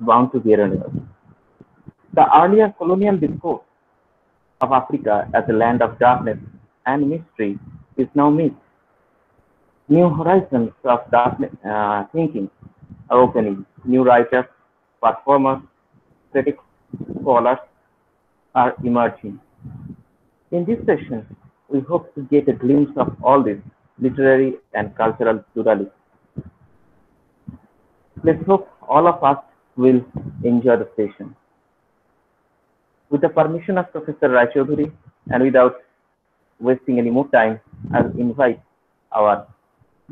bound to be erroneous. The earlier colonial discourse of Africa as a land of darkness and mystery is now missed. New horizons of darkness, uh, thinking are opening. New writers, performers, critics, scholars are emerging. In this session, we hope to get a glimpse of all this literary and cultural pluralism. Let's hope all of us will enjoy the session. With the permission of Professor Raichaudhuri and without wasting any more time, I'll invite our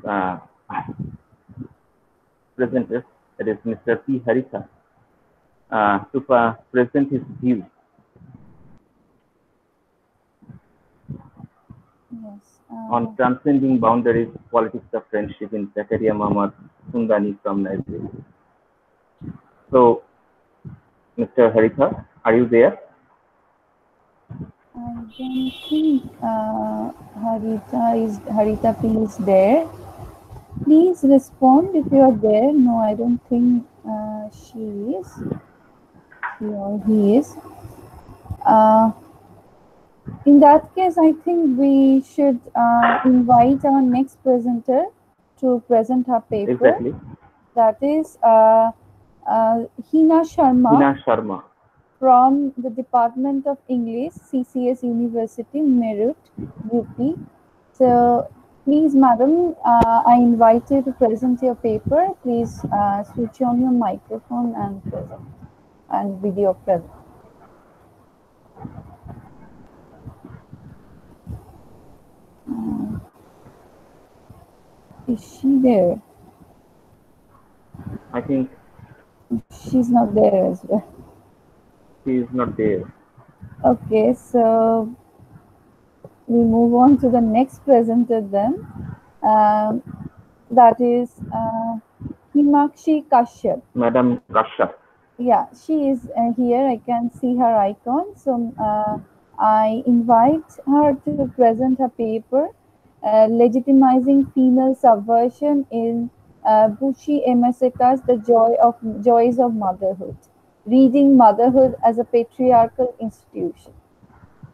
uh, presenter, that is Mr. P. Haritha, uh, to uh, present his views. Yes. uh, on transcending boundaries, politics of friendship in Zakariya Mohammed Sundani from Nigeria. So, Mr. Haritha, are you there? I don't think uh, Haritha is Haritha P is there. Please respond if you are there. No, I don't think uh, she is. He or he is. Uh, in that case, I think we should uh, invite our next presenter to present her paper. Exactly. That is uh, uh, Heena Sharma Heena Sharma. from the Department of English, CCS University, Meerut, UP. So, please, madam, uh, I invite you to present your paper. Please uh, switch on your microphone and present and video present. Uh, is she there? I think She's not there as well. she is not there. Okay, so we move on to the next presenter then. Um, that is uh, Himakshi Kashyap. Madam Kashyap. Yeah, she is uh, here. I can see her icon. So uh, I invite her to present her paper, uh, legitimizing female subversion in uh, Buchi Emecheta's The Joy of Joys of Motherhood, reading motherhood as a patriarchal institution.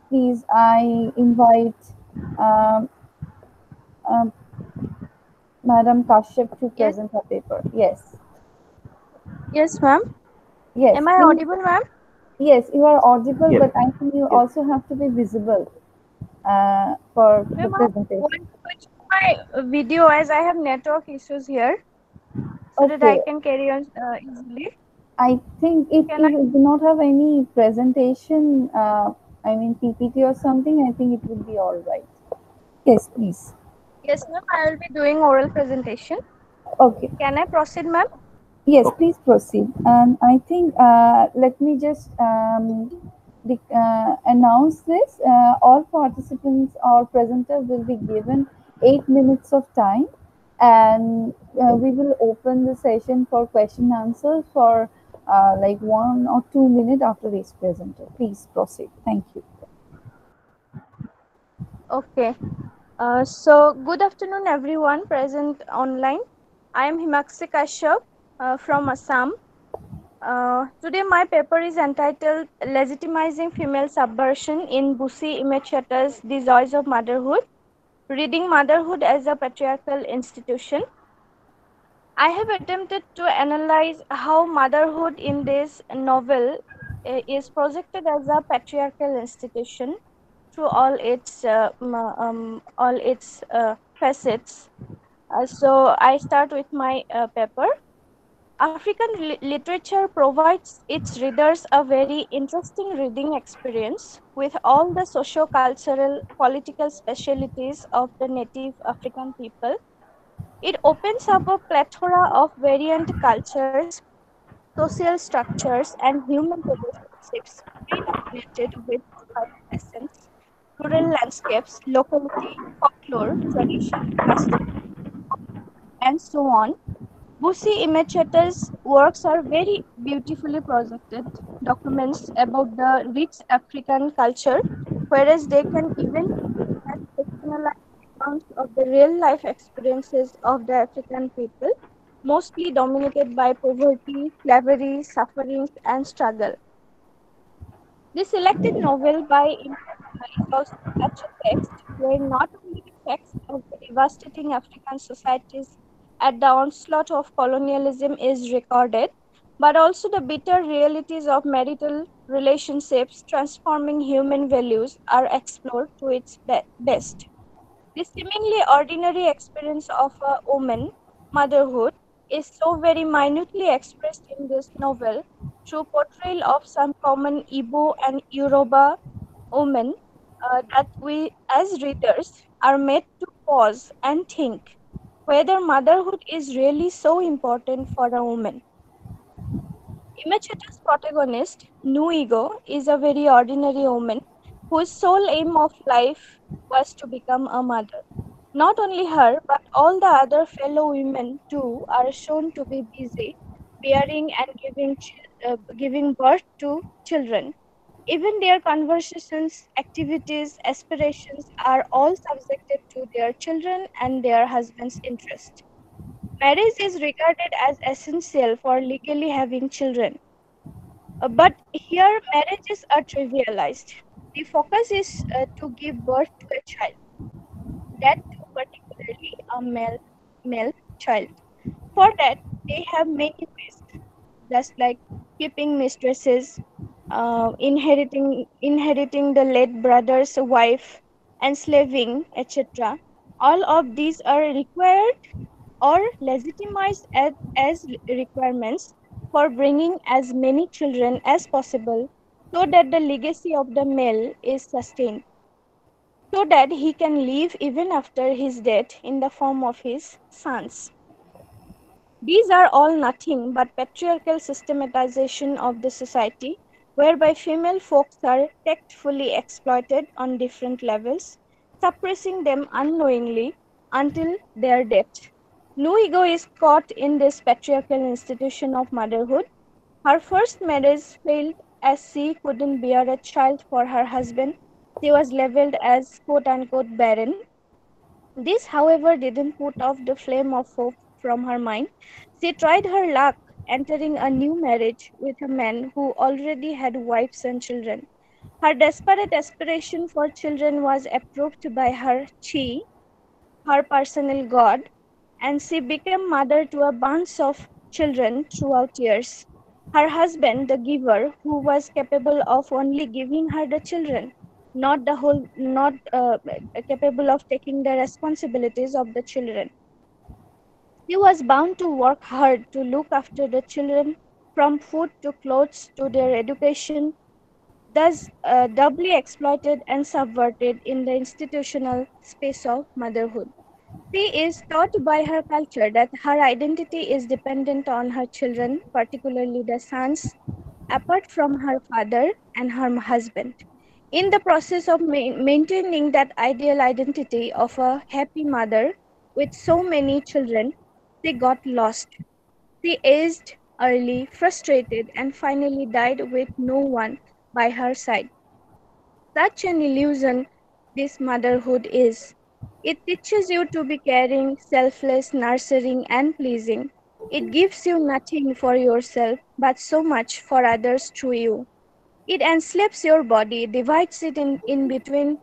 Please, I invite um, um, Madam Kashyap to present her paper. Yes, Yes, ma'am. yes. Am I please. audible, ma'am? Yes, you are audible, Yes. but I think you Yes. also have to be visible uh, for the presentation. want to switch my video as I have network issues here so that I can carry on uh, easily. I think if Can you do not have any presentation, uh, I mean PPT or something, I think it would be all right. Yes, please. Yes, ma'am. I will be doing oral presentation. Okay. Can I proceed, ma'am? Yes, please proceed. And I think uh, let me just um, uh, announce this. Uh, all participants or presenters will be given eight minutes of time, and uh, we will open the session for question answers for uh, like one or two minutes after each presenter. Please proceed. Thank you. Okay. Uh, so, good afternoon, everyone present online. I am Himakshi Kashyap uh, from Assam. Uh, today, my paper is entitled Legitimizing Female Subversion in Buchi Emecheta's The Joys of Motherhood Reading Motherhood as a Patriarchal Institution. I have attempted to analyze how motherhood in this novel uh, is projected as a patriarchal institution through all its uh, um, all its uh, facets. Uh, so I start with my paper. African li- literature provides its readers a very interesting reading experience with all the socio-cultural political specialities of the native African people. It opens up a plethora of variant cultures, social structures, and human relationships pre-dominated with essence rural landscapes, locality, folklore, tradition, custom, and so on. Buchi Emecheta's works are very beautifully projected documents about the rich African culture, whereas they can even have fictionalized accounts of the real life experiences of the African people. mostly dominated by poverty, slavery, suffering, and struggle. The selected novel by is also such a text where not only the facts of the devastating African societies at the onslaught of colonialism is recorded, but also the bitter realities of marital relationships transforming human values are explored to its be- best. The seemingly ordinary experience of a woman, motherhood, is so very minutely expressed in this novel through portrayal of some common Igbo and Yoruba women uh, that we as readers are made to pause and think whether motherhood is really so important for a woman. Emecheta's protagonist, Nnu Ego, is a very ordinary woman whose sole aim of life was to become a mother. Not only her, but all the other fellow women too are shown to be busy bearing and giving, uh, giving birth to children. Even their conversations, activities, aspirations are all subjected to their children and their husband's interest. Marriage is regarded as essential for legally having children. Uh, but here, marriages are trivialized. The focus is uh, to give birth to a child, that too particularly a male, male child. For that, they have many ways, just like keeping mistresses, uh, inheriting inheriting the late brother's wife, enslaving, etc. All of these are required or legitimized as, as requirements for bringing as many children as possible so that the legacy of the male is sustained. So that he can live even after his death in the form of his sons. These are all nothing but patriarchal systematization of the society whereby female folks are tactfully exploited on different levels suppressing them unknowingly until their death Nnu Ego is caught in this patriarchal institution of motherhood. Her first marriage failed as she couldn't bear a child for her husband. She was labeled as quote unquote barren. This, however, didn't put off the flame of hope from her mind. She tried her luck entering a new marriage with a man who already had wives and children. Her desperate aspiration for children was approved by her chi, her personal god, and she became mother to a bunch of children throughout years. Her husband, the giver, who was capable of only giving her the children, not the whole, not uh, capable of taking the responsibilities of the children. He was bound to work hard to look after the children, from food to clothes to their education, thus uh, doubly exploited and subverted in the institutional space of motherhood. She is taught by her culture that her identity is dependent on her children, particularly the sons, apart from her father and her husband. In the process of ma- maintaining that ideal identity of a happy mother with so many children, she got lost. She aged early, frustrated, and finally died with no one by her side. Such an illusion this motherhood is. It teaches you to be caring, selfless, nurturing, and pleasing. It gives you nothing for yourself, but so much for others through you. It enslaves your body, divides it in, in between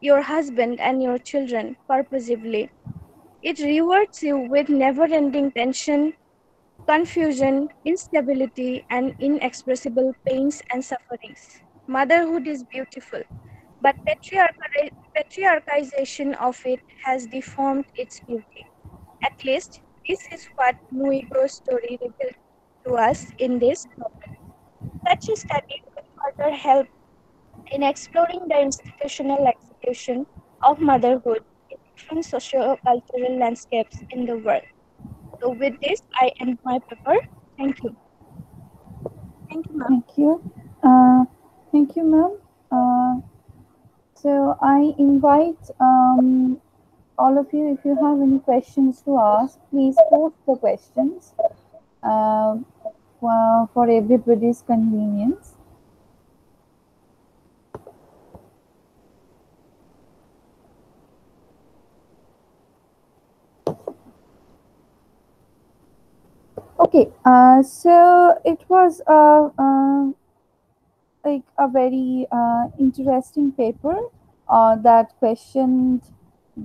your husband and your children purposively. It rewards you with never ending tension, confusion, instability, and inexpressible pains and sufferings. Motherhood is beautiful, but patriarcha- patriarchization of it has deformed its beauty. At least, this is what Nnu Ego's story revealed to us in this novel. Such a study will further help in exploring the institutional execution of motherhood different socio-cultural landscapes in the world. So with this, I end my paper. Thank you. Thank you, ma'am. Thank you. Uh, thank you, ma'am. Uh, so I invite um, all of you, if you have any questions to ask, please post the questions uh, for, for everybody's convenience. Okay, uh, so it was a, uh, like a very uh, interesting paper uh, that questioned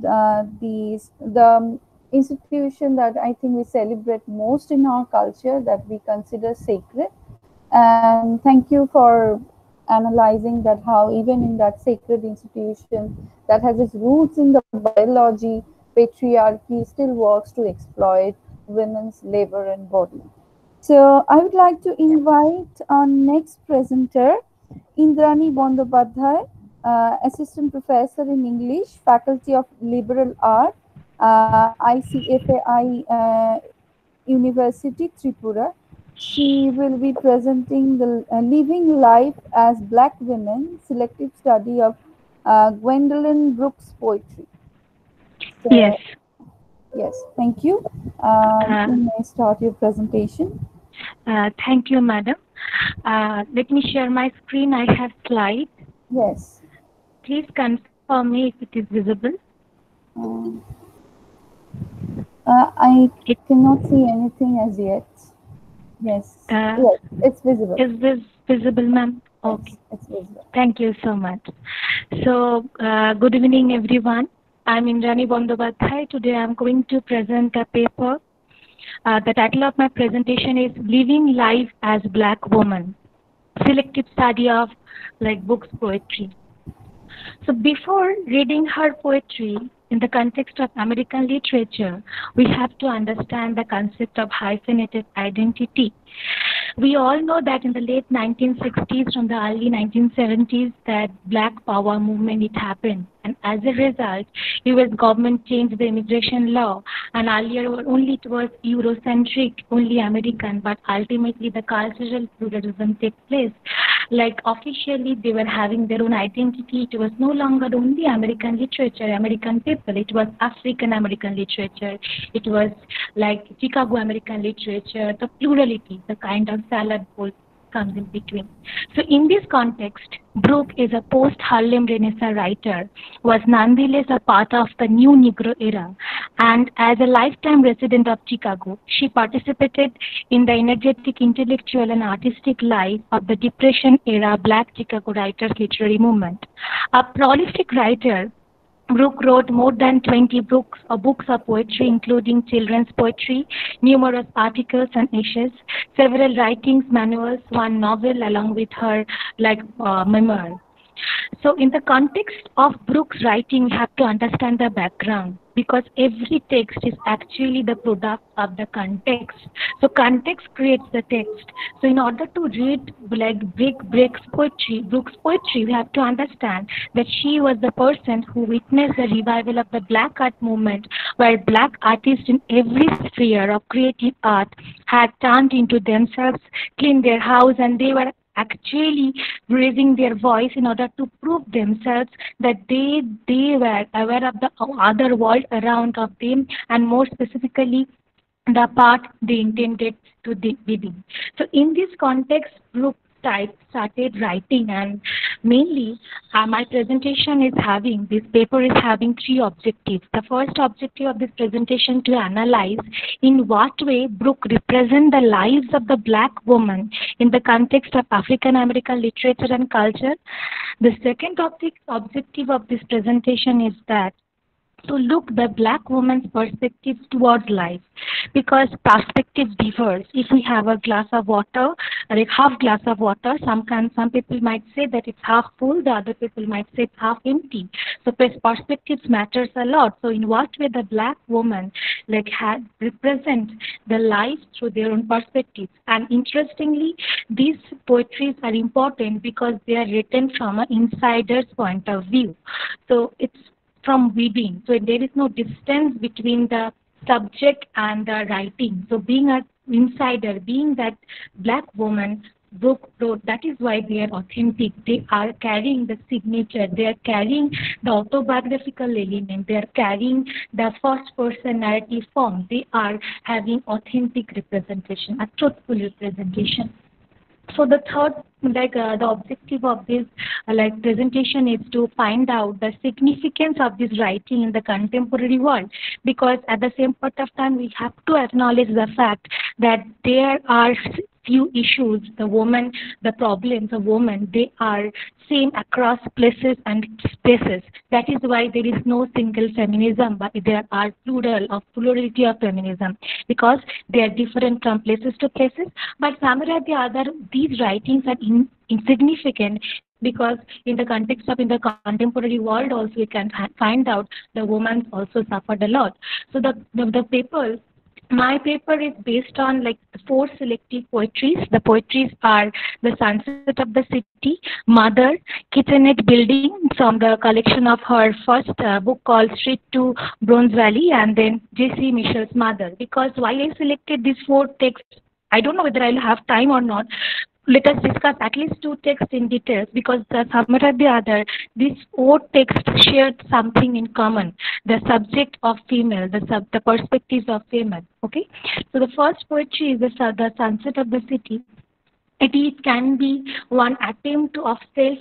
uh, these the institution that I think we celebrate most in our culture that we consider sacred. And thank you for analyzing that how even in that sacred institution that has its roots in the biology, patriarchy still works to exploit women's labor and body. So I would like to invite our next presenter, Indrani Bandyopadhyay, uh, Assistant Professor in English, Faculty of Liberal Art, uh, ICFAI uh, University, Tripura. She will be presenting the uh, Living Life as Black Women, selective study of uh, Gwendolyn Brooks poetry. So, Yes. Yes, thank you. Uh, you may start your presentation. Uh, thank you, madam. Uh, let me share my screen. I have slide. Yes. Please confirm me if it is visible. Um, uh, I cannot see anything as yet. Yes. Uh, yes, it's visible. Is this visible, ma'am? Okay. Yes, it's visible. Thank you so much. So, uh, good evening, everyone. I'm Indrani Bandyopadhyay. Today I'm going to present a paper. Uh, the title of my presentation is Living Life as Black Woman, Selective Study of like Brooks poetry. So before reading her poetry in the context of American literature, we have to understand the concept of hyphenated identity. We all know that in the late 1960s from the early 1970s that black power movement it happened and as a result US government changed the immigration law and earlier only it was Eurocentric, only American but ultimately the cultural pluralism takes place. Like officially they were having their own identity. It was no longer only American literature, American people. It was African American literature. It was like Chicano American literature, the plurality, the kind of salad bowl comes in between. So in this context, Brooke is a post-Harlem Renaissance writer, was nonetheless a part of the new Negro era, and as a lifetime resident of Chicago, she participated in the energetic intellectual and artistic life of the Depression era Black Chicago writers literary movement. A prolific writer, Brooke wrote more than 20 books, uh, books of poetry, including children's poetry, numerous articles and essays, several writings, manuals, one novel, along with her like uh, memoir. So, in the context of Brooks' writing, we have to understand the background because every text is actually the product of the context. So, context creates the text. So, in order to read like Brooks poetry, Brooks poetry, we have to understand that she was the person who witnessed the revival of the Black art movement, where Black artists in every sphere of creative art had turned into themselves, cleaned their house, and they were actually raising their voice in order to prove themselves that they they were aware of the other world around of them and more specifically the part they intended to be. So in this context, group type started writing and mainly uh, my presentation is having this paper is having three objectives. The first objective of this presentation to analyze in what way brooke represent the lives of the black woman in the context of african american literature and culture. The second object, objective of this presentation is that to look the black woman's perspective towards life. Because perspective differs. If we have a glass of water like half glass of water some can some people might say that it's half full the other people might say it's half empty. So pers- perspectives matters a lot. So in what way the black woman like had represent the life through their own perspectives? And interestingly these poetries are important because they are written from an insider's point of view. So it's from within. So there is no distance between the subject and the writing. So being an insider, being that black woman, book wrote, that is why they are authentic. They are carrying the signature. They are carrying the autobiographical element. They are carrying the first person narrative form. They are having authentic representation, a truthful representation. So the third, like uh, the objective of this uh, like presentation is to find out the significance of this writing in the contemporary world because at the same point of time we have to acknowledge the fact that there are few issues the woman the problems of women they are same across places and spaces. That is why there is no single feminism but there are plural of plurality of feminism because they are different from places to places. But somewhere or the other these writings are in, insignificant because in the context of in the contemporary world also we can find out the women also suffered a lot. So the the, the papers my paper is based on like four selective poetries. The poetries are The Sunset of the City, Mother, Kitchenette Building from the collection of her first uh, book called Street to Bronzeville and then Jessie Mitchell's Mother. Because why I selected these four texts, I don't know whether I'll have time or not, let us discuss at least two texts in detail because the somewhere or the other these four texts shared something in common the subject of female the sub the perspectives of female okay? So the first poetry is the, the sunset of the city it can be one attempt of self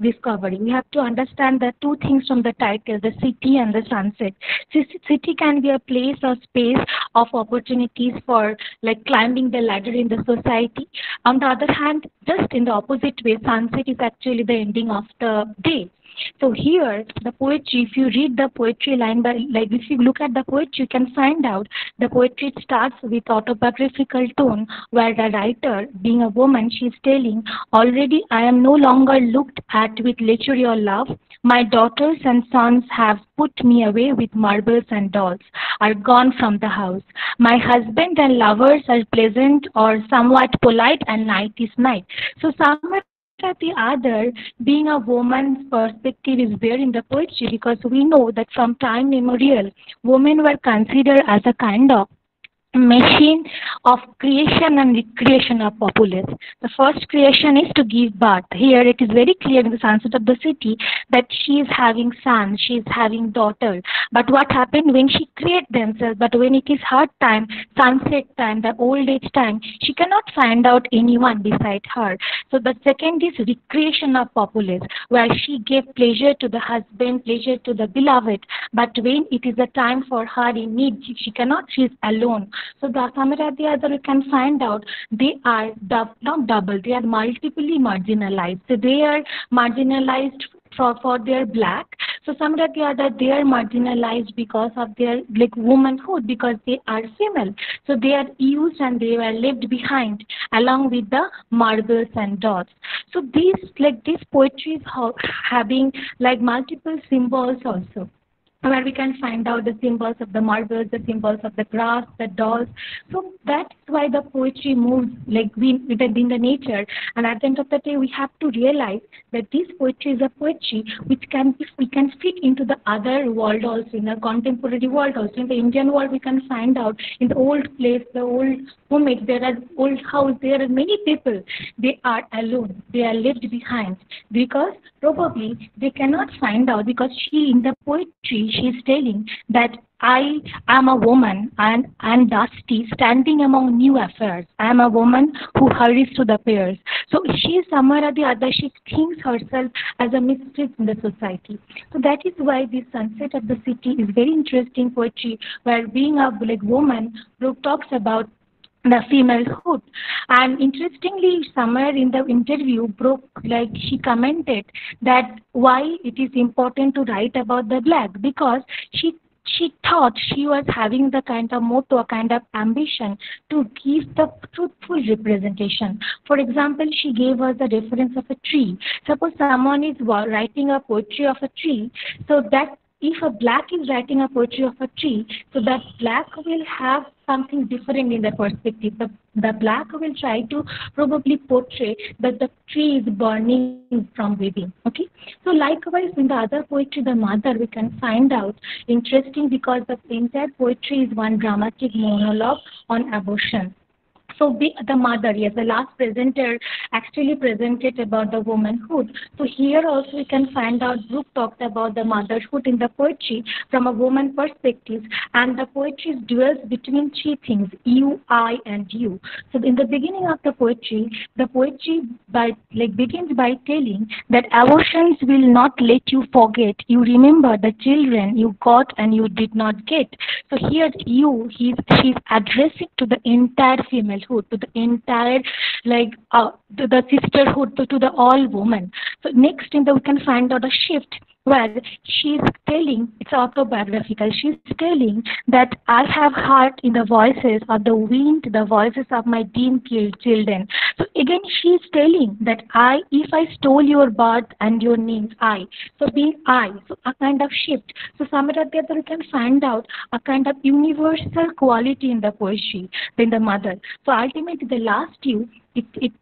discovery. We have to understand the two things from the title, the city and the sunset. City can be a place or space of opportunities for like climbing the ladder in the society. On the other hand, just in the opposite way, sunset is actually the ending of the day. So here, the poetry, if you read the poetry line by, like if you look at the poetry, you can find out the poetry starts with autobiographical tone, where the writer, being a woman, she is telling, already I am no longer looked at with lechery or love. My daughters and sons have put me away with marbles and dolls, are gone from the house. My husband and lovers are pleasant or somewhat polite, and night is night. So somewhere at the other, being a woman's perspective is there in the poetry because we know that from time immemorial, women were considered as a kind of machine of creation and recreation of populace. The first creation is to give birth. Here it is very clear in the sunset of the city that she is having son, she is having daughter. But what happened when she create themselves? But when it is her time, sunset time, the old age time, she cannot find out anyone beside her. So the second is recreation of populace, where she gave pleasure to the husband, pleasure to the beloved. But when it is a time for her in need, she cannot, she is alone. So the somewhere the other we can find out they are not double, they are multiply marginalized. So they are marginalized for, for their black. So somewhere the other they are marginalized because of their like womanhood because they are female. So they are used and they were left behind along with the marbles and dots. So these like this poetry is having like multiple symbols also where we can find out the symbols of the marbles, the symbols of the grass, the dolls. So that's why the poetry moves like we within the nature. And at the end of the day, we have to realize that this poetry is a poetry which can we can fit into the other world also, in the contemporary world also. In the Indian world, we can find out in the old place, the old homage, there are old house, there are many people. They are alone. They are left behind because probably they cannot find out because she in the poetry she is telling that I am a woman and dusty, standing among new affairs. I am a woman who hurries to the prayers. So she somewhere or the other, she thinks herself as a mistress in the society. So that is why this sunset of the city is very interesting poetry, where being a like woman, Brooke talks about the femalehood. And interestingly, somewhere in the interview, Brooke, like she commented that why it is important to write about the black because she she thought she was having the kind of motto, a kind of ambition to give the truthful representation. For example, she gave us the reference of a tree. Suppose someone is writing a poetry of a tree, so that if a black is writing a poetry of a tree, so that black will have something different in the perspective. The, the black will try to probably portray that the tree is burning from within. Okay. So likewise in the other poetry, the mother, we can find out interesting because the entire poetry is one dramatic monologue on abortion. So be, the mother, yes, the last presenter actually presented about the womanhood. So here also we can find out Brooke talked about the motherhood in the poetry from a woman perspective, and the poetry dwells between three things: you, I, and you. So in the beginning of the poetry, the poetry by like begins by telling that abortions will not let you forget. You remember the children you got and you did not get. So here you, he's she's addressing to the entire female to the entire, like, uh, to the sisterhood, to, to the all woman. So next thing that we can find out a shift where she's telling, it's autobiographical, she's telling that I have heard in the voices of the wind, the voices of my dim children. So again, she's telling that I, if I stole your birth and your names, I. So being I, so a kind of shift. So somewhere the other, we can find out a kind of universal quality in the poetry, in the mother. So ultimately, the last you, it, it,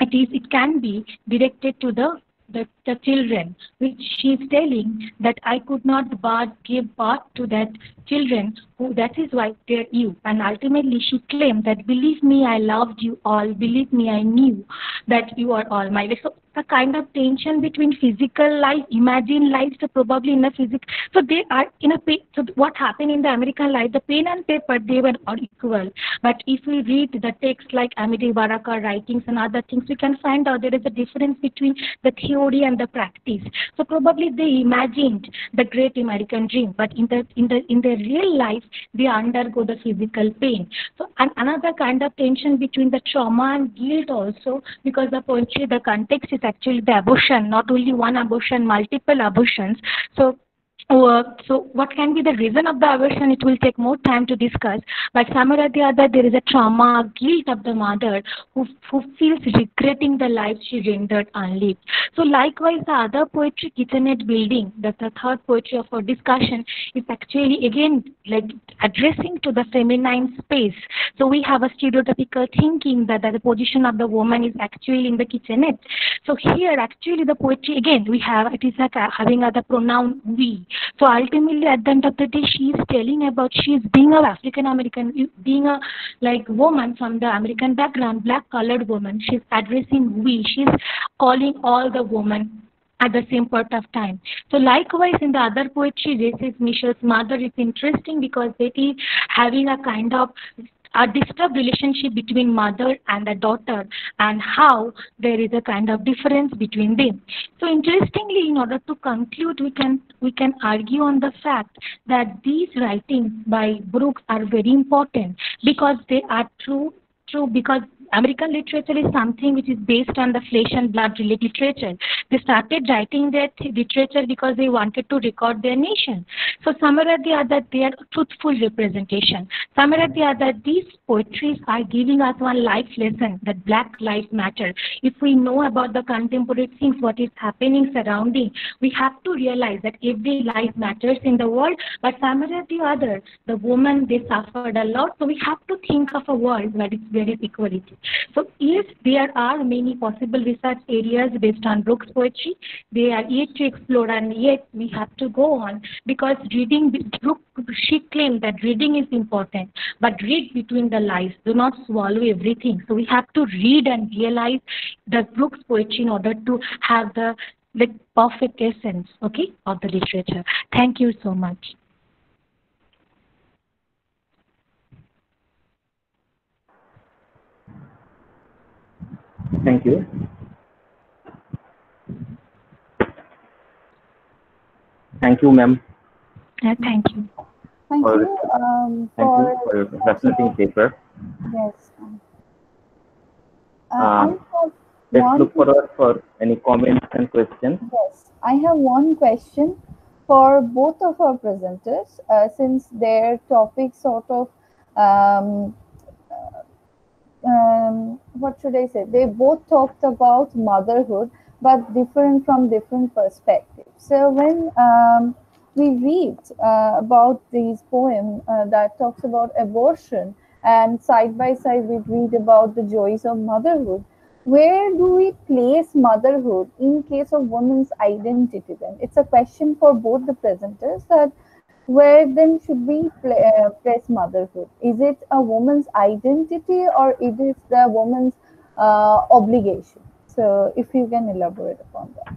it is, it can be directed to the the, the children, which she is telling that I could not but give birth to that children, who that is why they're you. And ultimately she claimed that believe me, I loved you all, believe me, I knew that you are all my. So a kind of tension between physical life, imagined life, so probably in a physics. So they are in a so what happened in the American life, the pen and paper they were all equal. But if we read the text like Amiri Baraka writings and other things, we can find out there is a difference between the theory and the practice. So probably they imagined the great American dream, but in the in the in their real life they undergo the physical pain. So and another kind of tension between the trauma and guilt also because the poetry, the context is actually the abortion, not only one abortion, multiple abortions. So Oh, uh, so what can be the reason of the aversion? It will take more time to discuss. But somewhere or the other, there is a trauma, guilt of the mother who, who feels regretting the life she rendered unlived. So likewise, the other poetry, kitchenette building, that's the third poetry of our discussion, is actually again like addressing to the feminine space. So we have a stereotypical thinking that, that the position of the woman is actually in the kitchenette. So here, actually, the poetry again we have it is like having a, the pronoun we. So ultimately, at the end of the day, she is telling about she is being a African American, being a like woman from the American background, black colored woman. She's addressing we. She's calling all the women at the same point of time. So likewise in the other poetry, this is Michelle's mother. It's interesting because it is having a kind of a disturbed relationship between mother and the daughter and how there is a kind of difference between them. So interestingly, in order to conclude, we can we can argue on the fact that these writings by Brooks are very important because they are true true because American literature is something which is based on the flesh and blood literature. They started writing their literature because they wanted to record their nation. So somewhere or the other, they are truthful representation. Somewhere or the other, these poetries are giving us one life lesson that black lives matter. If we know about the contemporary things, what is happening surrounding, we have to realize that every life matters in the world, but somewhere or the other, the woman, they suffered a lot. So we have to think of a world where it's very equality. So yes, there are many possible research areas based on Brooks poetry. They are yet to explore and yet we have to go on because reading, Brooks, she claimed that reading is important, but read between the lines. Do not swallow everything. So we have to read and realize the Brooks poetry in order to have the the perfect essence, okay, of the literature. Thank you so much. Thank you. Thank you, ma'am. Uh, thank you. Thank For- you um, Thank for you for your presenting paper. yes. Uh, Uh, I have Let's one look forward for any comments and questions. Yes, I have one question for both of our presenters, uh, since their topic sort of, um, um, what should I say? They both talked about motherhood, but different from different perspectives. So when um, we read uh, about these poem uh, that talks about abortion, and side by side we read about the joys of motherhood where do we place motherhood in case of women's identity then it's a question for both the presenters that where then should we uh, place motherhood? Is it a woman's identity or it is the woman's uh, obligation? So, if you can elaborate upon that.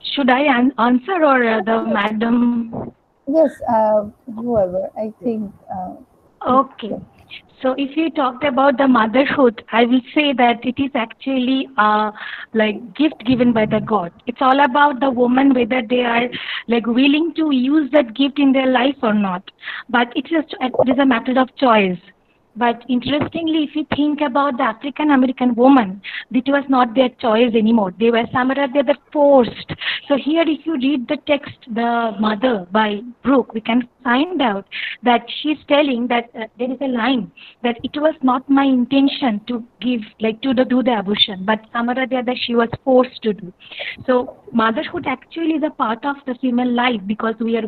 Should I an- answer or uh, the madam? Yes, uh, whoever. I think. Uh, Okay. So if you talked about the motherhood, I will say that it is actually a like gift given by the God. It's all about the woman whether they are like willing to use that gift in their life or not. But it is it is a matter of choice. But interestingly, if you think about the African American woman, it was not their choice anymore. They were somewhere they were forced. So here, if you read the text, the mother by Brooke, we can find out that she's telling that uh, there is a line that it was not my intention to give, like to the, do the abortion, but somewhere the other she was forced to do. So motherhood actually is a part of the female life because we are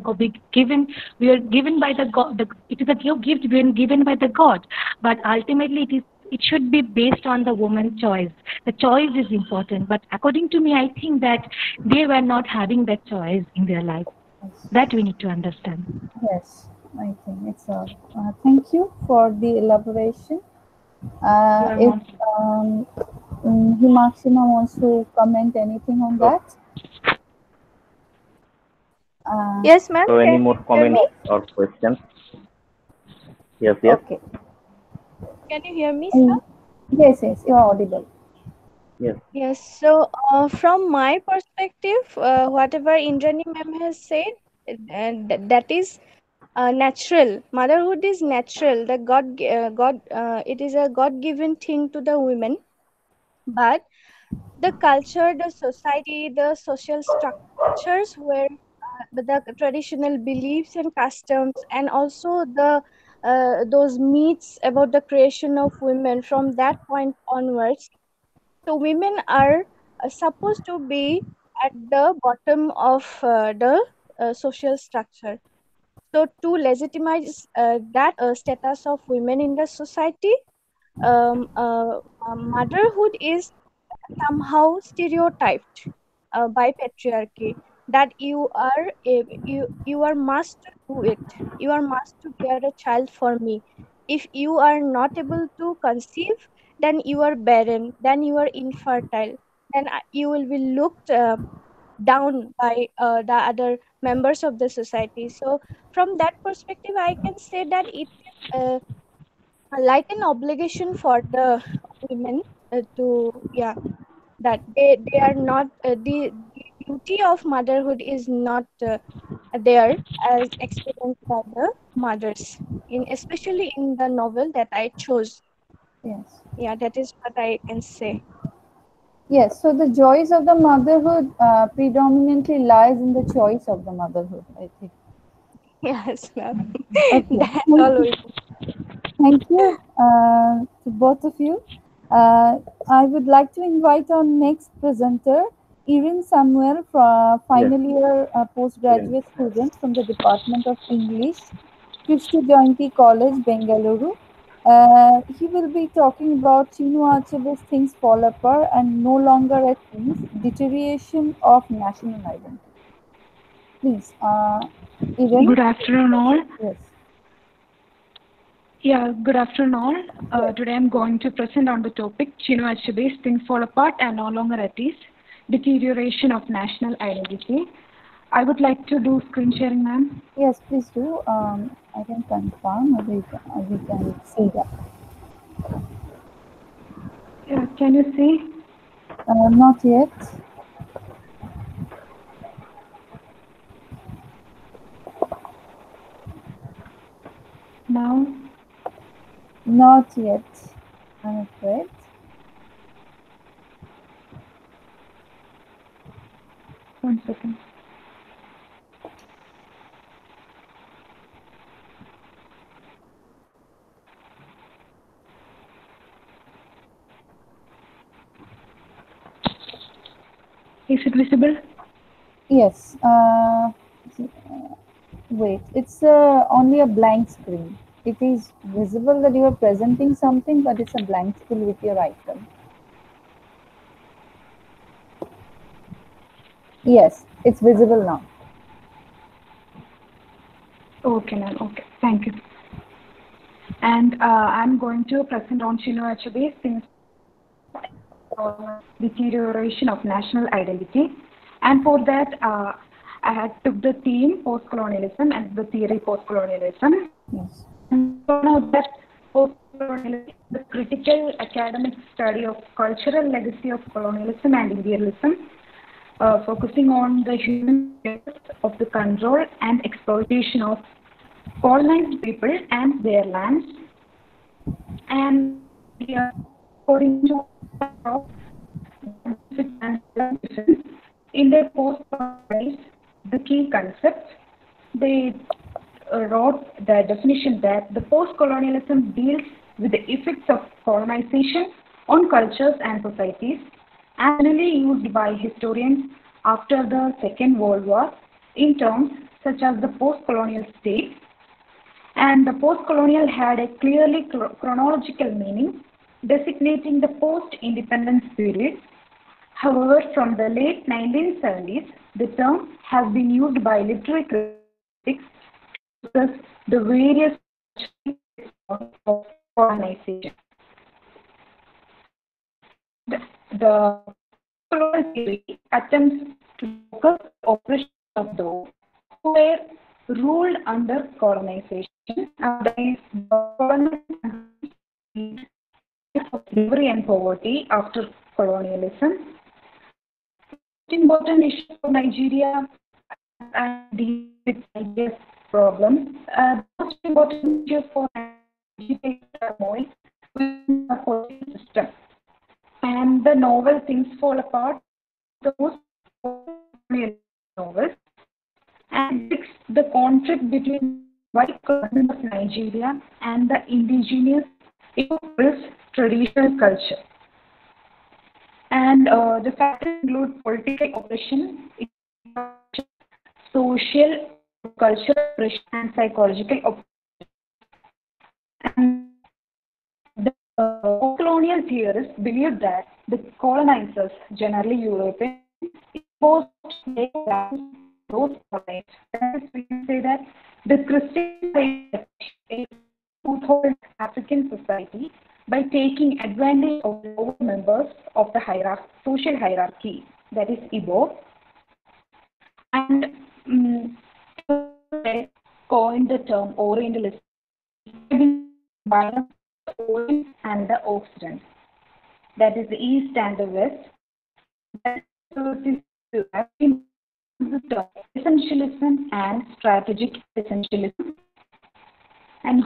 given, we are given by the God. The, it is a gift given by the God, but ultimately it is it should be based on the woman's choice. The choice is important, but according to me, I think that they were not having that choice in their life. That we need to understand. Yes, I think it's all. Uh, thank you for the elaboration. Uh, if um, um, Himakshima wants to comment anything on that. Uh, Yes, ma'am. So, any more comments or questions? Yes, yes. Okay. Can you hear me, Mm, sir? Yes, yes, you're audible. Yes. Yes. So, uh, from my perspective, uh, whatever Indrani ma'am has said, and th- that is uh, natural. Motherhood is natural. The God, uh, God, uh, it is a God-given thing to the women. But the culture, the society, the social structures where uh, the traditional beliefs and customs, and also the those myths about the creation of women from that point onwards so women are uh, supposed to be at the bottom of uh, the uh, social structure. So to legitimize that status of women in the society, um, motherhood is somehow stereotyped uh, by patriarchy. That you are a, you you are must do it. You are must to bear a child for me. If you are not able to conceive, then you are barren. Then you are infertile. Then you will be looked uh, down by uh, the other members of the society. So from that perspective, I can say that it is uh, like an obligation for the women uh, to yeah that they they are not uh, the, the duty of motherhood is not uh, there as experienced by the mothers in especially in the novel that i chose Yes. yeah that is what i can say Yes, so the joys of the motherhood uh, predominantly lies in the choice of the motherhood, I think. yes ma'am Okay. that's always Thank you uh, to both of you. Uh, I would like to invite our next presenter, Erin Samuel, from final year uh, postgraduate student from the Department of English, Kristu Jayanti College, Bengaluru. Uh, he will be talking about Chinua Achebe's Things Fall Apart and No Longer at Peace, Deterioration of National Identity. Please, uh, Erin. Good afternoon, all. Yes. Yeah, good afternoon, all. Uh, today I'm going to present on the topic Chinua Achebe's Things Fall Apart and No Longer at Ease, Deterioration of National Identity. I would like to do screen sharing, ma'am. Yes, please do. Um, I can confirm or we can, we can see that. Yeah, can you see? Uh, not yet. Now, Not yet, I'm afraid. one second. Is it visible? Yes. Uh, wait, it's uh, only a blank screen. It is visible that you are presenting something, but it's a blank screen with your icon. Yes, it's visible now. Okay, ma'am. Okay, thank you. And uh, I'm going to present on Chinua Achebe's things uh, deterioration of national identity. And for that, uh, I had took the theme post-colonialism and the theory post-colonialism. Yes. And so now that post-colonialism, the critical academic study of cultural legacy of colonialism and imperialism, uh, focusing on the human of the control and exploitation of colonized people and their lands. And yeah, according to in their post the key concepts, they uh, wrote the definition that the post-colonialism deals with the effects of colonization on cultures and societies, annually used by historians after the Second World War in terms such as the post-colonial state. And the post-colonial had a clearly chronological meaning, designating the post-independence period. However, from the late 1970s, the term has been used by literary critics to discuss the various of colonization. The, colonial theory attempts to focus oppression of those who were ruled under colonization, against the slavery and poverty after colonialism. Important issue for Nigeria and the with problem. Uh, most important issue for Nigeria turmoil within the political system. And the novel Things Fall Apart, the most novel, and the conflict between white government of Nigeria and the indigenous people's traditional culture. And uh, the factors include political oppression, social, cultural oppression, and psychological oppression. And the uh, colonial theorists believe that the colonizers, generally European, imposed those colonized. We can say that the Christian two-third African society by taking advantage of lower members of the hierarchy, social hierarchy, that is Igbo, and um, coined the term Orientalism by the and the Occident, that is the East and the West. Essentialism and strategic essentialism, and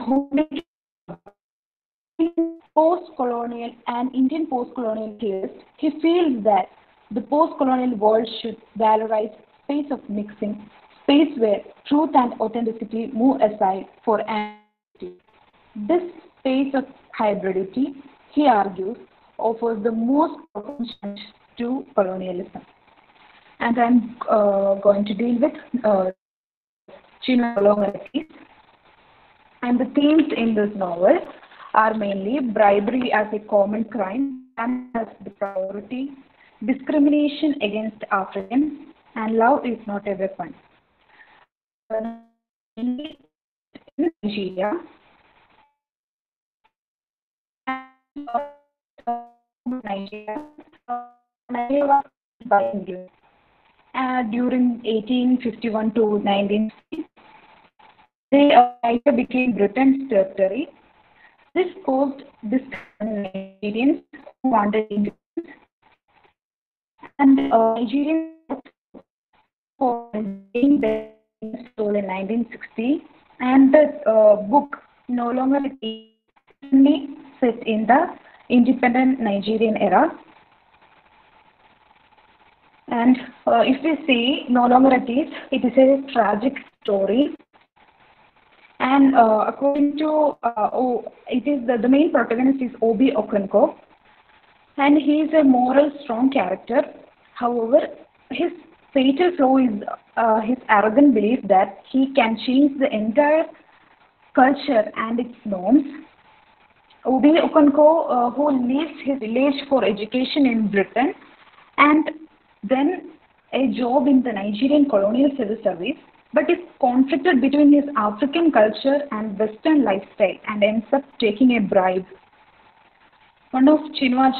post-colonial and Indian post-colonial theorist, he feels that the post-colonial world should valorize space of mixing, space where truth and authenticity move aside for ambiguity. This space of hybridity, he argues, offers the most challenge to colonialism. And I'm uh, going to deal with uh, Chinua And the themes in this novel are mainly bribery as a common crime and as the priority, discrimination against Africans, and love is not a weapon. In Nigeria, Nigeria, by England. Uh, during 1851 to 1960, they uh, became Britain's territory. This caused Nigerians who wanted independence and uh, Nigerians for being there in 1960 and the uh, book no longer set in the independent Nigerian era. And uh, if we see No Longer Ease, it is a tragic story and uh, according to, uh, oh, it is the, the main protagonist is Obi Okonkwo, and he is a moral strong character. However, his fatal flaw is uh, his arrogant belief that he can change the entire culture and its norms. Obi Okonkwo, uh, who leaves his village for education in Britain, and then a job in the Nigerian Colonial Civil Service, but is conflicted between his African culture and Western lifestyle and ends up taking a bribe. One of Chinua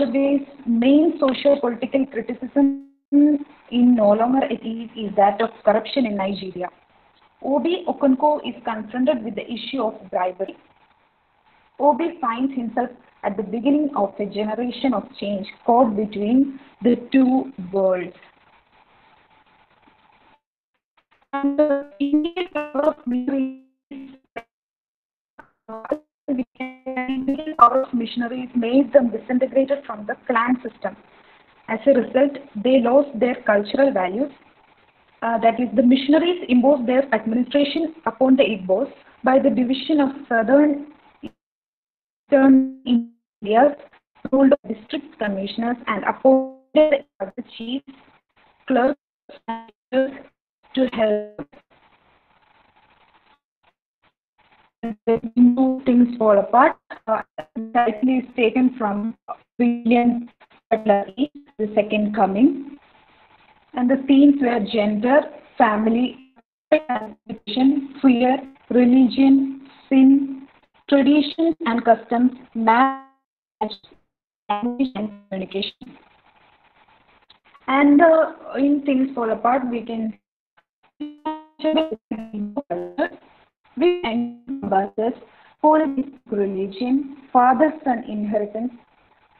main socio-political criticisms in No Longer at Ease is that of corruption in Nigeria. Obi Okonkwo is confronted with the issue of bribery. Obi finds himself at the beginning of a generation of change caught between the two worlds. And the immediate power of missionaries, power of missionaries made them disintegrated from the clan system. As a result, they lost their cultural values. Uh, that is, the missionaries imposed their administration upon the Igbos by the division of southern eastern India, ruled district commissioners and appointed the chiefs, clerks, and to help new things fall apart. Uh, taken from William Butler Yeats, The Second Coming. And the themes were gender, family, education, fear, religion, sin, traditions and customs, marriage, and communication. And uh, in things fall apart, we can we encompasses polytheistic religion, father-son inheritance,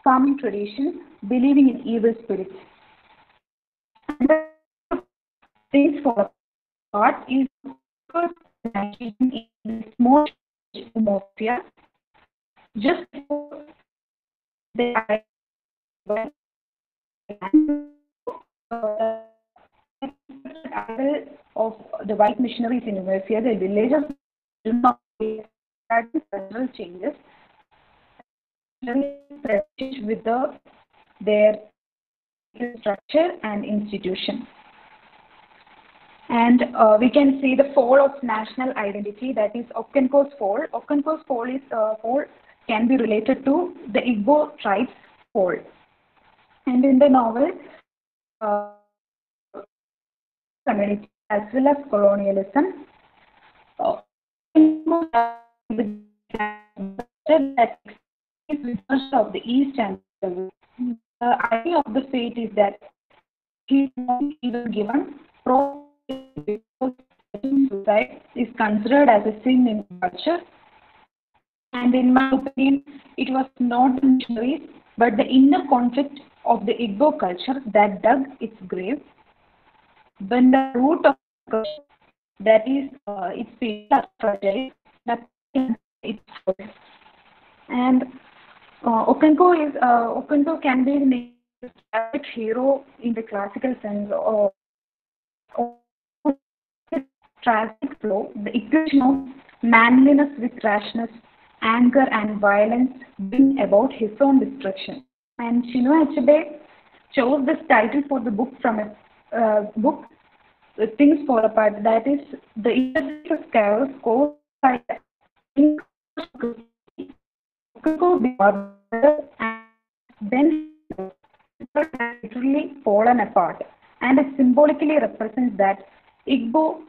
some traditions, believing in evil spirits. Things fall apart is in more Umuofia, just before are of the white missionaries in Umuofia, the villagers do not several changes with the, their structure and institution. And uh, we can see the fall of national identity, that is Okonkwo's fall. Okonkwo's fall is uh, fall can be related to the Igbo tribe's fall. And in the novel, uh, community as well as colonialism, of the East and the idea of the fate is that he is even given suicide is considered as a sin in culture. And in my opinion, it was not the missionaries, but the inner conflict of the Igbo culture that dug its grave. When the root of that is, uh, its feet are fragile, its And uh, is uh, can be named a hero in the classical sense or tragic flow, the equation of manliness with rashness, anger and violence bring about his own destruction. And Chinua Achebe chose this title for the book from a uh, book, Things Fall Apart. That is, the Interface of Chaos caused by then literally fallen apart. And it symbolically represents that Igbo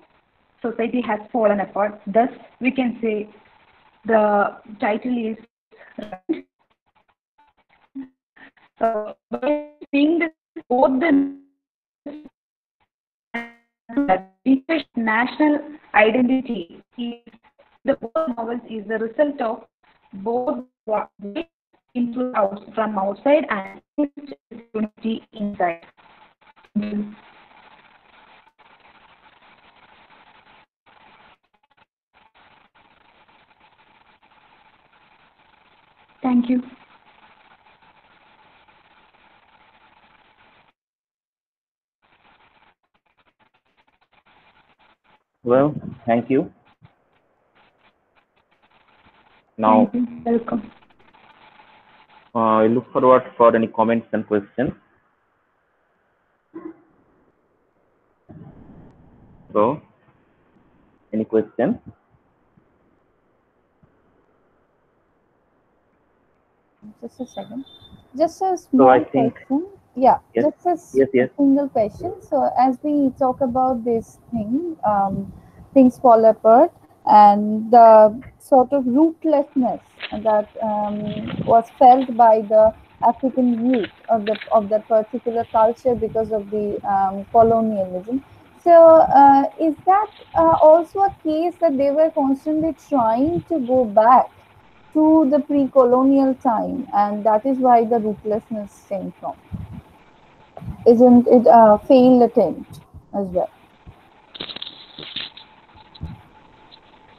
society has fallen apart. Thus, we can say the title is uh, by seeing this, both the national identity is the novels is the result of both influence from outside and unity inside. Thank you. Well, thank you. Now, you. Welcome. uh, I look forward for any comments and questions. So, any questions? Just a second. Just a small I think- question. Yeah, Yes. just a Yes, yes. single question. So as we talk about this thing, um, things fall apart, and the sort of rootlessness that um, was felt by the African youth of the of that particular culture because of the um, colonialism. So uh, is that uh, also a case that they were constantly trying to go back to the pre-colonial time, and that is why the rootlessness came from? Isn't it a failed attempt as well?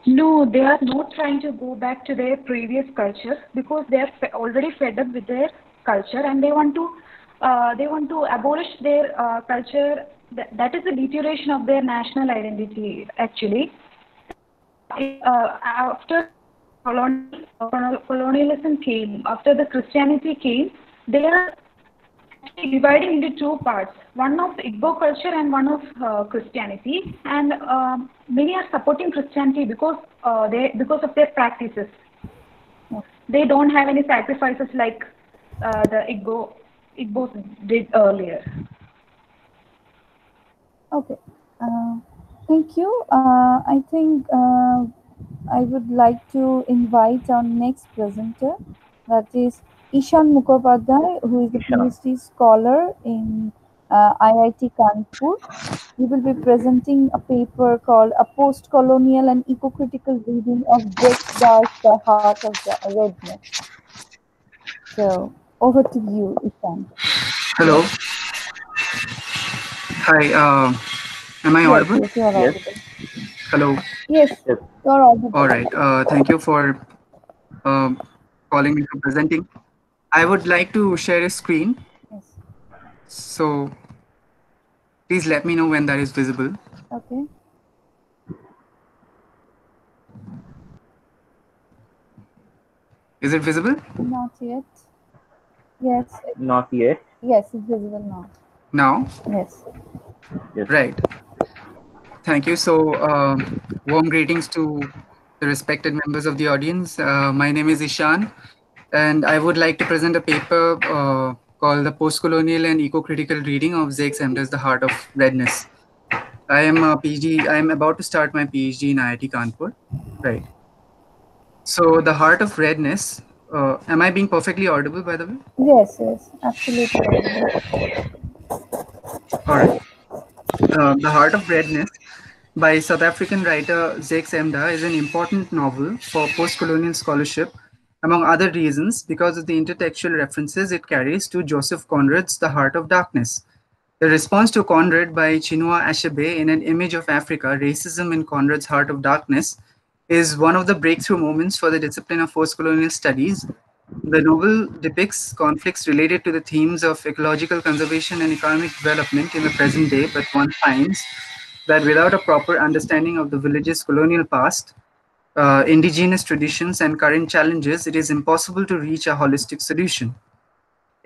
No, they are not trying to go back to their previous culture because they are already fed up with their culture and they want to uh, they want to abolish their uh, culture. That, that is the deterioration of their national identity actually. Uh, after colon- colonialism came, after the Christianity came, they are dividing into two parts. One of igbo culture and one of uh, christianity. And um, many are supporting christianity because uh, they because of their practices. They don't have any sacrifices like uh, the igbo igbos did earlier. Okay, uh, thank you. Uh, I think uh, I would like to invite our next presenter, that is Ishan Mukhopadhyay, who is a Ishan. PhD scholar in uh, IIT Kanpur. He will be presenting a paper called A Post-Colonial and Eco-Critical Reading of Zakes Mda's The Heart of the Redness. So, over to you, Ishan. Hello. Hi. Uh, am I Yes, audible? yes, you are Yes. Hello. Yes, Yes. you are audible. All right. Uh, thank you for um, calling me for presenting. I would like to share a screen. Yes. So please let me know when that is visible. Okay. Is it visible Not yet. Yes. Not yet. Yes, it's visible now. now? Yes. Yes. Right. Thank you. So, um, warm greetings to the respected members of the audience. Uh, my name is Ishan, and I would like to present a paper uh, called The Postcolonial and Eco-Critical Reading of Zakes Mda's The Heart of Redness. I am a PhD, I am about to start my PhD in IIT Kanpur. Right. So, The Heart of Redness, uh, am I being perfectly audible, by the way? Yes, yes, absolutely. All right. Uh, the Heart of Redness by South African writer Zakes Mda is an important novel for post-colonial scholarship, among other reasons, because of the intertextual references it carries to Joseph Conrad's The Heart of Darkness. The response to Conrad by Chinua Achebe in an image of Africa, Racism in Conrad's Heart of Darkness, is one of the breakthrough moments for the discipline of post-colonial studies the novel depicts conflicts related to the themes of ecological conservation and economic development in the present day, but one finds that without a proper understanding of the village's colonial past, uh, indigenous traditions, and current challenges, it is impossible to reach a holistic solution.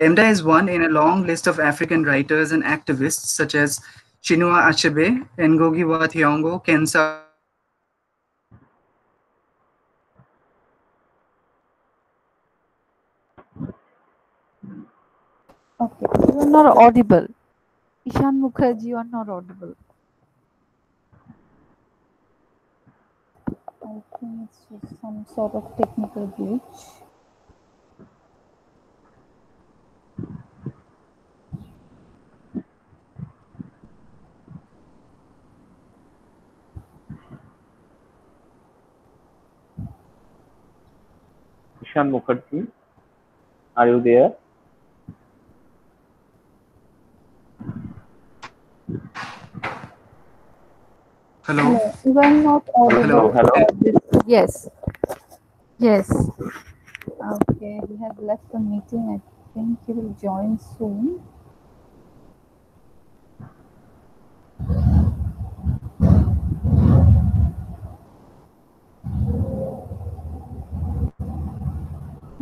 Mda is one in a long list of African writers and activists such as Chinua Achebe, Ngugi wa Thiong'o, Kensa Okay, you are not audible. Ishan Mukherjee, you are not audible. Think it's just some sort of technical glitch. Ishan Mukherjee, are you there? Hello. Hello, you are not audible. Hello. Hello. Yes. Yes. Okay, we have left the meeting. I think he will join soon.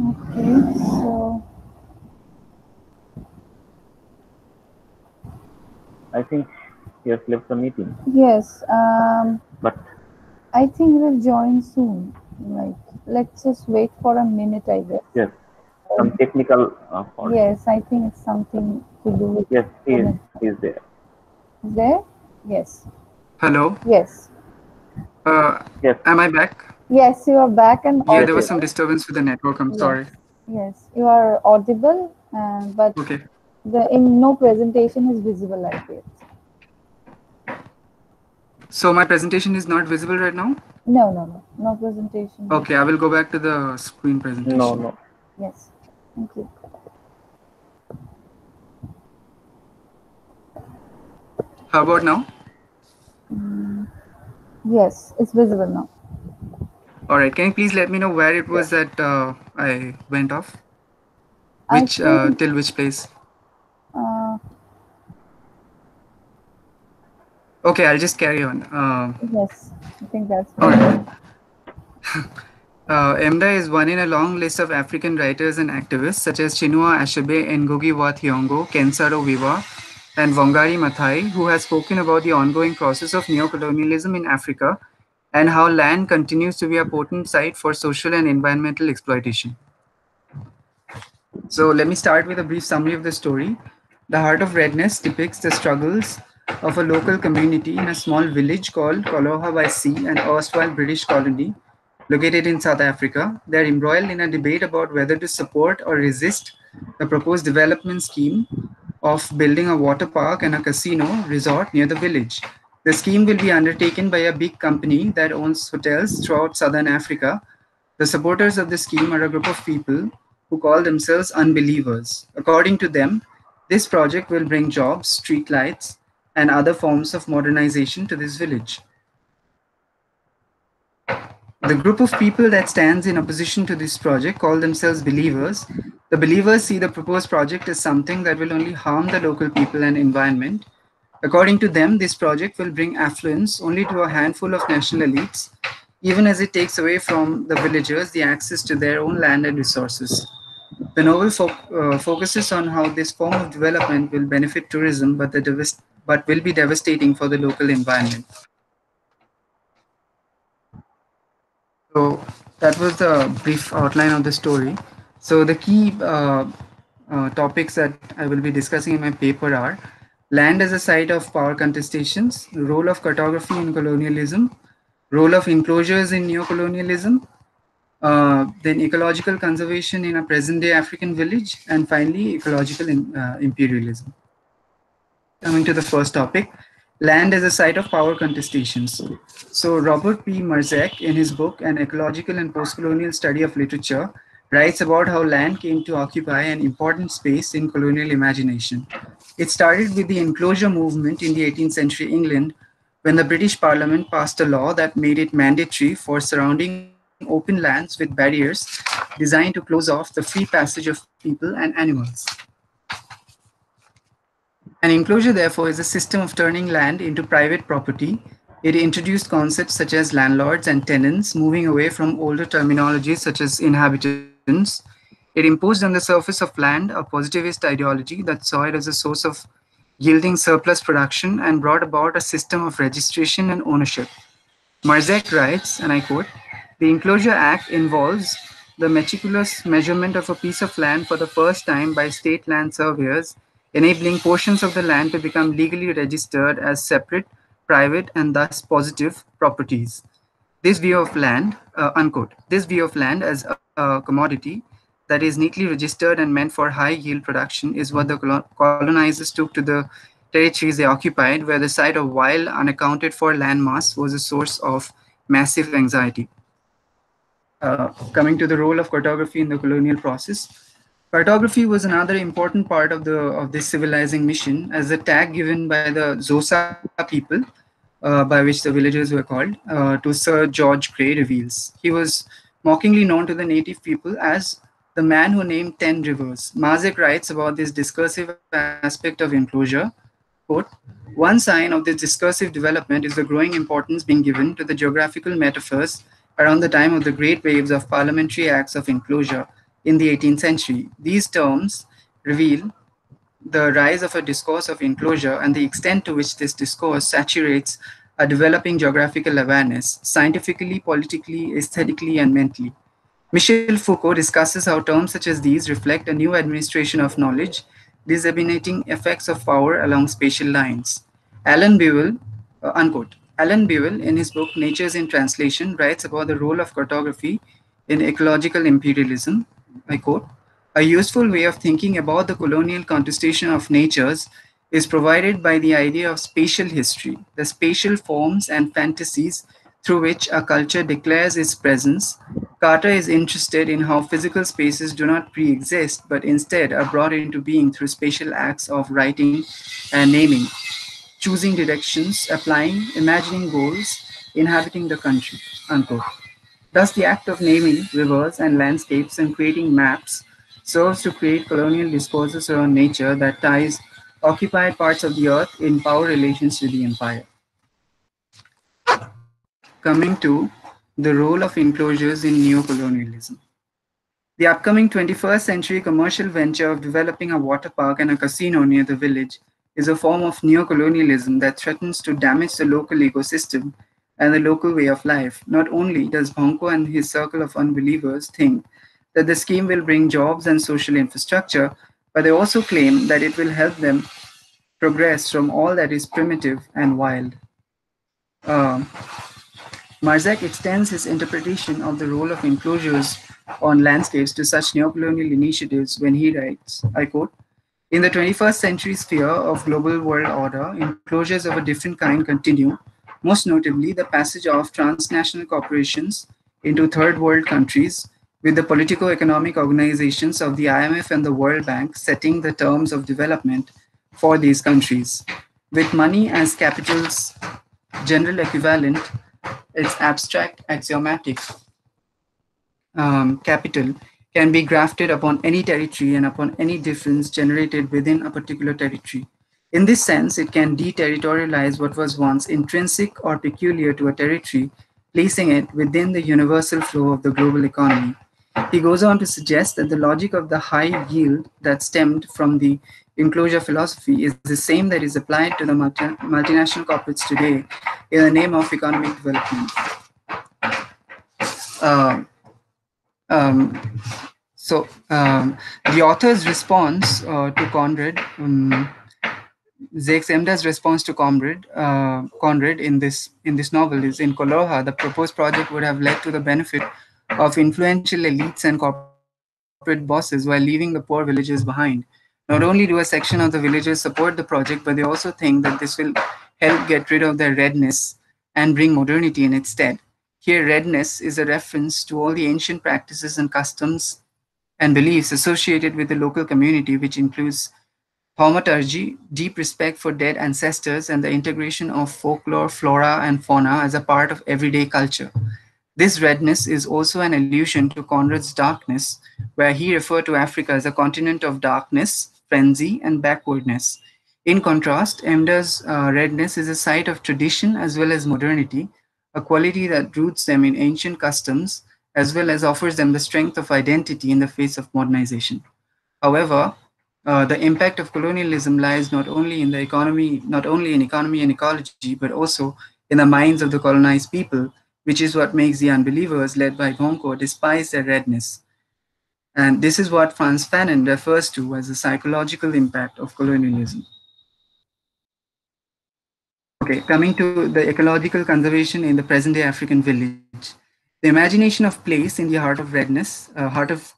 Okay, so I think he has left the meeting. yes, um, But I think he will join soon. Like, let's just wait for a minute, I guess. yes, some technical uh. Yes, I think it's something to do with. Yes, he is, he is there. Is there? Yes. Hello. Yes. Uh, Yes. am I back? Yes, you are back and Yeah, there was some disturbance with the network. I'm Yes. sorry. Yes, you are audible, uh, but Okay. the in no presentation is visible like this. So my presentation is not visible right now. No, no, no, no presentation. Okay, I will go back to the screen presentation. No, no. Yes, thank you. How about now? Mm, yes, it's visible now. All right. Can you please let me know where it was that uh, I went off? I Which uh, till which place? Okay, I'll just carry on. Uh, yes, I think that's all better. Uh, Mda is one in a long list of African writers and activists such as Chinua Achebe, Ngugi wa Thiong'o, Ken Saro-Wiwa, and Wangari Maathai, who has spoken about the ongoing process of neocolonialism in Africa and how land continues to be a potent site for social and environmental exploitation. So let me start with a brief summary of the story. The Heart of Redness depicts the struggles of a local community in a small village called Qolorha by Sea, an erstwhile British colony located in South Africa. They're embroiled in a debate about whether to support or resist the proposed development scheme of building a water park and a casino resort near the village. The scheme will be undertaken by a big company that owns hotels throughout southern Africa. The supporters of the scheme are a group of people who call themselves unbelievers. According to them, this project will bring jobs, streetlights, and other forms of modernization to this village. The group of people that stands in opposition to this project call themselves believers. The believers see the proposed project as something that will only harm the local people and environment. According to them, this project will bring affluence only to a handful of national elites, even as it takes away from the villagers the access to their own land and resources. The novel fo- uh, focuses on how this form of development will benefit tourism, but, the but will be devastating for the local environment. So that was the brief outline of the story. So the key uh, uh, topics that I will be discussing in my paper are land as a site of power contestations, role of cartography in colonialism, role of enclosures in neocolonialism, uh, then ecological conservation in a present day African village, and finally ecological in, uh, imperialism. Coming to the first topic, land as a site of power contestations. So Robert P. Marzec, in his book An Ecological and Postcolonial Study of Literature, writes about how land came to occupy an important space in colonial imagination. It started with the enclosure movement in the 18th century England when the British Parliament passed a law that made it mandatory for surrounding open lands with barriers designed to close off the free passage of people and animals. An enclosure, therefore, is a system of turning land into private property. It introduced concepts such as landlords and tenants, moving away from older terminologies such as inhabitants. It imposed on the surface of land a positivist ideology that saw it as a source of yielding surplus production and brought about a system of registration and ownership. Marzec writes, and I quote, the Enclosure Act involves the meticulous measurement of a piece of land for the first time by state land surveyors, enabling portions of the land to become legally registered as separate, private, and thus positive properties. This view of land, uh, unquote, this view of land as a, a commodity that is neatly registered and meant for high yield production is what the colonizers took to the territories they occupied, where the sight of wild, unaccounted for landmass was a source of massive anxiety. Uh, coming to the role of cartography in the colonial process, cartography was another important part of the of this civilizing mission, as the tag given by the Xhosa people, uh, by which the villagers were called, uh, to Sir George Grey reveals. He was mockingly known to the native people as the man who named 10 rivers. Marzec writes about this discursive aspect of enclosure. Quote, one sign of this discursive development is the growing importance being given to the geographical metaphors around the time of the great waves of parliamentary acts of enclosure in the 18th century. These terms reveal the rise of a discourse of enclosure and the extent to which this discourse saturates a developing geographical awareness, scientifically, politically, aesthetically, and mentally. Michel Foucault discusses how terms such as these reflect a new administration of knowledge, disseminating effects of power along spatial lines. Alan Bewell, uh, unquote, Alan Bewell, in his book Natures in Translation, writes about the role of cartography in ecological imperialism. I quote, a useful way of thinking about the colonial contestation of natures is provided by the idea of spatial history, the spatial forms and fantasies through which a culture declares its presence. Carter is interested in how physical spaces do not pre exist, but instead are brought into being through spatial acts of writing and naming, choosing directions, applying, imagining goals, inhabiting the country. Unquote. Thus, the act of naming rivers and landscapes and creating maps serves to create colonial discourses around nature that ties occupied parts of the earth in power relations to the empire. Coming to the role of enclosures in neocolonialism. The upcoming 21st century commercial venture of developing a water park and a casino near the village is a form of neocolonialism that threatens to damage the local ecosystem and the local way of life. Not only does Bhonco and his circle of unbelievers think that the scheme will bring jobs and social infrastructure, but they also claim that it will help them progress from all that is primitive and wild. Uh, extends his interpretation of the role of enclosures on landscapes to such neocolonial initiatives when he writes, I quote, in the 21st century sphere of global world order, enclosures of a different kind continue, most notably the passage of transnational corporations into third world countries with the politico-economic organizations of the IMF and the World Bank setting the terms of development for these countries. With money as capital's general equivalent, its abstract axiomatic um, capital can be grafted upon any territory and upon any difference generated within a particular territory. In this sense, it can deterritorialize what was once intrinsic or peculiar to a territory, placing it within the universal flow of the global economy. He goes on to suggest that the logic of the high yield that stemmed from the enclosure philosophy is the same that is applied to the multi multinational corporates today in the name of economic development. Uh, um, so um, the author's response uh, to Conrad, um, Zakes response to Conrad, uh, Conrad in this in this novel is in Qolorha, the proposed project would have led to the benefit of influential elites and corporate bosses while leaving the poor villagers behind. Not only do a section of the villagers support the project, but they also think that this will help get rid of their redness and bring modernity in its stead. Here, redness is a reference to all the ancient practices and customs and beliefs associated with the local community, which includes thaumaturgy, deep respect for dead ancestors, and the integration of folklore, flora, and fauna as a part of everyday culture. This redness is also an allusion to Conrad's darkness, where he referred to Africa as a continent of darkness, frenzy, and backwardness. In contrast, Mda's uh, redness is a site of tradition as well as modernity, a quality that roots them in ancient customs as well as offers them the strength of identity in the face of modernization. However, uh, the impact of colonialism lies not only in the economy, not only in economy and ecology, but also in the minds of the colonized people, which is what makes the unbelievers led by Bhonco despise their redness. And this is what Frantz Fanon refers to as the psychological impact of colonialism. Okay, coming to the ecological conservation in the present day African village. The imagination of place in the heart of redness, uh, heart of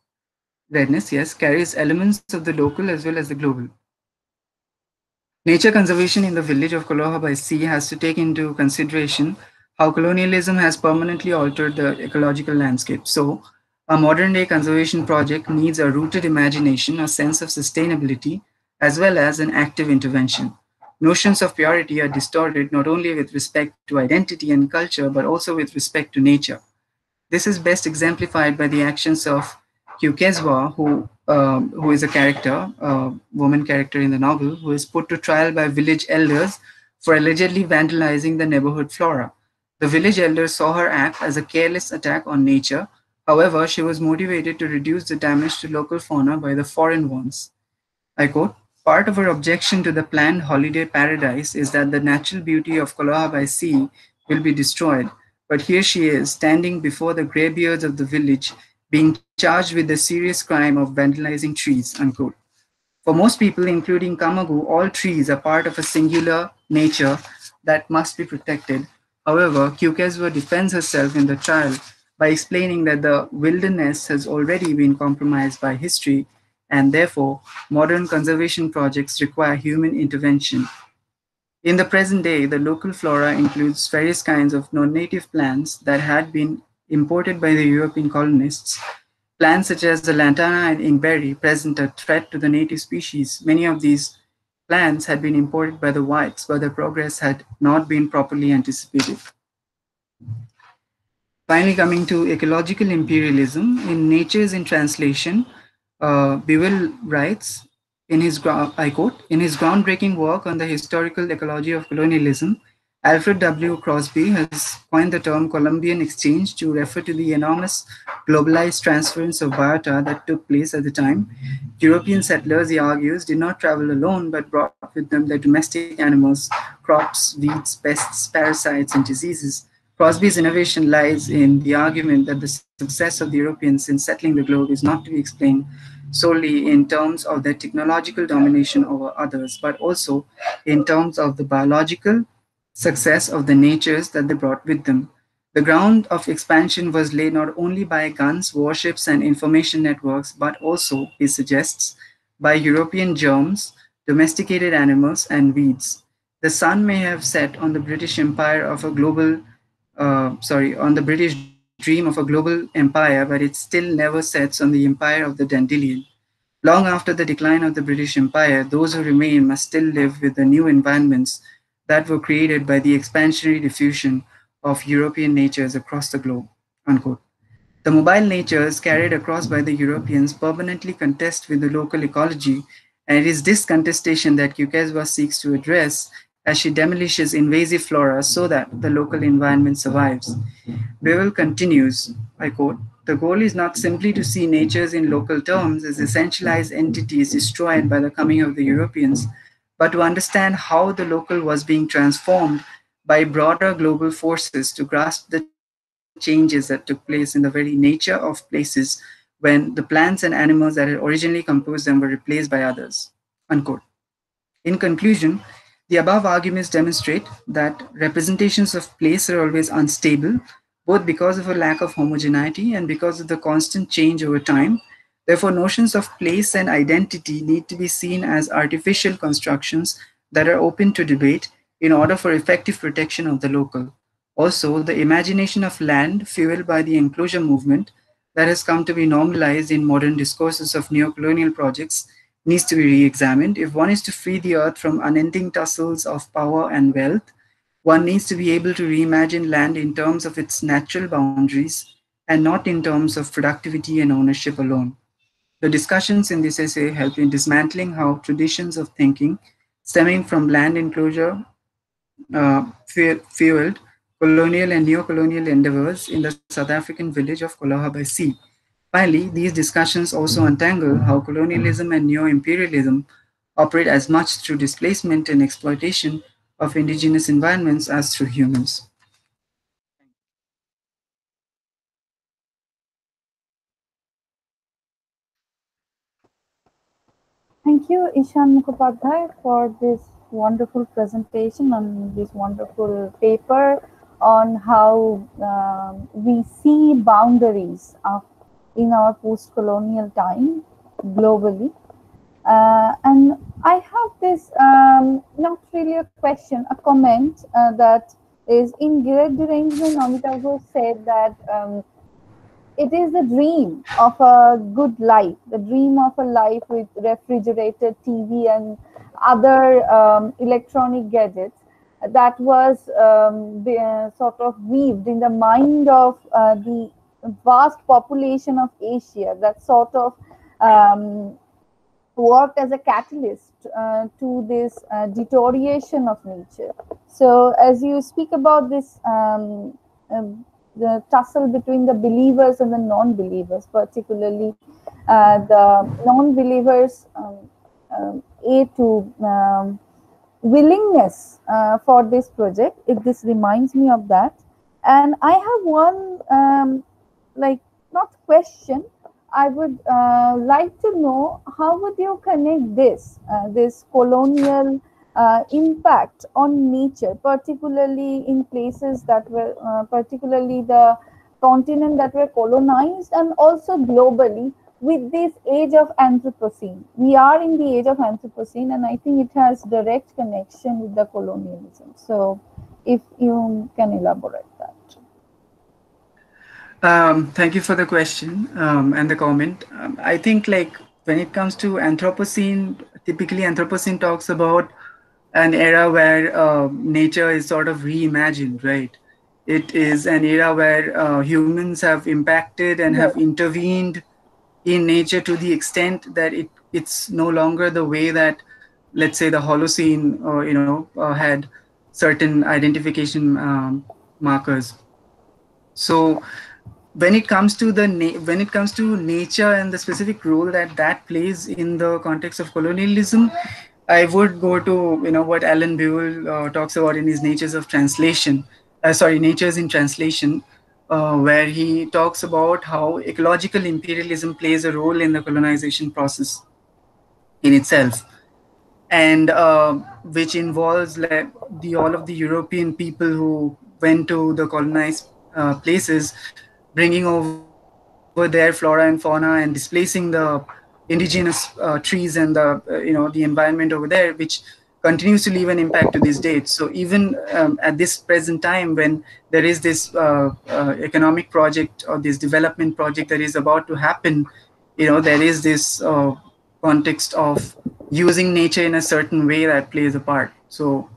redness, yes, carries elements of the local as well as the global. Nature conservation in the village of Qolorha by sea has to take into consideration how colonialism has permanently altered the ecological landscape. So, a modern day conservation project needs a rooted imagination, a sense of sustainability, as well as an active intervention. Notions of purity are distorted not only with respect to identity and culture, but also with respect to nature. This is best exemplified by the actions of Qukezwa, who, um, who is a character, a woman character in the novel, who is put to trial by village elders for allegedly vandalizing the neighborhood flora. The village elders saw her act as a careless attack on nature. However, she was motivated to reduce the damage to local fauna by the foreign ones. I quote, part of her objection to the planned holiday paradise is that the natural beauty of Qolorha by sea will be destroyed. But here she is, standing before the graybeards of the village, being charged with the serious crime of vandalizing trees, unquote. For most people, including Camagu, all trees are part of a singular nature that must be protected. However, Qukezwa defends herself in the trial by explaining that the wilderness has already been compromised by history and therefore modern conservation projects require human intervention. In the present day, the local flora includes various kinds of non-native plants that had been imported by the European colonists. Plants such as the lantana and inkberry present a threat to the native species. Many of these plants had been imported by the whites, but their progress had not been properly anticipated. Finally, coming to ecological imperialism, in Natures in Translation, uh, Bewell writes, in his, I quote, in his groundbreaking work on the historical ecology of colonialism, Alfred W. Crosby has coined the term Columbian exchange to refer to the enormous globalized transference of biota that took place at the time. European settlers, he argues, did not travel alone, but brought with them their domestic animals, crops, weeds, pests, parasites, and diseases. Crosby's innovation lies in the argument that the success of the Europeans in settling the globe is not to be explained solely in terms of their technological domination over others, but also in terms of the biological success of the natures that they brought with them. The ground of expansion was laid not only by guns, warships, and information networks, but also, he suggests, by European germs, domesticated animals, and weeds. The sun may have set on the British Empire of a global, uh, sorry, on the British dream of a global empire, but it still never sets on the empire of the dandelion. Long after the decline of the British Empire, those who remain must still live with the new environments that were created by the expansionary diffusion of European natures across the globe. Unquote. The mobile natures carried across by the Europeans permanently contest with the local ecology, and it is this contestation that Qukezwa seeks to address as she demolishes invasive flora so that the local environment survives. Bewell continues, I quote, the goal is not simply to see natures in local terms as essentialized entities destroyed by the coming of the Europeans, but to understand how the local was being transformed by broader global forces to grasp the changes that took place in the very nature of places when the plants and animals that had originally composed them were replaced by others. Unquote. In conclusion, the above arguments demonstrate that representations of place are always unstable, both because of a lack of homogeneity and because of the constant change over time, Therefore, notions of place and identity need to be seen as artificial constructions that are open to debate in order for effective protection of the local. Also, the imagination of land fueled by the enclosure movement that has come to be normalized in modern discourses of neocolonial projects needs to be re-examined. If one is to free the earth from unending tussles of power and wealth, one needs to be able to reimagine land in terms of its natural boundaries and not in terms of productivity and ownership alone. The discussions in this essay help in dismantling how traditions of thinking stemming from land enclosure uh, fueled colonial and neo-colonial endeavors in the South African village of Qolorha by Sea. Finally, these discussions also untangle how colonialism and neo-imperialism operate as much through displacement and exploitation of indigenous environments as through humans. Thank you, Ishan Mukhopadhyay, for this wonderful presentation on this wonderful paper on how um, we see boundaries of, in our post-colonial time globally. Uh, and I have this, um, not really a question, a comment uh, that is in direct derangement. Amitav said that um, it is the dream of a good life, the dream of a life with refrigerated TV and other um, electronic gadgets that was um, uh, sort of weaved in the mind of uh, the vast population of Asia that sort of um, worked as a catalyst uh, to this uh, deterioration of nature. So as you speak about this um, um the tussle between the believers and the non-believers, particularly uh, the non-believers um, um, a to um, willingness uh, for this project. If this reminds me of that, and I have one um, like not question, I would uh, like to know how would you connect this, uh, this colonial uh, impact on nature, particularly in places that were, uh, particularly the continent that were colonized and also globally with this age of Anthropocene. We are in the age of Anthropocene and I think it has direct connection with the colonialism. So if you can elaborate that. Um, thank you for the question um, and the comment. Um, I think like when it comes to Anthropocene, typically Anthropocene talks about an era where uh, nature is sort of reimagined, right? It is an era where uh, humans have impacted and have intervened in nature to the extent that it, it's no longer the way that, let's say, the Holocene, uh, you know, uh, had certain identification um, markers. So when it comes to the when it comes to nature and the specific role that that plays in the context of colonialism i would go to you know what Alan Bewell uh, talks about in his natures of translation uh, sorry natures in translation uh, where he talks about how ecological imperialism plays a role in the colonization process in itself. And uh, which involves like the all of the european people who went to the colonized uh, places bringing over their flora and fauna and displacing the indigenous uh, trees and the uh, you know the environment over there which continues to leave an impact to this date. So even um, at this present time when there is this uh, uh economic project or this development project that is about to happen you know there is this uh, context of using nature in a certain way that plays a part. So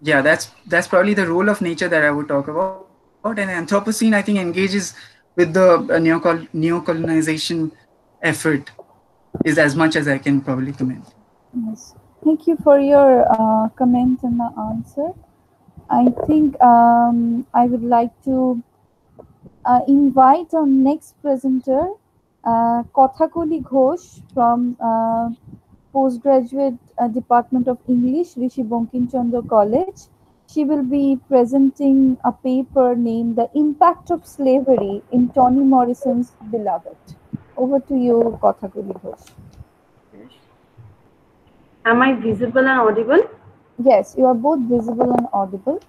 yeah that's that's probably the role of nature that i would talk about. And Anthropocene, I think, engages with the uh, neo-colonization effort is as much as I can probably comment. Yes. Thank you for your uh, comment and the answer. I think um, I would like to uh, invite our next presenter, uh, Kothakoli Ghosh from uh, Postgraduate uh, Department of English, Rishi Bankim Chandra College she will be presenting a paper named The Impact of Slavery in Toni Morrison's Beloved. Over to you, Kothakoli Ghosh. Am I visible and audible? Yes, you are both visible and audible.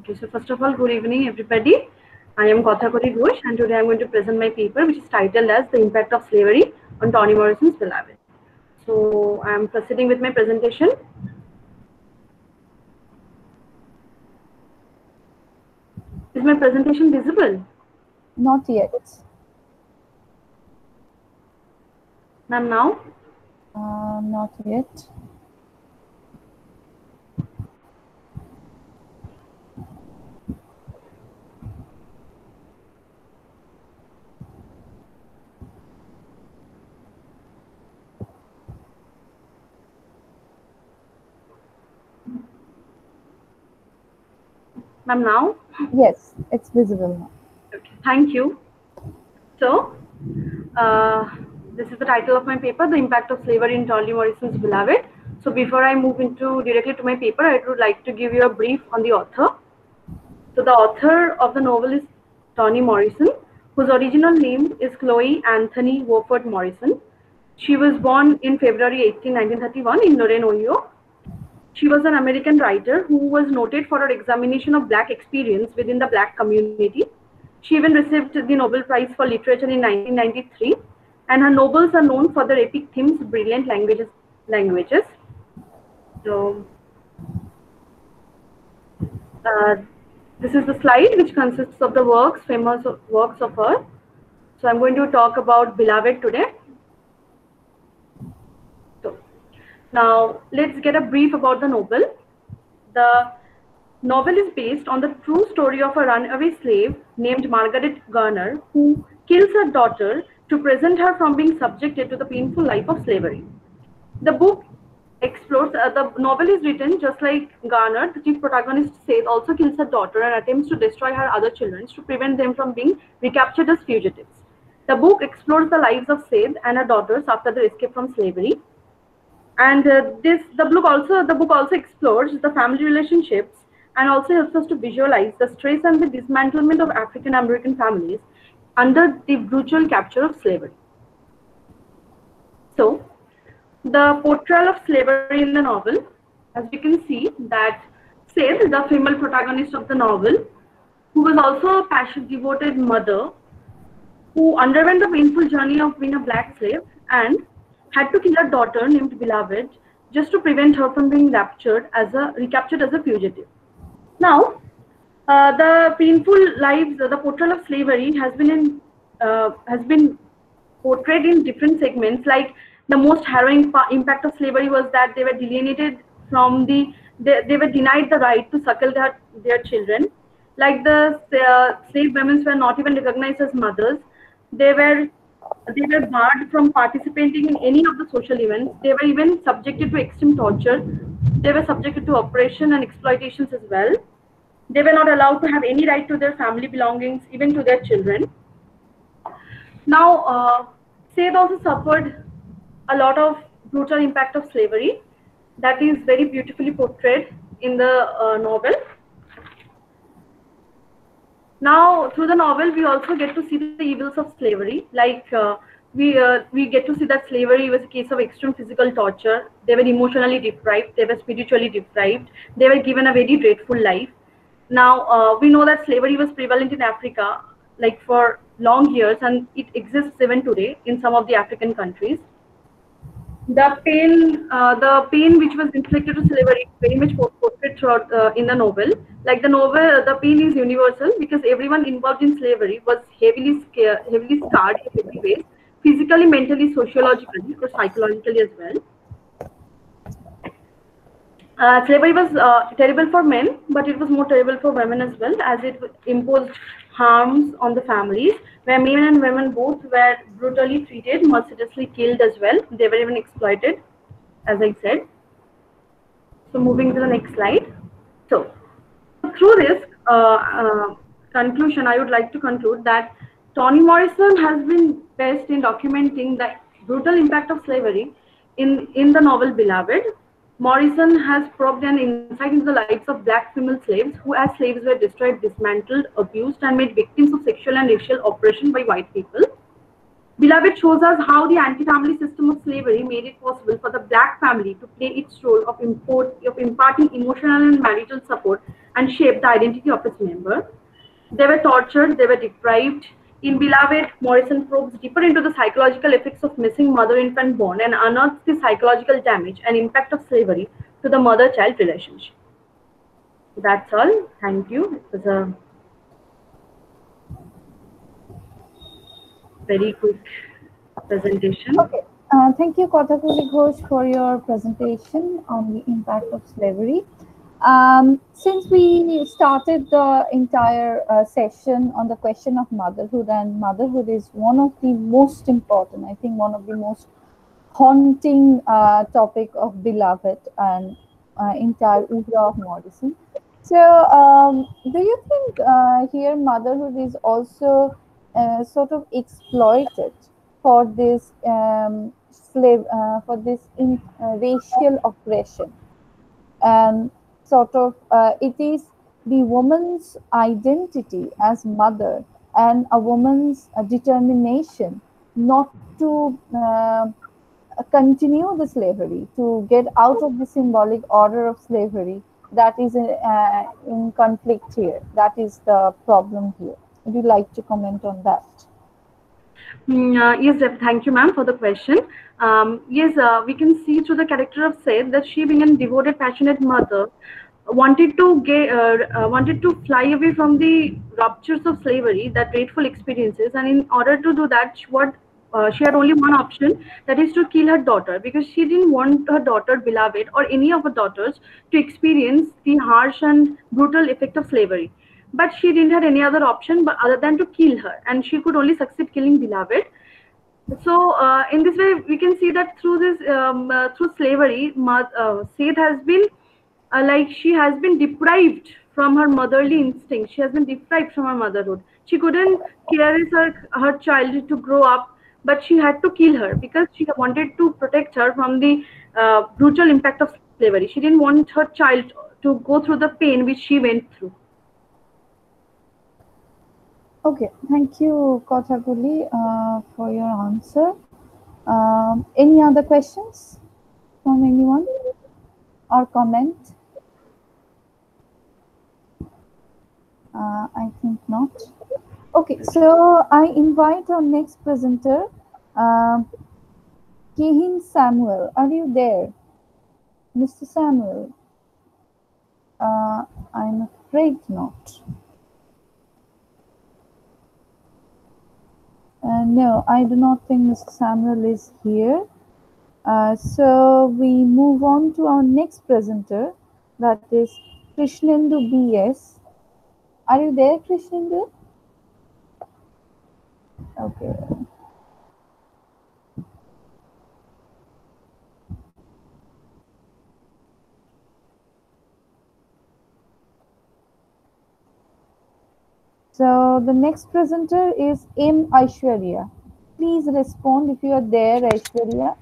Okay, so first of all, good evening, everybody. I am Kothakoli Ghosh, and today I'm going to present my paper, which is titled as The Impact of Slavery on Toni Morrison's Beloved. So I'm proceeding with my presentation. Is my presentation visible? Not yet. And now? Uh, not yet. Ma'am, now? Yes, it's visible now. Okay, thank you. So, uh, this is the title of my paper, The Impact of Slavery in Toni Morrison's Beloved. So before I move into directly to my paper, I would like to give you a brief on the author. So the author of the novel is Toni Morrison, whose original name is Chloe Anthony Wofford Morrison. She was born in February 18, 1931 in Lorain, Ohio, she was an American writer who was noted for her examination of Black experience within the Black community. She even received the Nobel Prize for Literature in 1993, and her novels are known for their epic themes, brilliant languages. languages. So, uh, this is the slide which consists of the works, famous works of her. So I'm going to talk about Beloved today. So now, let's get a brief about the novel. The novel is based on the true story of a runaway slave named Margaret Garner, who kills her daughter to prevent her from being subjected to the painful life of slavery. The book explores, uh, the novel is written just like Garner, the chief protagonist says, also kills her daughter and attempts to destroy her other children to prevent them from being recaptured as fugitives. The book explores the lives of Sethe and her daughters after their escape from slavery and uh, this the book also the book also explores the family relationships and also helps us to visualize the stress and the dismantlement of african american families under the brutal capture of slavery. So, the portrayal of slavery in the novel, as we can see that Sethe, the female protagonist of the novel, who was also a passionate, devoted mother, who underwent the painful journey of being a black slave and had to kill her daughter named Beloved just to prevent her from being captured as a recaptured as a fugitive. Now, uh, the painful lives, the portrayal of slavery has been in, uh, has been portrayed in different segments. Like the most harrowing impact of slavery was that they were delineated from the, they, they were denied the right to suckle their, their children. Like the uh, slave women were not even recognized as mothers. They were they were barred from participating in any of the social events. They were even subjected to extreme torture. They were subjected to oppression and exploitations as well. They were not allowed to have any right to their family belongings, even to their children. Now, uh, also suffered a lot of brutal impact of slavery that is very beautifully portrayed in the uh, novel. Now, through the novel, we also get to see the evils of slavery. Like uh, we uh, we get to see that slavery was a case of extreme physical torture. They were emotionally deprived. They were spiritually deprived. They were given a very dreadful life. Now uh, we know that slavery was prevalent in Africa, like for long years, and it exists even today in some of the African countries the pain, uh, the pain which was inflicted to slavery, very much portrayed throughout uh, in the novel. Like the novel, the pain is universal because everyone involved in slavery was heavily scared, heavily scarred in every way, physically, mentally, sociologically, or psychologically as well. Uh, slavery was uh, terrible for men, but it was more terrible for women as well, as it imposed harms on the families, where men and women both were brutally treated, mercilessly killed as well. They were even exploited, as I said. So moving to the next slide. So through this uh, uh, conclusion, I would like to conclude that Toni Morrison has been best in documenting the brutal impact of slavery in, in the novel Beloved, Morrison has probed an insight into the lives of black female slaves who as slaves were destroyed, dismantled, abused and made victims of sexual and racial oppression by white people. Beloved shows us how the anti-family system of slavery made it possible for the black family to play its role of, import, of imparting emotional and marital support and shape the identity of its member. They were tortured, they were deprived, in Beloved, Morrison probes deeper into the psychological effects of missing mother-infant bond and unearths the psychological damage and impact of slavery to the mother-child relationship. That's all. Thank you. It was a very quick presentation. Okay. Uh, thank you, Kothakoli Ghosh, for your presentation on the impact of slavery. Um, since we started the entire uh, session on the question of motherhood, and motherhood is one of the most important, I think, one of the most haunting uh, topic of Beloved and uh, entire oeuvre of Morrison. So, um, do you think uh, here motherhood is also uh, sort of exploited for this um, slave, uh, for this in, racial oppression? And sort of uh, it is the woman's identity as mother and a woman's uh, determination not to uh, continue the slavery to get out of the symbolic order of slavery that is in, uh, in conflict here. That is the problem here. Would you like to comment on that? Mm, uh, yes, thank you, ma'am, for the question. Um, yes, uh, we can see through the character of Sethe that she, being a devoted, passionate mother, wanted to get uh, uh, wanted to fly away from the ruptures of slavery, that dreadful experiences, and in order to do that, what uh, she had only one option that is to kill her daughter because she didn't want her daughter beloved or any of her daughters to experience the harsh and brutal effect of slavery. But she didn't have any other option but other than to kill her and she could only succeed killing beloved. So uh, in this way we can see that through this um, uh, through slavery uh, Sethe has been uh, like she has been deprived from her motherly instinct. She has been deprived from her motherhood. She couldn't care her, her child to grow up but she had to kill her because she wanted to protect her from the uh, brutal impact of slavery. She didn't want her child to go through the pain which she went through. Okay, thank you, Kothakoli, uh, for your answer. Um, any other questions from anyone or comment? Uh, I think not. Okay, so I invite our next presenter, um, Kehin Samuel. Are you there? Mr. Samuel? Uh, I'm afraid not. Uh, no, I do not think Mr. Samuel is here. Uh, so we move on to our next presenter, that is Krishnendu BS. Are you there, Krishnendu? Okay. So the next presenter is M. Aishwarya. Please respond if you are there, Aishwarya.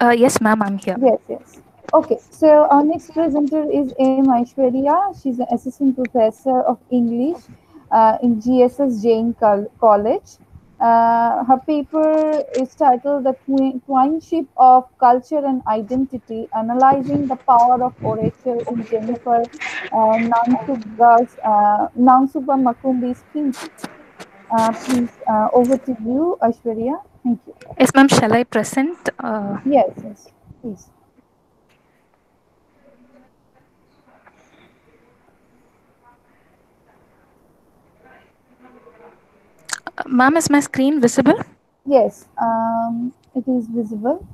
Uh, yes, ma'am, I'm here. Yes, yes. Okay, so our next presenter is M. Aishwarya. She's an assistant professor of English uh, in GSS Jain Col- College. Uh, her paper is titled The Twi- Twineship of Culture and Identity, Analyzing the Power of Orature in Jennifer uh, Nansubuga's, uh, Kintu. Uh, please, uh, over to you, Aishwarya. Thank you. Yes, ma'am, shall I present? Uh, Yes, yes, please. ma'am, is my screen visible? Yes, um, it is visible.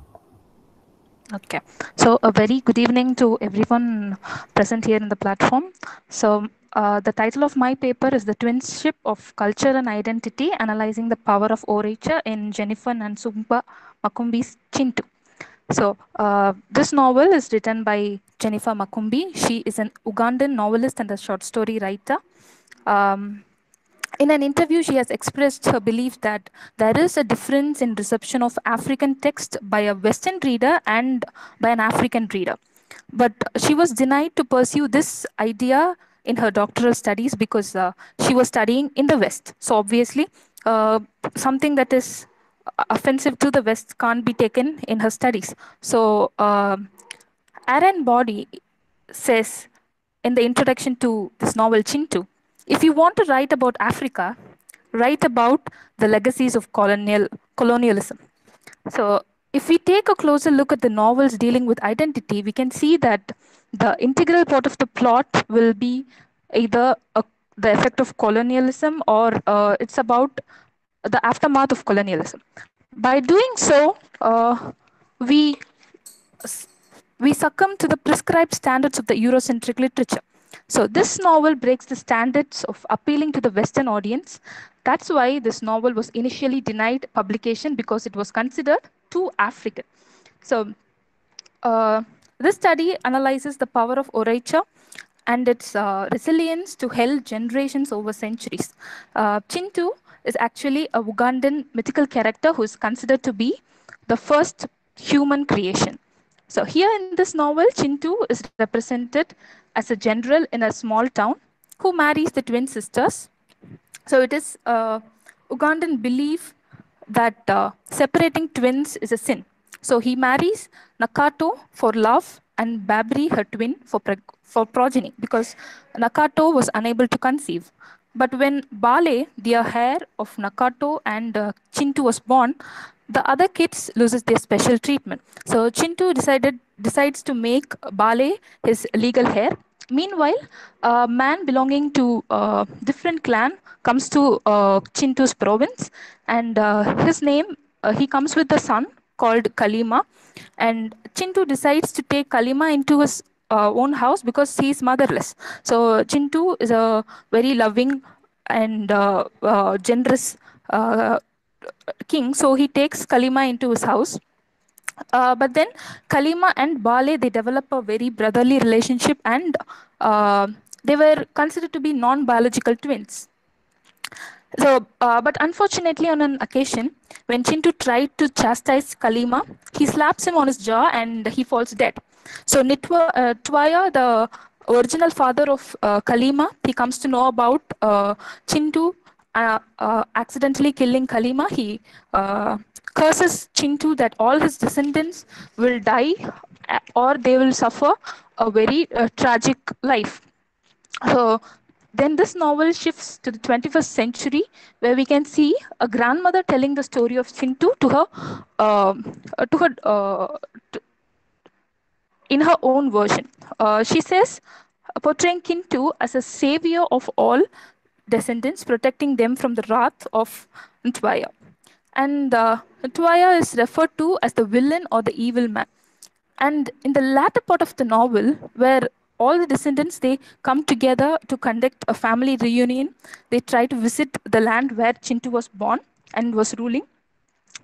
Okay. So a very good evening to everyone present here in the platform. So uh, the title of my paper is The Twinship of Culture and Identity, Analyzing the Power of Orature in Jennifer Nansubuga Makumbi's Kintu. So uh, this novel is written by Jennifer Makumbi. She is an Ugandan novelist and a short story writer. Um, in an interview, she has expressed her belief that there is a difference in reception of African text by a Western reader and by an African reader. But she was denied to pursue this idea in her doctoral studies because uh, she was studying in the West. So, obviously, uh, something that is offensive to the West can't be taken in her studies. So, um Aaron Bady says in the introduction to this novel Kintu, if you want to write about Africa, write about the legacies of colonial colonialism. So if we take a closer look at the novels dealing with identity, we can see that the integral part of the plot will be either a, the effect of colonialism or uh, it's about the aftermath of colonialism. By doing so, uh, we we succumb to the prescribed standards of the Eurocentric literature. So this novel breaks the standards of appealing to the Western audience. That's why this novel was initially denied publication because it was considered too African. So uh, this study analyzes the power of orature and its uh, resilience to held generations over centuries. Uh, Kintu is actually a Ugandan mythical character who is considered to be the first human creation. So here in this novel, Kintu is represented as a general in a small town who marries the twin sisters. So it is uh, Ugandan belief that uh, separating twins is a sin. So he marries Nakato for love and Babirye, her twin, for, for progeny because Nakato was unable to conceive. But when Bale, the heir of Nakato and uh, Kintu was born, the other kids loses their special treatment. So Kintu decided decides to make Bale his legal heir. Meanwhile, a man belonging to a different clan comes to uh, Kintu's province, and uh, his name uh, he comes with a son called Kalima, and Kintu decides to take Kalima into his uh, own house because he is motherless. So Kintu is a very loving and uh, uh, generous king, so he takes Kalima into his house. Uh, but then Kalima and Bale they develop a very brotherly relationship and uh, they were considered to be non-biological twins. So, uh, but unfortunately, on an occasion, when Kintu tried to chastise Kalima, he slaps him on his jaw and he falls dead. So, Nitwa, uh, Twaya, the original father of uh, Kalima, he comes to know about uh, Kintu uh, uh, accidentally killing Kalima, he uh, curses Kintu that all his descendants will die uh, or they will suffer a very tragic life. So then this novel shifts to the 21st century where we can see a grandmother telling the story of Kintu to her uh, to her uh, to, in her own version. Uh, she says portraying Kintu as a savior of all descendants, protecting them from the wrath of Ntwaya. And uh, Ntwaya is referred to as the villain or the evil man. And in the latter part of the novel, where all the descendants they come together to conduct a family reunion, they try to visit the land where Kintu was born and was ruling.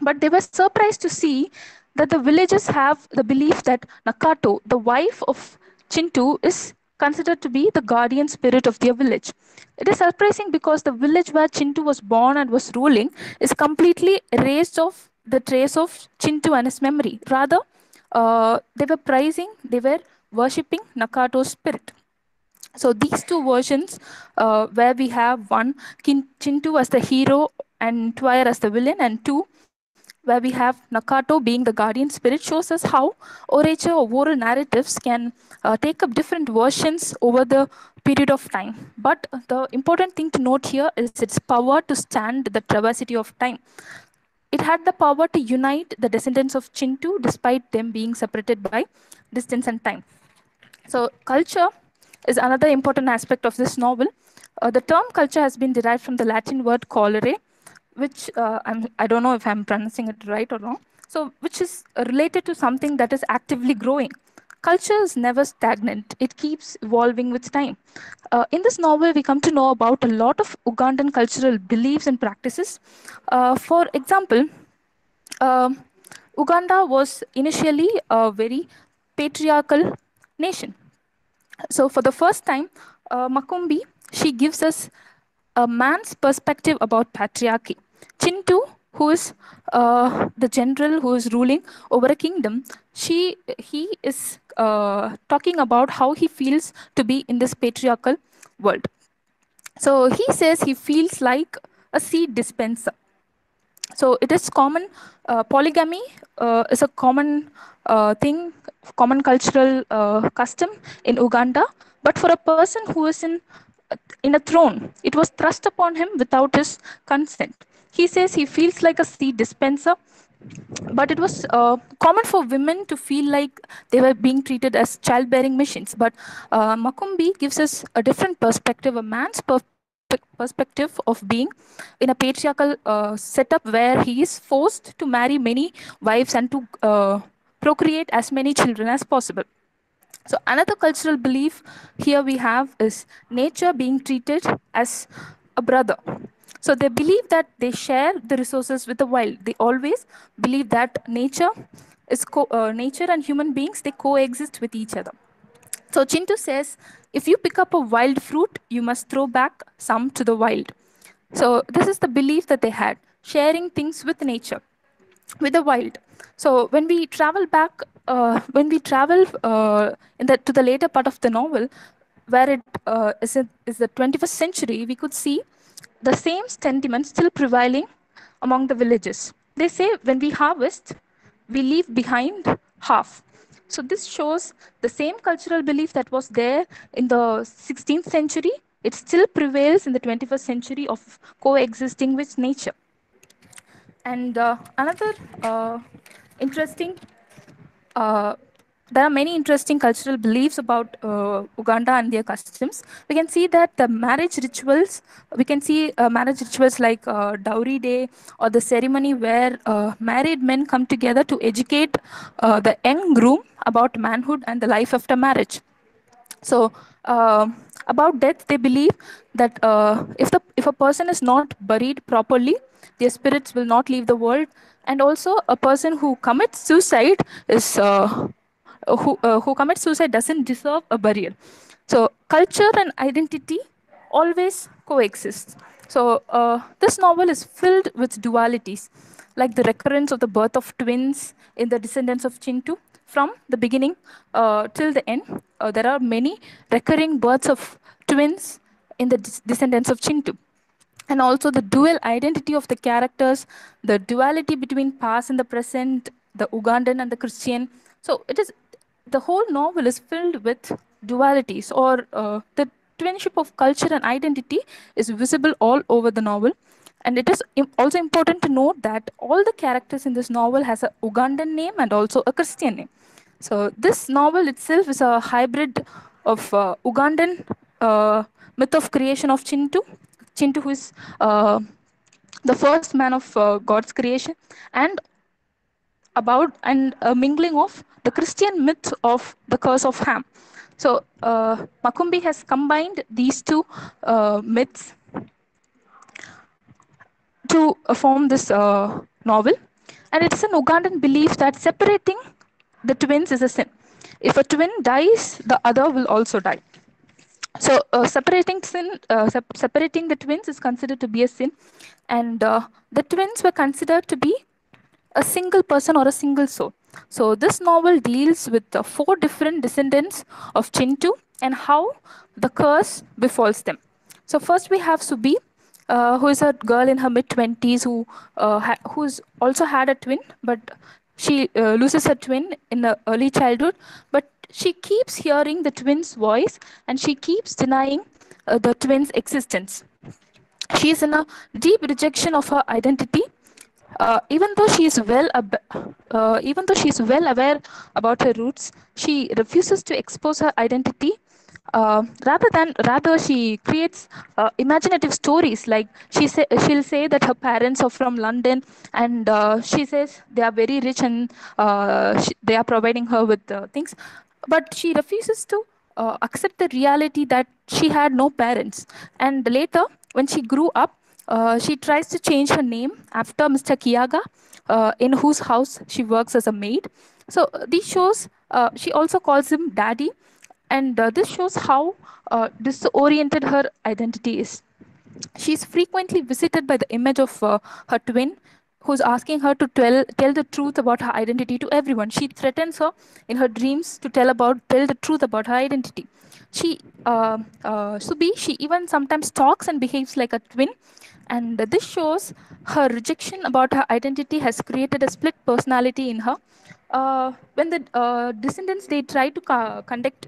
But they were surprised to see that the villagers have the belief that Nakato, the wife of Kintu, is considered to be the guardian spirit of their village. It is surprising because the village where Kintu was born and was ruling is completely erased of the trace of Kintu and his memory. Rather, uh, they were praising, they were worshipping Nakato's spirit. So these two versions, uh, where we have one Kintu as the hero and Twire as the villain, and two where we have Nakato being the guardian spirit, shows us how orature or oral narratives can uh, take up different versions over the period of time. But the important thing to note here is its power to stand the travesty of time. It had the power to unite the descendants of Kintu despite them being separated by distance and time. So, culture is another important aspect of this novel. Uh, the term culture has been derived from the Latin word colere, which uh, I'm, I don't know if I'm pronouncing it right or wrong. So, which is related to something that is actively growing. Culture is never stagnant, it keeps evolving with time. Uh, in this novel, we come to know about a lot of Ugandan cultural beliefs and practices. Uh, for example, um, Uganda was initially a very patriarchal nation. So, for the first time, uh, Makumbi she gives us a man's perspective about patriarchy. Kintu, who is uh, the general who is ruling over a kingdom, she he is uh, talking about how he feels to be in this patriarchal world. So he says he feels like a seed dispenser. So it is common. Uh, polygamy uh, is a common uh, thing, common cultural uh, custom in Uganda. But for a person who is in in a throne, it was thrust upon him without his consent. He says he feels like a seed dispenser, but it was uh, common for women to feel like they were being treated as childbearing machines. But uh, Makumbi gives us a different perspective, a man's per- perspective of being in a patriarchal uh, setup where he is forced to marry many wives and to uh, procreate as many children as possible. So another cultural belief here we have is nature being treated as a brother. So they believe that they share the resources with the wild. They always believe that nature is uh, nature and human beings they coexist with each other. So Kintu says, if you pick up a wild fruit, you must throw back some to the wild. So this is the belief that they had, sharing things with nature, with the wild. So when we travel back, uh, when we travel uh, in the, to the later part of the novel, where it uh, is, is the 21st century, we could see the same sentiment still prevailing among the villages. They say when we harvest, we leave behind half. So this shows the same cultural belief that was there in the 16th century. It still prevails in the 21st century of coexisting with nature. And uh, another uh, interesting, uh, there are many interesting cultural beliefs about Uganda and their customs. We can see that the marriage rituals, we can see marriage rituals like dowry day or the ceremony where married men come together to educate the young groom about manhood and the life after marriage. So about death, they believe that uh, if the if a person is not buried properly, their spirits will not leave the world. And also, a person who commits suicide is uh, who uh, who commits suicide doesn't deserve a burial. So culture and identity always coexist. So uh, this novel is filled with dualities, like the recurrence of the birth of twins in the descendants of Kintu. From the beginning uh, till the end, uh, there are many recurring births of twins in the des- descendants of Kintu. and also the dual identity of the characters, the duality between past and the present, the Ugandan and the Christian. So it is the whole novel is filled with dualities, or uh, the twinship of culture and identity is visible all over the novel. And it is also important to note that all the characters in this novel has a Ugandan name and also a Christian name. So this novel itself is a hybrid of uh, Ugandan uh, myth of creation of Kintu, Kintu who is uh, the first man of uh, God's creation, and about and a mingling of the Christian myth of the curse of Ham. So uh, Makumbi has combined these two uh, myths to form this novel, and it's an Ugandan belief that separating the twins is a sin. If a twin dies, the other will also die. So uh, separating sin, uh, sep- separating the twins is considered to be a sin, and uh, the twins were considered to be a single person or a single soul. So this novel deals with the four different descendants of Kintu and how the curse befalls them. So first we have Suubi, uh, who is a girl in her mid twenties who uh, ha- who's also had a twin, but she uh, loses her twin in the early childhood. But she keeps hearing the twin's voice and she keeps denying uh, the twin's existence. She is in a deep rejection of her identity uh, even though she is well ab- uh, even though she is well aware about her roots she refuses to expose her identity uh, rather than rather she creates uh, imaginative stories like she say she'll say that her parents are from london and uh, she says they are very rich and uh, she, they are providing her with uh, things but she refuses to accept the reality that she had no parents and later when she grew up she tries to change her name after Mr. Kiyaga, uh, in whose house she works as a maid. So this shows she also calls him daddy, and uh, this shows how uh, disoriented her identity is. She's frequently visited by the image of uh, her twin, who's asking her to tell tell the truth about her identity to everyone. She threatens her in her dreams to tell about tell the truth about her identity. She uh, uh, Suubi, she even sometimes talks and behaves like a twin, and this shows her rejection about her identity has created a split personality in her. Uh, when the uh, descendants they try to co- conduct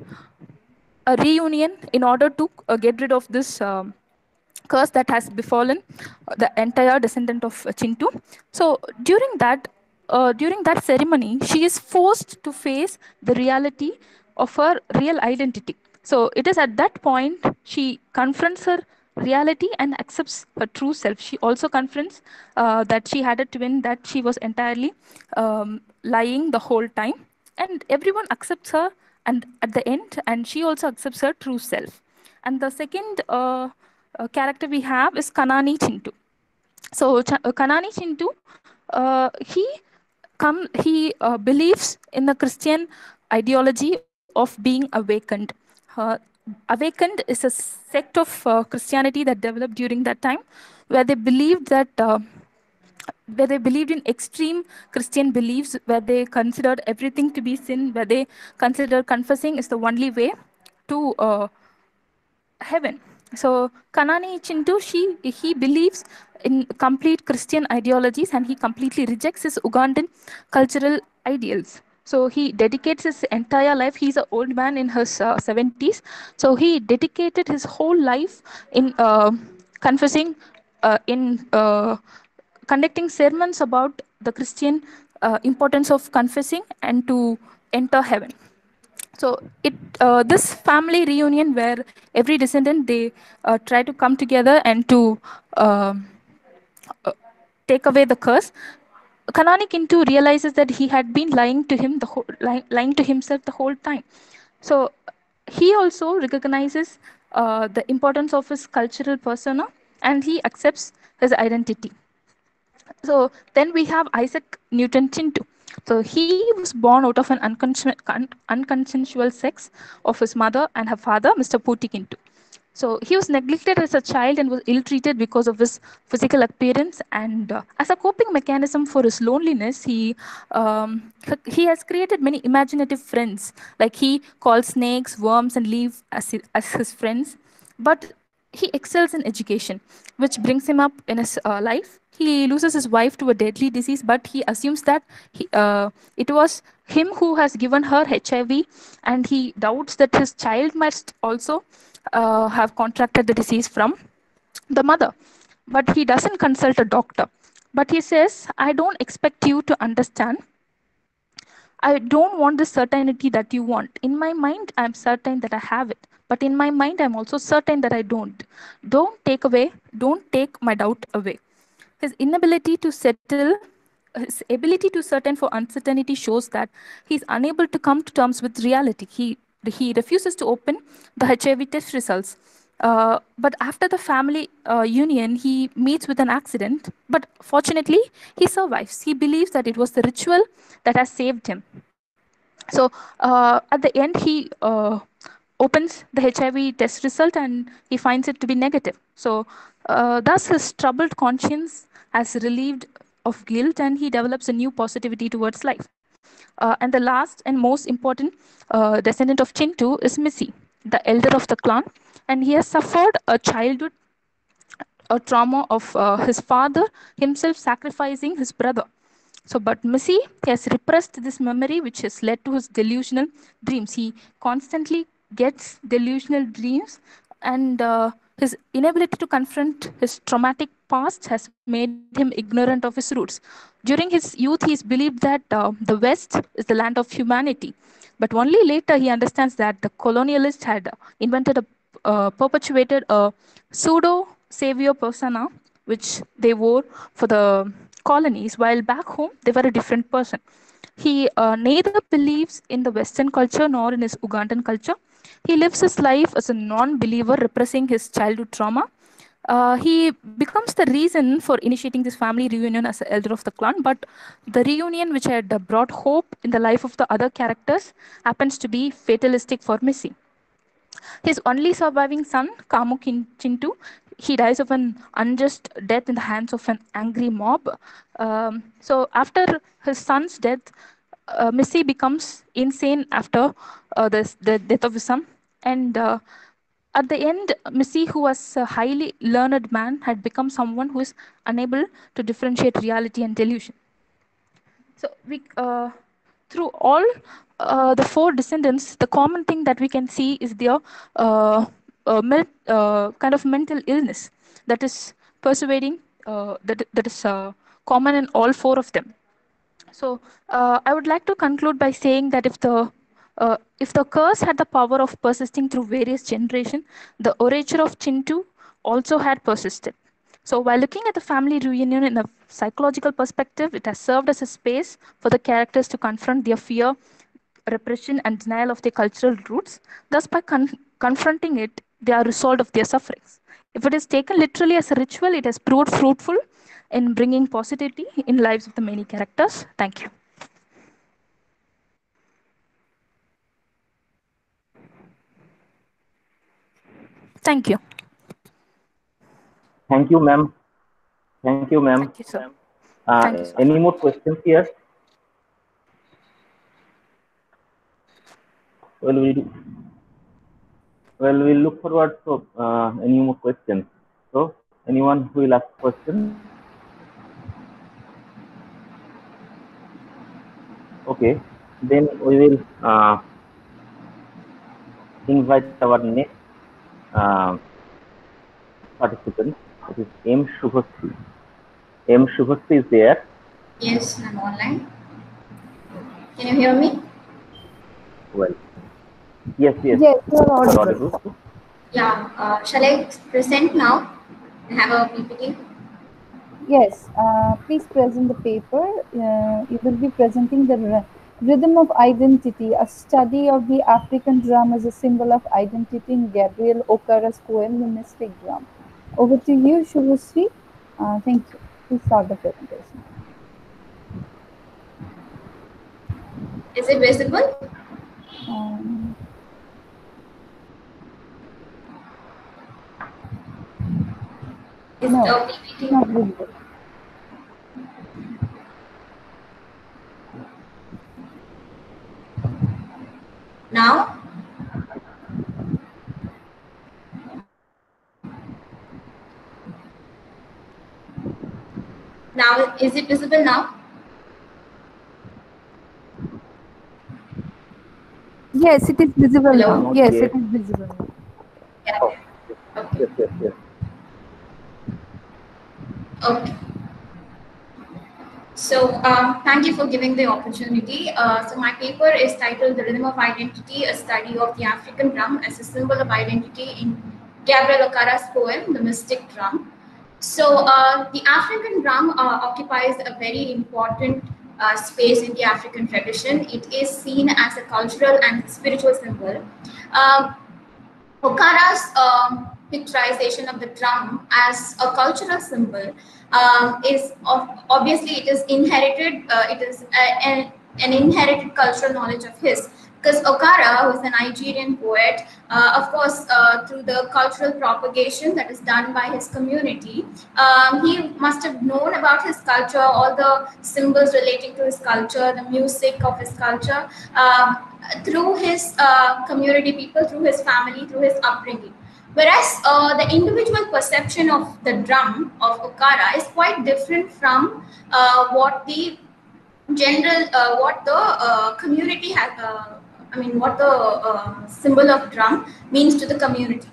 a reunion in order to uh, get rid of this um, curse that has befallen uh, the entire descendant of Kintu. So during that uh, during that ceremony, she is forced to face the reality of her real identity. So it is at that point she confronts her reality and accepts her true self. She also confronts uh, that she had a twin that she was entirely um, lying the whole time, and everyone accepts her. And at the end, and she also accepts her true self. And the second uh, uh, character we have is Kanani Kintu. So Ch- uh, Kanani Kintu, uh, he come he uh, believes in the Christian ideology of being awakened. Awakened is a sect of uh, Christianity that developed during that time, where they believed that. Where they believed in extreme Christian beliefs, where they considered everything to be sin, where they considered confessing is the only way to uh, heaven. So Kanani Kintu, she, he believes in complete Christian ideologies and he completely rejects his Ugandan cultural ideals. So he dedicates his entire life. He's an old man in his uh, 70s. So he dedicated his whole life in uh, confessing, uh, in uh, conducting sermons about the Christian uh, importance of confessing and to enter heaven. So it uh, this family reunion where every descendant they uh, try to come together and to um, uh, take away the curse. Kanani kintu realizes that he had been lying to him the whole lying, lying to himself the whole time. So he also recognizes uh, the importance of his cultural persona and he accepts his identity so then we have Isaac Newton Kintu. So he was born out of an uncons- con- unconsensual sex of his mother and her father, Mr. Puti Kintu. So he was neglected as a child and was ill-treated because of his physical appearance. And uh, as a coping mechanism for his loneliness, he um, he has created many imaginative friends. Like he calls snakes, worms, and leaves as, as his friends. But he excels in education, which brings him up in his uh, life. He loses his wife to a deadly disease, but he assumes that he, uh, it was him who has given her HIV, and he doubts that his child must also uh, have contracted the disease from the mother. But he doesn't consult a doctor. But he says, I don't expect you to understand. I don't want the certainty that you want. In my mind, I'm certain that I have it. But in my mind, I'm also certain that I don't. Don't take away, don't take my doubt away. His inability to settle, his ability to certain for uncertainty shows that he's unable to come to terms with reality. He, he refuses to open the HIV test results. Uh, but after the family uh, union, he meets with an accident. But fortunately, he survives. He believes that it was the ritual that has saved him. So uh, at the end, he uh, opens the HIV test result and he finds it to be negative. So uh, thus, his troubled conscience has relieved of guilt and he develops a new positivity towards life. Uh, and the last and most important descendant of Kintu is Miisi, the elder of the clan. And he has suffered a childhood a trauma of uh, his father himself sacrificing his brother. So but Miisi has repressed this memory which has led to his delusional dreams. He constantly gets delusional dreams and uh, his inability to confront his traumatic past has made him ignorant of his roots during his youth he's believed that uh, the west is the land of humanity but only later he understands that the colonialists had invented a uh, perpetuated a pseudo savior persona which they wore for the colonies, while back home they were a different person. He uh, neither believes in the Western culture nor in his Ugandan culture. He lives his life as a non believer, repressing his childhood trauma. Uh, he becomes the reason for initiating this family reunion as the elder of the clan, but the reunion, which had brought hope in the life of the other characters, happens to be fatalistic for Miisi. His only surviving son, Kamu Kintu, he dies of an unjust death in the hands of an angry mob. Um, so after his son's death, uh, Miisi becomes insane after uh, this, the death of his. And uh, at the end, Miisi, who was a highly learned man, had become someone who is unable to differentiate reality and delusion. So we, uh, through all uh, the four descendants, the common thing that we can see is their uh, kind of mental illness that is persuading, that, that is common in all four of them. So I would like to conclude by saying that if the uh, if the curse had the power of persisting through various generations, the orature of Kintu also had persisted. So while looking at the family reunion in a psychological perspective, it has served as a space for the characters to confront their fear, repression, and denial of their cultural roots. Thus, by con confronting it, they are resolved of their sufferings. If it is taken literally as a ritual, it has proved fruitful in bringing positivity in lives of the many characters. Thank you. Thank you. Thank you, ma'am. Thank you, ma'am. Thank you, sir. Uh, Thank you, sir. Any more questions here? Well, we well, we'll look forward to uh, any more questions. So, anyone who will ask questions? Okay, then we will uh, invite our next uh, participant. It is M. Shubhasri. M. Shubhasri is there. Yes, I'm online. Can you hear me? Well, yes, yes. Yes, you are you are audible. audible. Yeah. Uh, shall I present now? I have a PPT. Yes, uh, please present the paper. Uh, you will be presenting the Rhythm of Identity, a study of the African drum as a symbol of identity in Gabriel Okara's poem, The Mystic Drum. Over to you, Shubhasri. Uh, thank you. Please start the presentation. Is it visible? Um, Is no. Not visible. Now? Now, is it visible now? Yes, it is visible Hello? now. Yes, yes, it is visible. Yeah. Oh. Yes, yes, yes. Okay. So um, thank you for giving the opportunity. Uh, so my paper is titled "The Rhythm of Identity: A Study of the African Drum as a Symbol of Identity" in Gabriel Okara's poem "The Mystic Drum." So uh, the African drum uh, occupies a very important uh, space in the African tradition. It is seen as a cultural and spiritual symbol. Um, Okara's um, picturization of the drum as a cultural symbol um, is obviously it is inherited. Uh, it is a, an, an inherited cultural knowledge of his. Because Okara, who is a Nigerian poet, uh, of course, uh, through the cultural propagation that is done by his community, um, he must have known about his culture, all the symbols relating to his culture, the music of his culture, um, through his uh, community people, through his family, through his upbringing. Whereas uh, the individual perception of the drum of Okara is quite different from uh, what the general, uh, what the uh, community has, uh, I mean, what the uh, symbol of drum means to the community,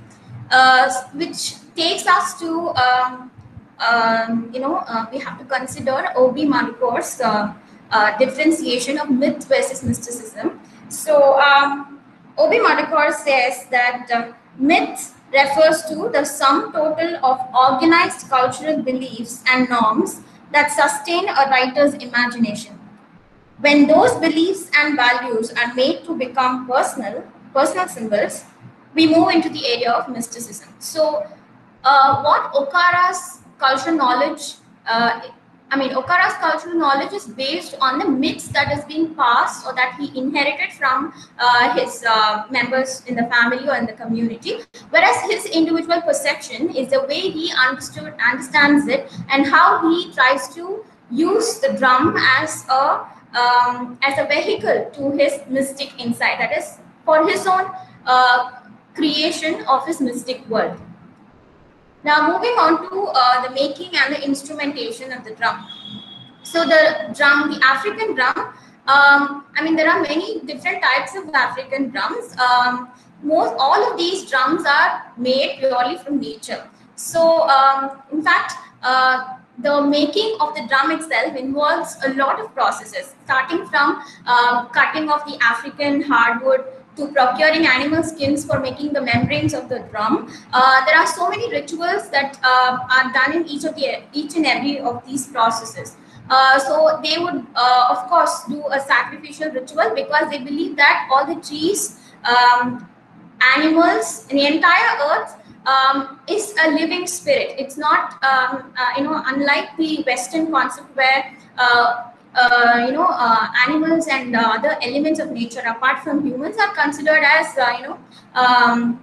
which takes us to, um, um, you know, we have to consider O.B. Maduakor's uh, differentiation of myth versus mysticism. So, um, O.B. Says that uh, myth refers to the sum total of organized cultural beliefs and norms that sustain a writer's imagination. When those beliefs and values are made to become personal, personal symbols, we move into the area of mysticism. So, uh, what Okara's cultural knowledge, uh, I mean, Okara's cultural knowledge is based on the myths that has been passed or that he inherited from uh, his uh, members in the family or in the community. Whereas his individual perception is the way he understood, understands it, and how he tries to use the drum as a um, as a vehicle to his mystic insight. That is for his own uh, creation of his mystic world. Now, moving on to uh, the making and the instrumentation of the drum. So, the drum, the African drum, um, I mean, there are many different types of African drums. Um, most all of these drums are made purely from nature. So, um, in fact, uh, the making of the drum itself involves a lot of processes, starting from uh, cutting of the African hardwood to procuring animal skins for making the membranes of the drum. Uh, there are so many rituals that uh, are done in each of the each and every of these processes. Uh, so they would, uh, of course, do a sacrificial ritual because they believe that all the trees, um, animals, and the entire earth um, is a living spirit. It's not, um, uh, you know, unlike the Western concept where uh, you know, uh, animals and uh, other elements of nature apart from humans are considered as, uh, you know, um,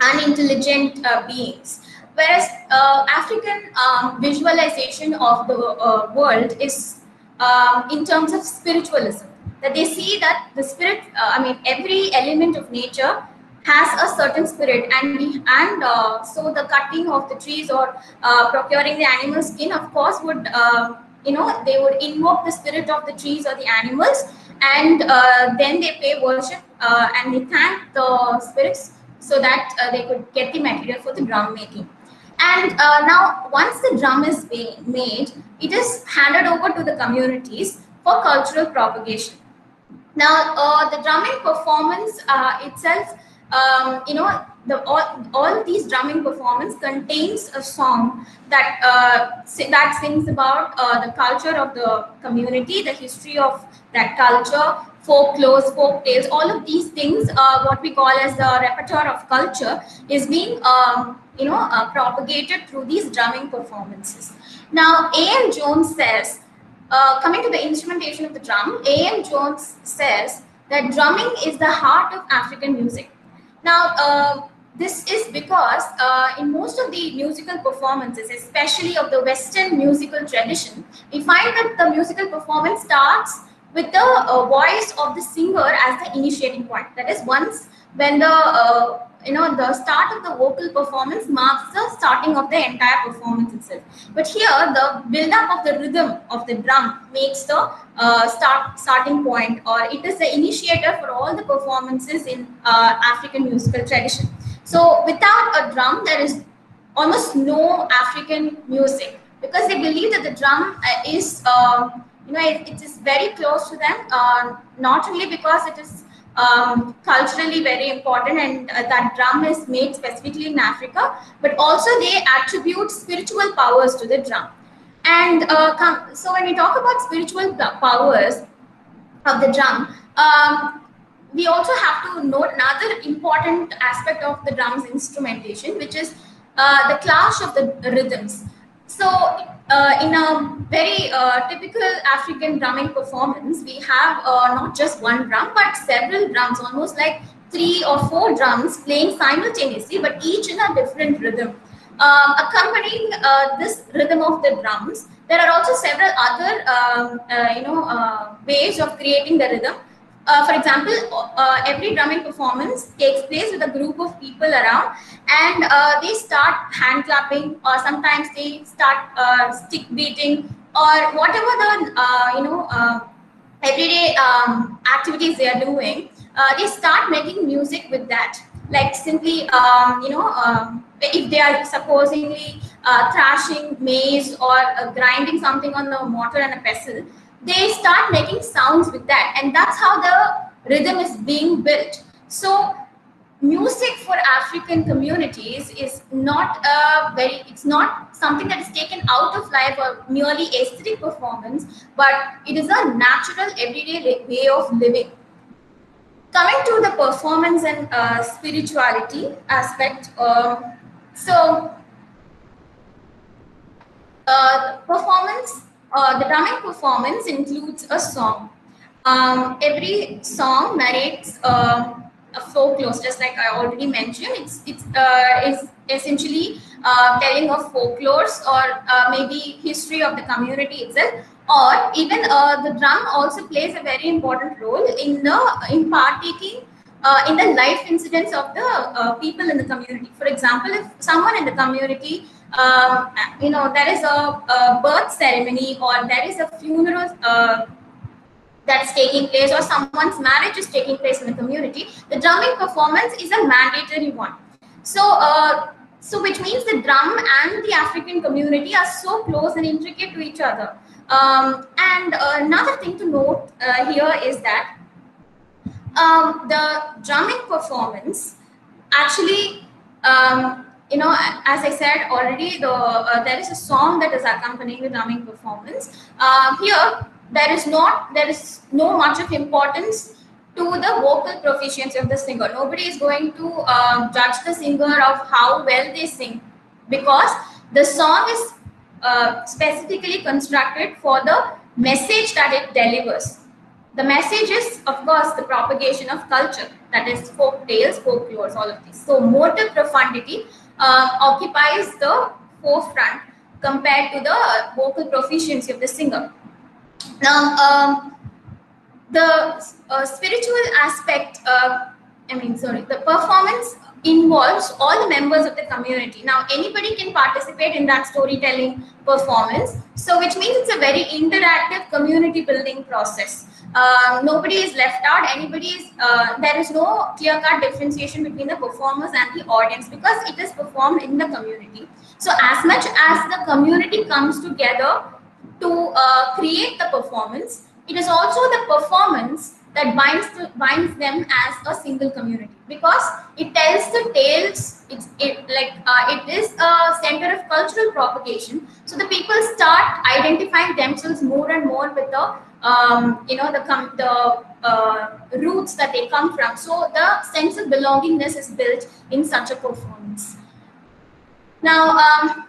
unintelligent uh, beings. Whereas African um, visualization of the world is um, in terms of spiritualism, that they see that the spirit, I mean, every element of nature has a certain spirit and we, and so the cutting of the trees or procuring the animal skin of course would uh, you know they would invoke the spirit of the trees or the animals and uh, then they pay worship uh, and they thank the spirits so that uh, they could get the material for the drum making. And uh, now once the drum is being made it is handed over to the communities for cultural propagation. Now uh, the drumming performance uh, itself um, you know the all, all these drumming performance contains a song that uh, that sings about uh, the culture of the community the history of that culture folklore folk tales. All of these things uh, what we call as the repertoire of culture is being um, you know uh, propagated through these drumming performances. Now A.M. Jones says uh, coming to the instrumentation of the drum A.M. Jones says that drumming is the heart of african music. Now, uh, this is because uh, in most of the musical performances, especially of the Western musical tradition, we find that the musical performance starts with the uh, voice of the singer as the initiating point. That is, once when the uh, you know the start of the vocal performance marks the starting of the entire performance itself but here the build up of the rhythm of the drum makes the uh, start starting point or it is the initiator for all the performances in uh, african musical tradition so without a drum there is almost no african music because they believe that the drum uh, is uh, you know it, it is very close to them uh, not only because it is um, culturally very important and uh, that drum is made specifically in Africa, but also they attribute spiritual powers to the drum. And uh, so when we talk about spiritual powers of the drum, um, we also have to note another important aspect of the drum's instrumentation, which is uh, the clash of the rhythms. So uh, in a very uh, typical African drumming performance, we have uh, not just one drum, but several drums, almost like three or four drums playing simultaneously, but each in a different rhythm. Um, accompanying uh, this rhythm of the drums, there are also several other, um, uh, you know, ways of creating the rhythm. Uh, for example, uh, every drumming performance takes place with a group of people around and uh, they start hand clapping or sometimes they start uh, stick beating or whatever the, uh, you know, everyday um, activities they are doing, they start making music with that. Like simply, um, you know, um, if they are supposedly thrashing maize or grinding something on the mortar and a pestle, they start making sounds with that and that's how the rhythm is being built. So music for african communities is not a very it's not something that is taken out of life or merely aesthetic performance but it is a natural everyday way of living. Coming to the performance and uh, spirituality aspect uh, so uh, performance uh, the drumming performance includes a song. Um, every song narrates uh, a folklore, just like I already mentioned. It's it's uh, is essentially uh, telling of folklores or uh, maybe history of the community itself, or even uh, the drum also plays a very important role in the in partaking uh, in the life incidents of the uh, people in the community. For example, if someone in the community um, you know, there is a, a, birth ceremony or there is a funeral uh, that's taking place or someone's marriage is taking place in the community, the drumming performance is a mandatory one. So, uh, so which means the drum and the African community are so close and intricate to each other. Um, and another thing to note uh, here is that um, the drumming performance actually um, you know, as I said already, the uh, there is a song that is accompanying the drumming performance. Uh, here, there is not there is no much of importance to the vocal proficiency of the singer. Nobody is going to uh, judge the singer of how well they sing because the song is uh, specifically constructed for the message that it delivers. The message is, of course, the propagation of culture, that is folk tales, folklores, all of these. So, motive profundity uh, occupies the forefront compared to the vocal proficiency of the singer. Now, um, the uh, spiritual aspect, uh, I mean, sorry, the performance involves all the members of the community. Now, anybody can participate in that storytelling performance. So, which means it's a very interactive community building process. Um, nobody is left out. Anybody is, uh, there is no clear cut differentiation between the performers and the audience because it is performed in the community. So, as much as the community comes together to uh, create the performance, it is also the performance that binds binds them as a single community. Because it tells the tales it's it like uh, it is a center of cultural propagation. So the people start identifying themselves more and more with the um, you know the the uh, roots that they come from. So the sense of belongingness is built in such a performance. Now um,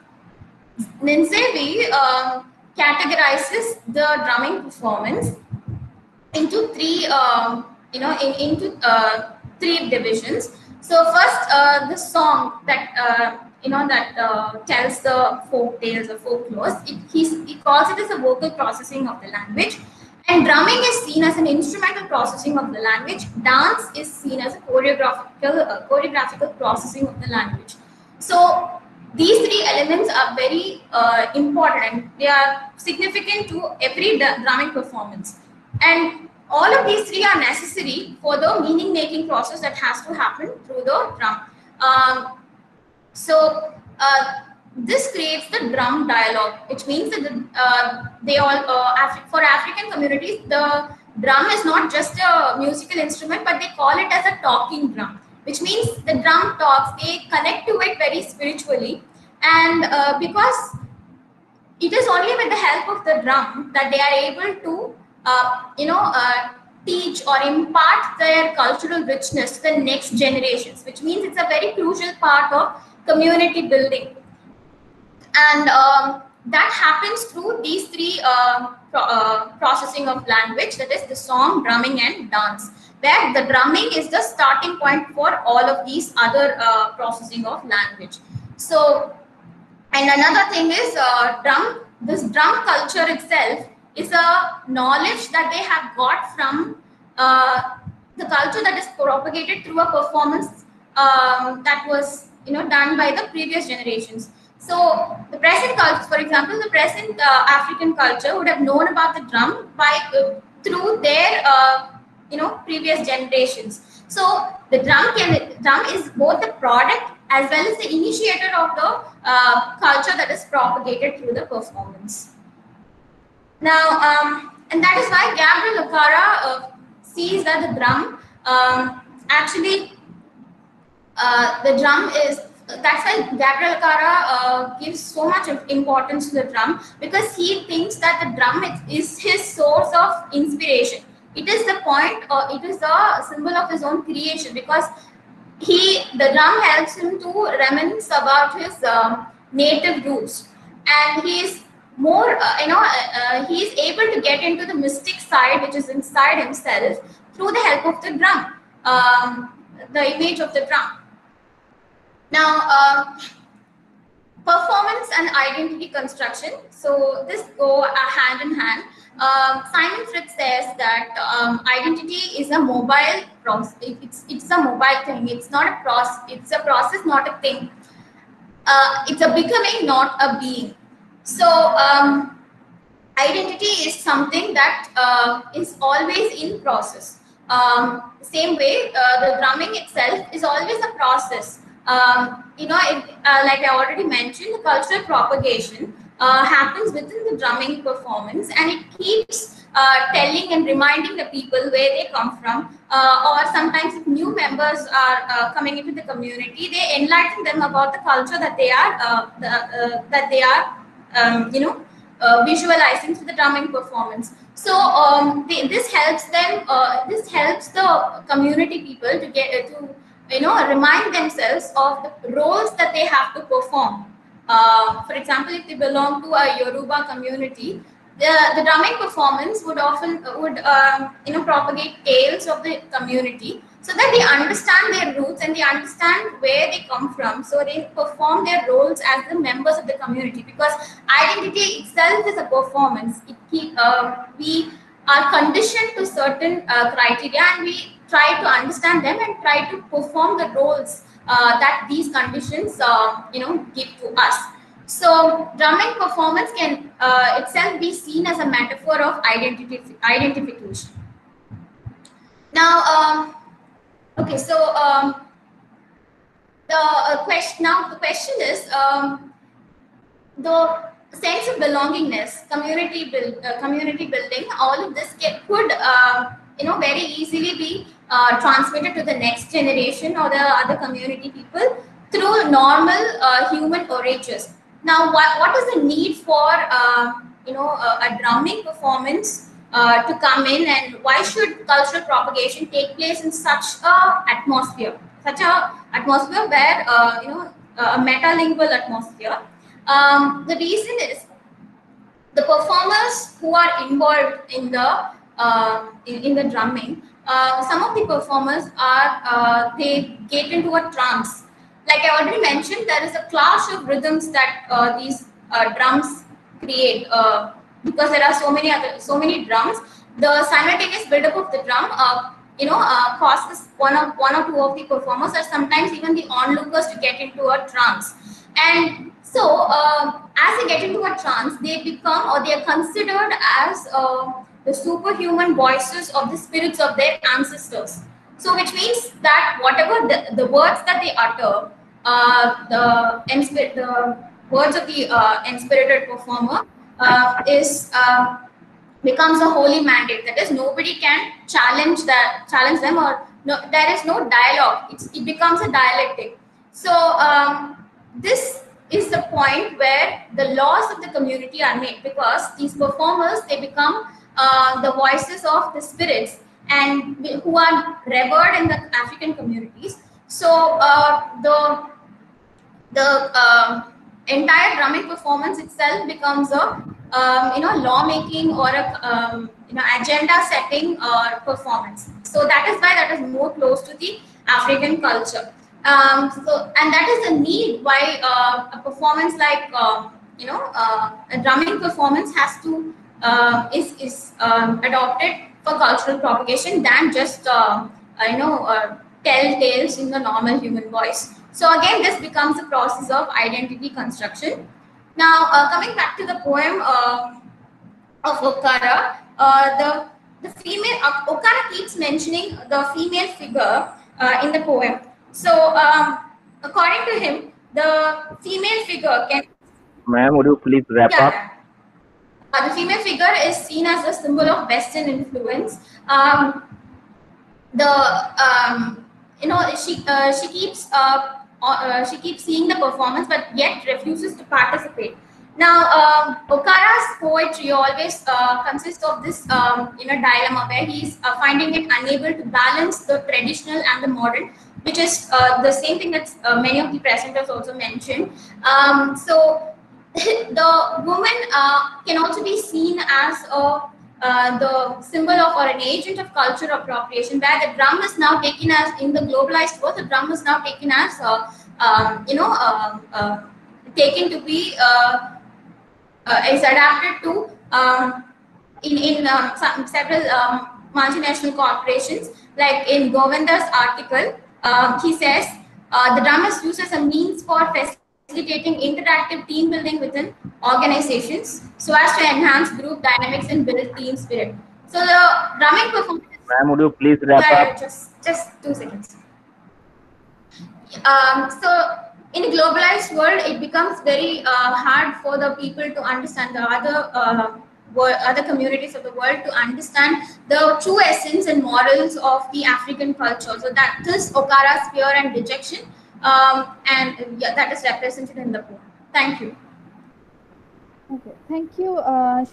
Nzewi um, categorizes the drumming performance into three, uh, you know, in, into uh, three divisions. So first, uh, the song that uh, you know that uh, tells the folk tales or folklores. It, he calls it as a vocal processing of the language, And drumming is seen as an instrumental processing of the language. Dance is seen as a choreographical, uh, choreographical processing of the language. So these three elements are very uh, important and they are significant to every drumming performance. And all of these three are necessary for the meaning making process that has to happen through the drum. Um, so uh, this creates the drum dialogue, which means that the, uh, they all uh, Afri for African communities, the drum is not just a musical instrument, but they call it as a talking drum, which means the drum talks. They connect to it very spiritually, and uh, because it is only with the help of the drum that they are able to, uh, you know, uh, teach or impart their cultural richness to the next generations, which means it's a very crucial part of community building. And um, that happens through these three uh, pro uh, processing of language that is the song drumming and dance where the drumming is the starting point for all of these other uh, processing of language. So and another thing is uh, drum this drum culture itself is a knowledge that they have got from uh, the culture that is propagated through a performance um, that was you know done by the previous generations so the present culture, for example, the present uh, African culture would have known about the drum by uh, through their uh, you know previous generations. So the drum can drum is both the product as well as the initiator of the uh, culture that is propagated through the performance. Now, um, and that is why Gabriel Okara uh, sees that the drum um, actually uh, the drum is that's why Gabriel Okara uh, gives so much importance to the drum because he thinks that the drum is his source of inspiration. It is the point, or it is the symbol of his own creation because he, the drum helps him to reminisce about his um, native roots, and he is more, uh, you know, uh, uh, he is able to get into the mystic side which is inside himself through the help of the drum, um, the image of the drum. Now, uh, performance and identity construction. So this go uh, hand in hand. Um, Simon Frith says that um, identity is a mobile process. It's it's a mobile thing. It's not a process. It's a process, not a thing. Uh, it's a becoming, not a being. So um, identity is something that uh, is always in process. Um, same way, uh, the drumming itself is always a process um, you know, it, uh, like I already mentioned, the cultural propagation uh, happens within the drumming performance and it keeps uh, telling and reminding the people where they come from. Uh, or sometimes if new members are coming into the community, they enlighten them about the culture that they are, the, that they are, um, you know, visualizing through the drumming performance. So um, they, this helps them, this helps the community people to get to you know, remind themselves of the roles that they have to perform. Uh, for example, if they belong to a Yoruba community, the, the drumming performance would often would um, you know propagate tales of the community so that they understand their roots and they understand where they come from so they perform their roles as the members of the community because identity itself is a performance it keep, uh, we are conditioned to certain uh, criteria and we try to understand them and try to perform the roles uh, that these conditions, uh, you know, give to us. So drumming performance can uh, itself be seen as a metaphor of identity identification. Now, um, okay, so um, the uh, question now the question is um, the sense of belongingness, community build, uh, community building, all of this can, could uh, you know very easily be uh, transmitted to the next generation or the other community people through normal uh, human orages. Now, what, what is the need for you know a, a drumming performance uh, to come in, and why should cultural propagation take place in such a atmosphere, such a atmosphere where uh, you know a metalingual atmosphere? Um, the reason is the performers who are involved in the uh, in, in, the drumming, uh, some of the performers are uh, they get into a trance. Like I already mentioned, there is a clash of rhythms that these drums create because there are so many other so many drums. the simultaneous buildup of the drum, uh, you know, uh, causes one of one or two of the performers, or sometimes even the onlookers, to get into a trance. And so, uh, as they get into a trance, they become or they are considered as uh, the superhuman voices of the spirits of their ancestors. So, which means that whatever the, the words that they utter, uh, the, the words of the uh, inspirited performer uh, is uh, becomes a holy mandate. That is, nobody can challenge that challenge them, or no, there is no dialogue. It's, it becomes a dialectic. So um, this is the point where the laws of the community are made because these performers they become uh, the voices of the spirits and who are revered in the African communities. So uh, the the uh, entire drumming performance itself becomes a um, you know lawmaking or a um, you know agenda setting uh, performance. So that is why that is more close to the African culture. Um, so and that is the need why uh, a performance like um, you know uh, a drumming performance has to uh, is is um, adopted for cultural propagation than just uh, you know uh, tell tales in the normal human voice. So again, this becomes a process of identity construction. Now, uh, coming back to the poem uh, of Okara, uh, the the female uh, Okara keeps mentioning the female figure uh, in the poem. So, um, according to him, the female figure can. Ma'am, would you please wrap yeah, up? uh, the female figure is seen as a symbol of Western influence. Um, the um, you know she uh, she keeps uh, uh, she keeps seeing the performance, but yet refuses to participate. Now, um, Okara's poetry always uh, consists of this um, you know dilemma where he's uh, finding it unable to balance the traditional and the modern, which is uh, the same thing that uh, many of the presenters also mentioned. Um, so the woman uh, can also be seen as a uh, the symbol of or an agent of cultural appropriation, where the drum is now taken as in the globalized world, the drum is now taken as uh, um, you know uh, uh taken to be uh, is adapted to um, in in um, some, several um, multinational corporations. Like in Govinda's article, um, he says the drum is used as a means for facilitating interactive team building within organizations so as to enhance group dynamics and build team spirit. So the drumming performance. Ma'am, would you please wrap up? Just, just two seconds. Um, so in a globalized world, it becomes very uh, hard for the people to understand the other uh, other communities of the world to understand the true essence and morals of the African culture. So that is Okara's fear and dejection um, and yeah, that is represented in the poem. Thank you. Okay, thank you, uh,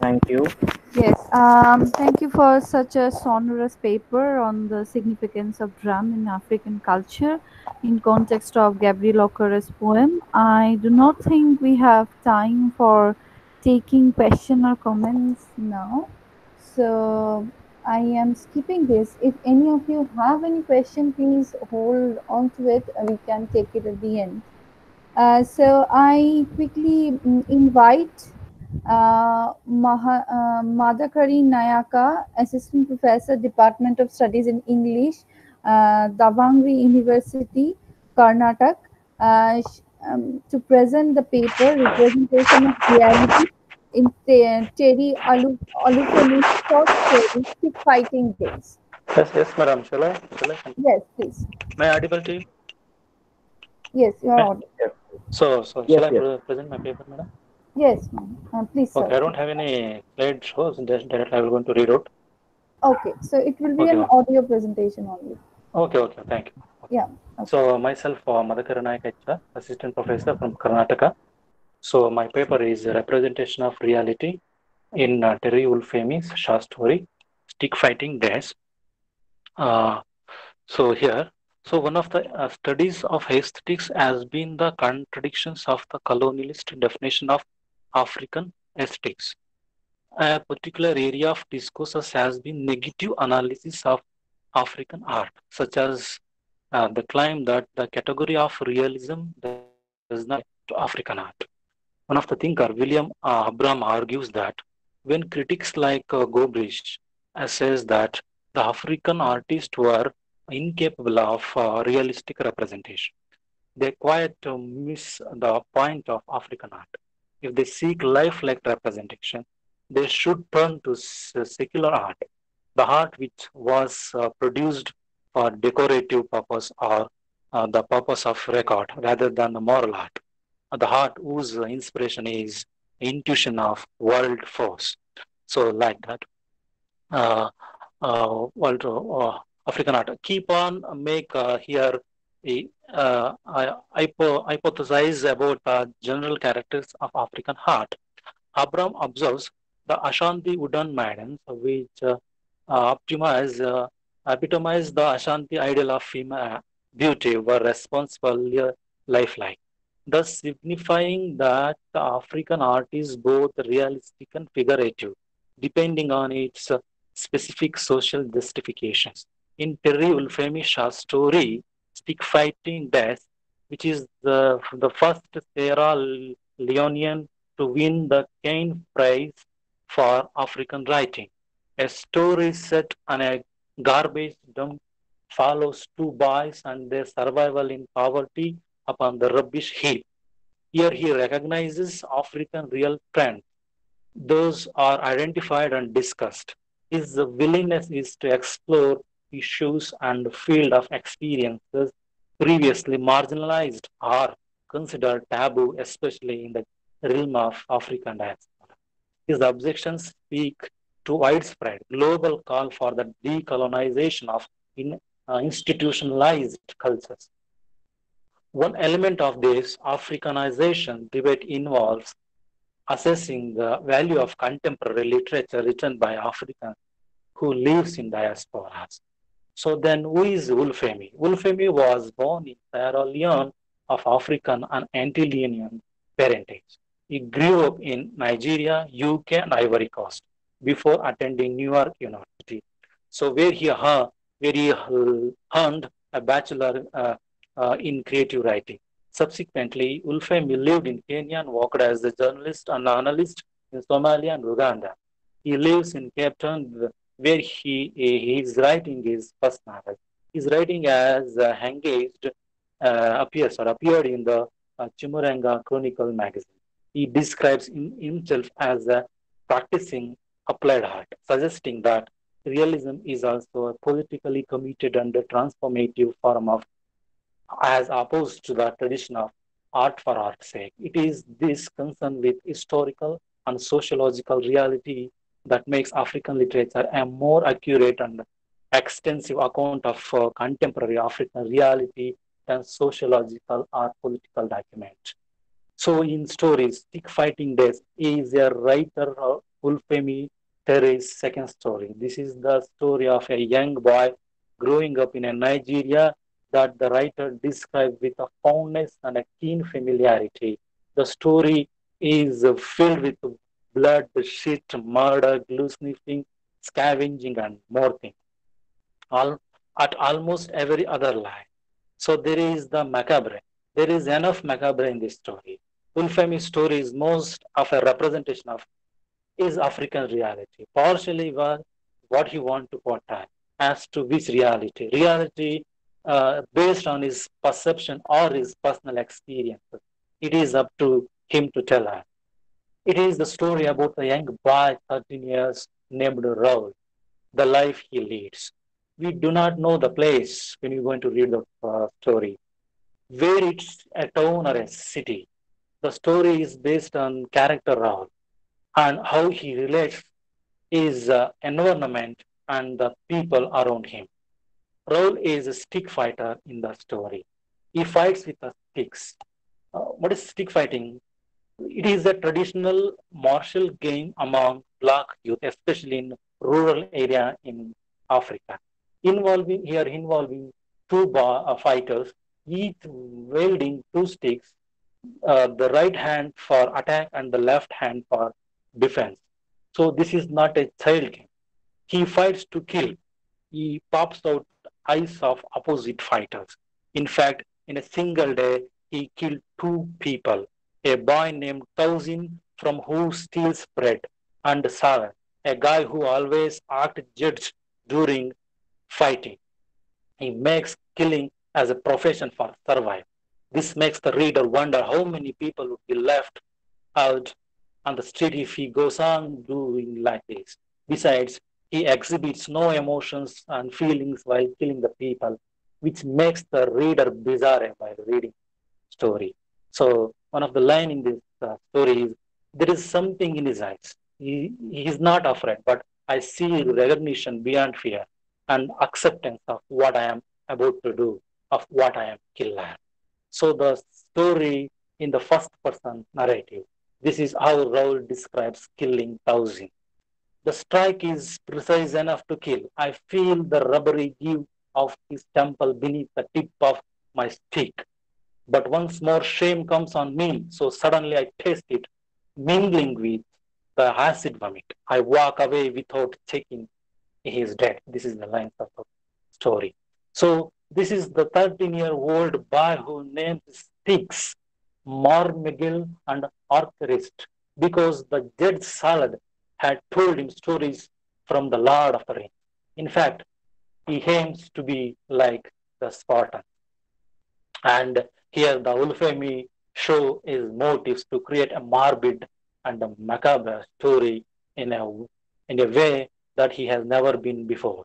Thank you. Yes, um, thank you for such a sonorous paper on the significance of drum in African culture in context of Gabriel Okara's poem. I do not think we have time for taking question or comments now. So I am skipping this. If any of you have any question, please hold on to it. We can take it at the end. Uh, so I quickly mm, invite uh, uh, Madhakari Nayaka, Assistant Professor, Department of Studies in English, uh, Davangere University, Karnataka, uh, um, to present the paper Representation of Reality in Terry Olufemi's short story, Stick Fighting Days. Yes, yes, madam. Shall I? Shall I? Yes, please. May I audible to you? Yes, you are audible. So, so Yes, shall I yes. pre- present my paper, madam? Yes, ma'am. Uh, please, sir. I don't have any slide shows. Just directly I will going to read out. Okay, so it will be Okay, an ma'am. audio presentation only. Okay, okay, thank you. Yeah. So myself, uh, Madhakara Nayak assistant professor from Karnataka. So my paper is representation of reality in uh, Terry Olufemi's short story, Stick Fighting Days. Uh, so here, so one of the uh, studies of aesthetics has been the contradictions of the colonialist definition of African aesthetics. A particular area of discourse has been negative analysis of African art, such as uh, the claim that the category of realism does not African art. One of the thinker, William uh, Abraham, argues that when critics like uh, Gombrich says that the African artists were incapable of uh, realistic representation. They quite uh, miss the point of African art. If they seek lifelike representation, they should turn to secular art, the art which was uh, produced for decorative purpose or uh, the purpose of record rather than the moral art. The heart whose inspiration is intuition of world force. So like that, uh, uh, world uh, African art. Keep on make uh, here a uh, hypo, hypothesize about general characters of African heart. Abraham observes the Ashanti wooden maidens, which uh, optimize, uh, epitomize the Ashanti ideal of female beauty, were responsible lifelike, thus signifying that the African art is both realistic and figurative, depending on its specific social justifications. In Terry Olufemi's short story, Stick Fighting Days, which is the, the first Sierra Leonean to win the Caine Prize for African writing. A story set on a garbage dump follows two boys and their survival in poverty upon the rubbish heap. Here he recognizes African real trends. Those are identified and discussed. His willingness is to explore issues and field of experiences previously marginalized or considered taboo, especially in the realm of African diaspora. His objections speak to widespread global call for the decolonization of in, uh, institutionalized cultures. One element of this Africanization debate involves assessing the value of contemporary literature written by Africans who lives in diasporas. So then who is Wolfemi? Wolfemi was born in Sierra Leone of African and Antillean parentage. He grew up in Nigeria, UK, and Ivory Coast before attending New York University. So where he, uh, where he earned a bachelor uh, uh, in creative writing. Subsequently, Wolfemi lived in Kenya and worked as a journalist and analyst in Somalia and Uganda. He lives in Cape Town, where he his writing is first novel. His writing as uh, engaged uh, appears or appeared in the uh, Chimurenga Chronicle magazine. He describes in, himself as a practicing applied art, suggesting that realism is also a politically committed and transformative form of, as opposed to the tradition of art for art's sake. It is this concern with historical and sociological reality that makes African literature a more accurate and extensive account of uh, contemporary African reality than sociological or political document. So in stories, Stick Fighting Days is a writer, uh, Wolfemi Tere's second story. This is the story of a young boy growing up in a Nigeria that the writer describes with a fondness and a keen familiarity. The story is filled with blood, shit, murder, glue sniffing, scavenging, and more things. All, at almost every other line. So there is the macabre. There is enough macabre in this story. Wolfemi's story is most of a representation of his African reality, partially what, what he want to portray as to which reality. Reality uh, based on his perception or his personal experiences. It is up to him to tell. It is the story about a young boy, 13 years, named Raul, the life he leads. We do not know the place when you're going to read the uh, story, where it's a town or a city. The story is based on character Raul and how he relates his uh, environment and the people around him. Raul is a stick fighter in the story. He fights with the sticks. Uh, what is stick fighting? It is a traditional martial game among black youth, especially in rural area in Africa, involving here involving two bar, uh, fighters, each wielding two sticks, uh, the right hand for attack and the left hand for defense. So this is not a child game. He fights to kill. He pops out eyes of opposite fighters. In fact, in a single day, he killed two people a boy named Tausin from who steals bread, and Sagar, a guy who always acted judge during fighting. He makes killing as a profession for survival. This makes the reader wonder how many people would be left out on the street if he goes on doing like this. Besides, he exhibits no emotions and feelings while killing the people, which makes the reader bizarre while reading story. So one of the line in this uh, story is there is something in his eyes. He, he is not afraid, but I see recognition beyond fear and acceptance of what I am about to do, of what I am killer. So the story in the first person narrative. This is how Raoul describes killing thousand. The strike is precise enough to kill. I feel the rubbery give of his temple beneath the tip of my stick. But once more shame comes on me, so suddenly I taste it, mingling with the acid vomit. I walk away without checking he is dead. This is the lines of the story. So this is the 13-year-old boy who names sticks Marmigil and Arthrist because the dead salad had told him stories from the Lord of the Rings. In fact, he aims to be like the Spartan. And here the Ulfemi show his motives to create a morbid and a macabre story in a, in a way that he has never been before.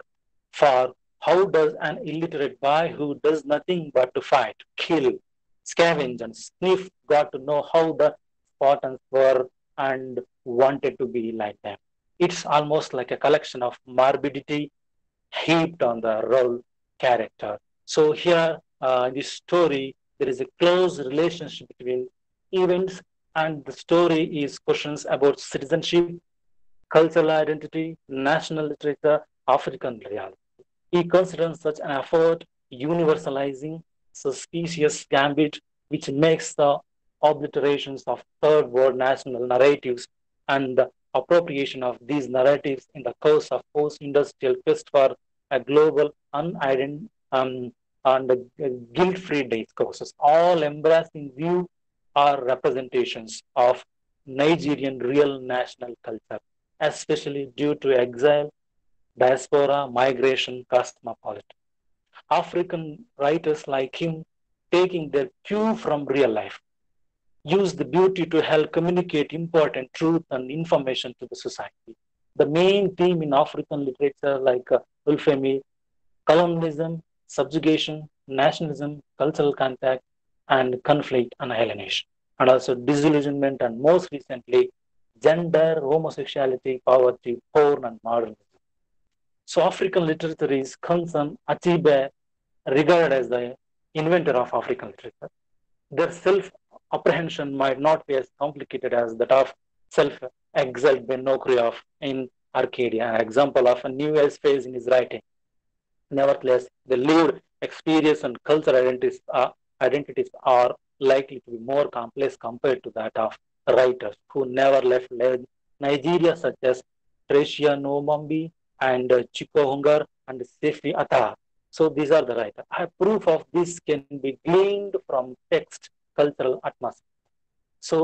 For how does an illiterate boy who does nothing but to fight, kill, scavenge, and sniff got to know how the Spartans were and wanted to be like them? It's almost like a collection of morbidity heaped on the role character. So here, uh, in this story, there is a close relationship between events and the story is questions about citizenship, cultural identity, national literature, African reality. He considers such an effort universalizing suspicious gambit, which makes the obliterations of third world national narratives and the appropriation of these narratives in the course of post-industrial quest for a global unidentified um, and guilt-free discourses, all embracing view are representations of Nigerian real national culture especially due to exile, diaspora, migration, cosmopolitan. African writers like him, taking their cue from real life, use the beauty to help communicate important truth and information to the society. The main theme in African literature, like uh, Ulfemi, colonialism, subjugation, nationalism, cultural contact, and conflict and alienation, and also disillusionment, and most recently, gender, homosexuality, poverty, porn, and modernism. So African literature is concerned Achebe regarded as the inventor of African literature. Their self-apprehension might not be as complicated as that of self-exiled Ben Okri of in Arcadia, an example of a new age phase in his writing. Nevertheless, the lived experience and cultural identities are, identities are likely to be more complex compared to that of writers who never left Nigeria, such as Tricia Nwaubani and uh, Chiko Hungar and Sefi Atta. So these are the writers. Proof of this can be gleaned from text, cultural atmosphere. So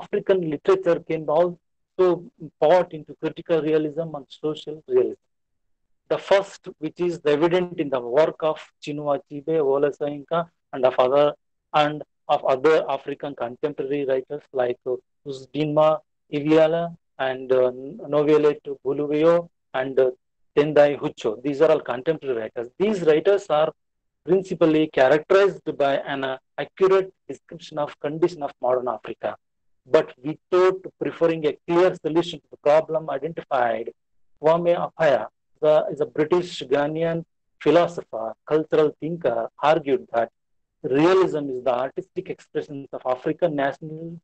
African literature can also part into critical realism and social realism. The first, which is evident in the work of Chinua Achebe, Wole Soyinka, and of other and of other African contemporary writers like uh, Uzodinma Iweala and uh, NoViolet Bulawayo and uh, Tendai Huchu. These are all contemporary writers. These writers are principally characterized by an uh, accurate description of condition of modern Africa, but without preferring a clear solution to the problem identified. Kwame Appiah the, is a British Ghanaian philosopher, cultural thinker, argued that realism is the artistic expression of African national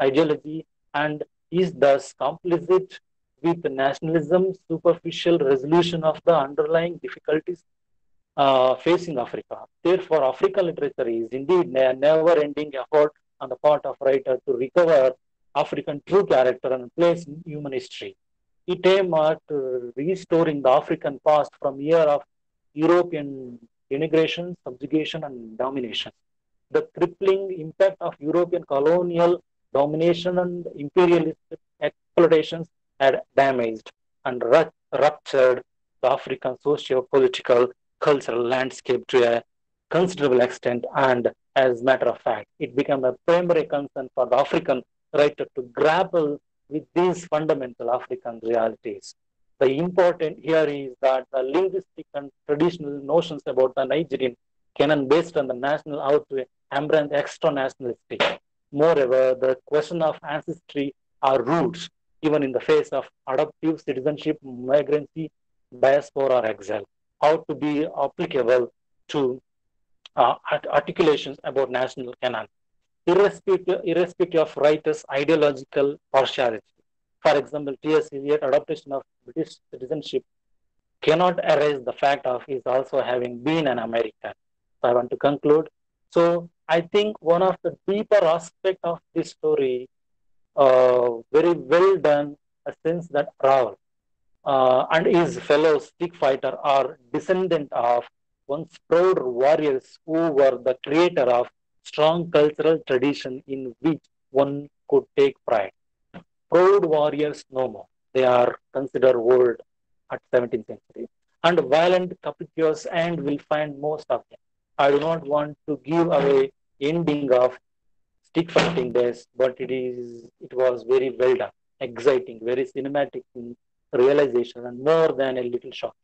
ideology and is thus complicit with nationalism's superficial resolution of the underlying difficulties uh, facing Africa. Therefore, African literature is indeed a never-ending effort on the part of writer to recover African true character and place in human history. It aimed at restoring the African past from year of European integration, subjugation, and domination the crippling impact of European colonial domination and imperialist exploitations had damaged and ruptured the African socio-political cultural landscape to a considerable extent and as a matter of fact, it became a primary concern for the African writer to grapple with these fundamental African realities. The important here is that the linguistic and traditional notions about the Nigerian canon based on the national out to embrace extra nationality. Moreover, the question of ancestry or roots, even in the face of adoptive citizenship, migrancy, diaspora, or exile, how to be applicable to uh, articulations about national canon, irrespective, irrespective of writers' ideological partiality. For example, T.S. Eliot adaptation of British citizenship cannot erase the fact of his also having been an American. So I want to conclude. So I think one of the deeper aspect of this story, uh, very well done, a sense that Raoul uh, and his fellow stick fighter are descendant of once proud warriors who were the creator of strong cultural tradition in which one could take pride. Proud warriors no more. They are considered old at 17th century. And violent, capricious, and will find most of them. I do not want to give away ending of stick fighting days, but it is it was very well done, exciting, very cinematic in realization, and more than a little shock.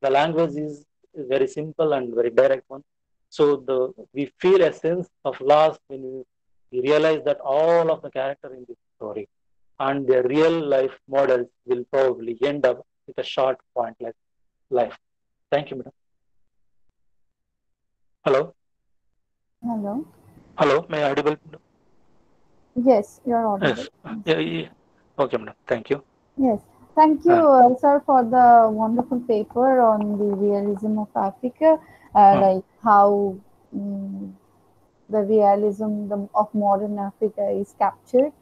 The language is very simple and very direct one. So the we feel a sense of loss when we, we realize that all of the character in this story and their real life models will probably end up with a short pointless life. Thank you, madam. Hello. Hello. Hello. May I audible? Yes, you're audible. Yes. Yeah, yeah. Okay, madam. Thank you. Yes. Thank you, uh, sir, for the wonderful paper on the realism of Africa, uh, uh. like how um, the realism of modern Africa is captured.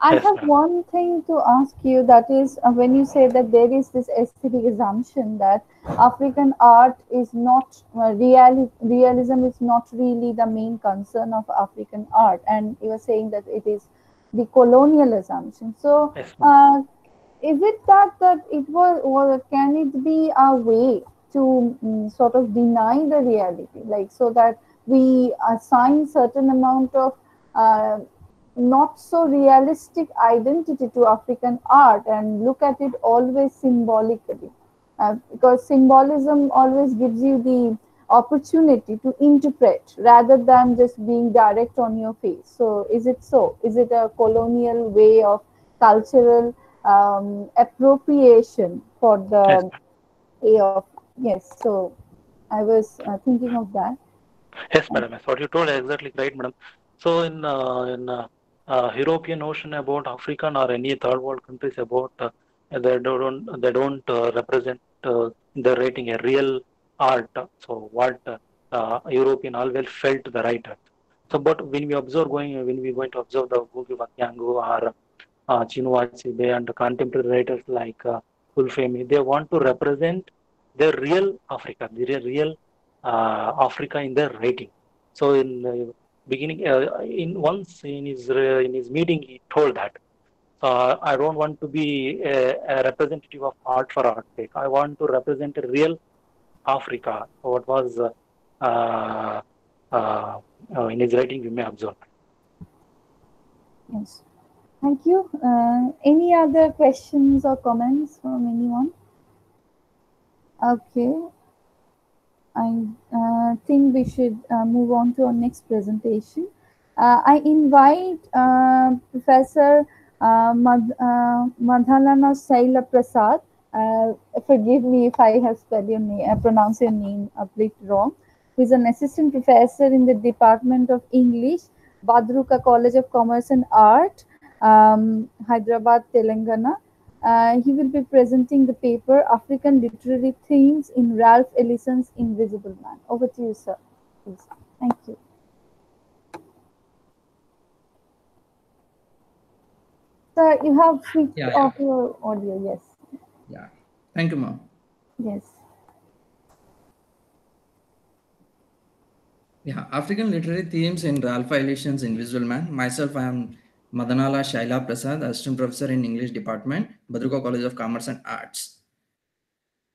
I Yes, have one thing to ask you that is, uh, when you say that there is this aesthetic assumption that African art is not, uh, reali- realism is not really the main concern of African art, and you are saying that it is the colonial assumption. So, Yes, uh, is it that that it was or can it be a way to mm, sort of deny the reality? Like so that we assign certain amount of uh, not so realistic identity to african art and look at it always symbolically? Uh, because symbolism always gives you the opportunity to interpret rather than just being direct on your face. So is it so? Is it a colonial way of cultural um, appropriation for the Yes, of yes so i was uh, thinking of that Yes, madam. Yes, what you told exactly right, madam. So in uh, in uh, uh, European notion about African or any third world countries about uh, they don't they don't uh, represent uh, the rating a real art. So what uh, uh, European always felt the right art. So but when we observe going when we going to observe the Ngugi wa Thiong'o or uh, Chinua and contemporary writers like uh, Olufemi, they want to represent the real Africa, the real, uh, Africa in their writing. So in the beginning, uh, in once in his uh, in his meeting, he told that uh, I don't want to be a, a representative of art for art's sake. I want to represent a real Africa. What was uh, uh, uh, in his writing, we may observe. yes thank you. Uh, any other questions or comments from anyone? Okay. I uh, think we should uh, move on to our next presentation. Uh, i invite uh, professor uh, Mad- madhalana shaila prasad forgive me if i have spelled your name pronounced your name a bit wrong. Is an assistant professor in the department of english badruka college of commerce and art um, Hyderabad, Telangana. Uh, he will be presenting the paper African Literary Themes in Ralph Ellison's Invisible Man. Over to you, sir. Please. Thank you. Sir, you have switched Yeah, yeah. off your audio. Yes. Yeah. Thank you, ma'am. Yes. Yeah, African literary themes in Ralph Ellison's Invisible Man. Myself, I am Madanala Shaila Prasad, Assistant Professor in English Department, Bhadruka College of Commerce and Arts.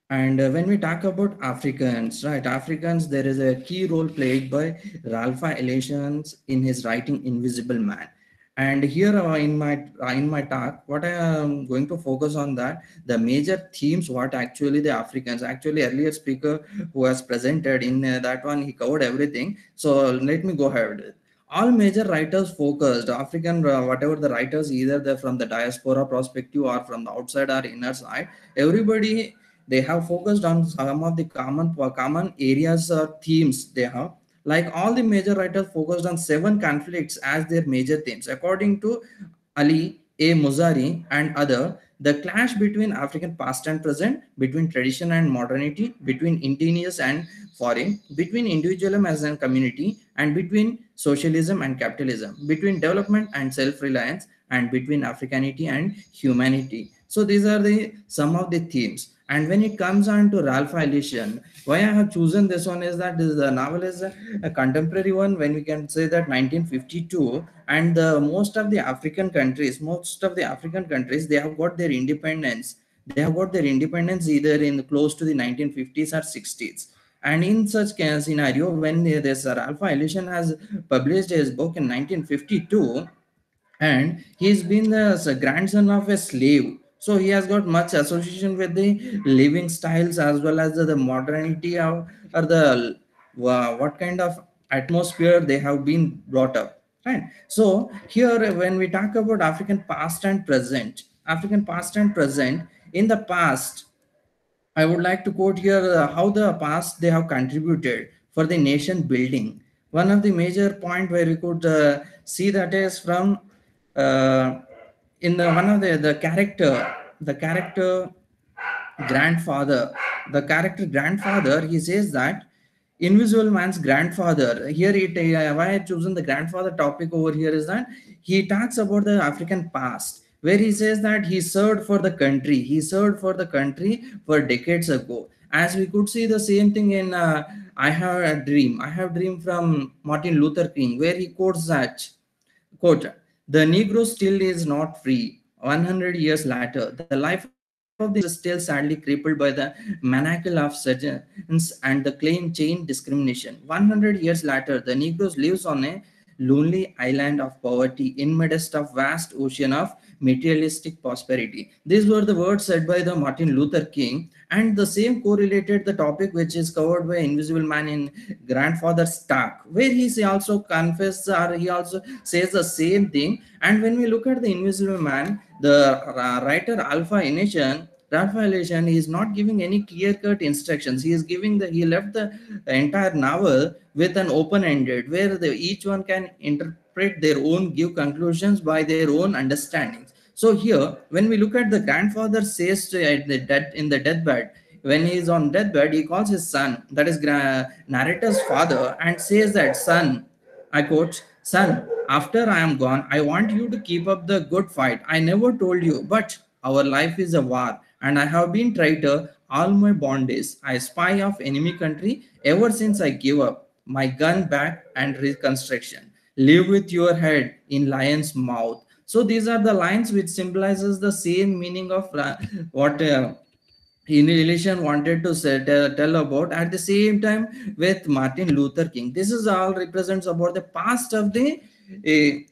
And uh, when we talk about Africans, right, Africans, there is a key role played by Ralph Ellison in his writing Invisible Man. And here uh, in my uh, in my talk, what I am going to focus on that the major themes, what actually the Africans, actually earlier speaker who has presented in uh, that one, he covered everything. So let me go ahead all major writers focused african uh, whatever the writers either they're from the diaspora perspective or from the outside or inner side everybody they have focused on some of the common common areas or themes they have. Like all the major writers focused on seven conflicts as their major themes according to ali a. Mazrui and other the clash between african past and present between tradition and modernity between indigenous and foreign between individualism as a community and between socialism and capitalism between development and self-reliance and between africanity and humanity. So these are the some of the themes and when it comes on to Ralph Ellison, why I have chosen this one is that the uh, novel is a, a, contemporary one when we can say that 1952 and the, most of the African countries, most of the African countries, they have got their independence. They have got their independence either in close to the 1950s or 60s. And in such scenario, when this Ralph Ellison has published his book in 1952, and he's been the grandson of a slave so he has got much association with the living styles as well as the, the modernity of, or the uh, what kind of atmosphere they have been brought up right? So here when we talk about african past and present african past and present in the past i would like to quote here uh, how the past they have contributed for the nation building. One of the major point where we could uh, see that is from uh, in the one of the the character the character grandfather the character grandfather he says that invisible man's grandfather here it uh, why i chosen the grandfather topic over here is that he talks about the african past where he says that he served for the country he served for the country for decades ago. As we could see the same thing in uh, i have a dream. I have dream from martin luther king where he quotes that quote the Negro still is not free. 100 years later, the life of this is still sadly crippled by the manacle of surgeons and the claim chain discrimination. 100 years later, the Negro lives on a lonely island of poverty in midst of vast ocean of materialistic prosperity. These were the words said by the Martin Luther King and the same correlated the topic which is covered by invisible man in grandfather stark where he also confesses or he also says the same thing and when we look at the invisible man the uh, writer alpha Ellison Ralph Ellison is not giving any clear-cut instructions. He is giving the he left the entire novel with an open-ended where the, each one can interpret their own, give conclusions by their own understandings. So here, when we look at the grandfather says to, uh, at the death in the deathbed, when he is on deathbed, he calls his son, that is narrator's father, and says that son, I quote, son, after I am gone, I want you to keep up the good fight. I never told you, but our life is a war and I have been traitor all my bond days. I spy of enemy country ever since I gave up my gun back and reconstruction. Live with your head in lion's mouth. So these are the lines which symbolizes the same meaning of what uh, Ellison wanted to say, tell, tell about at the same time with Martin Luther King. This is all represents about the past of the uh,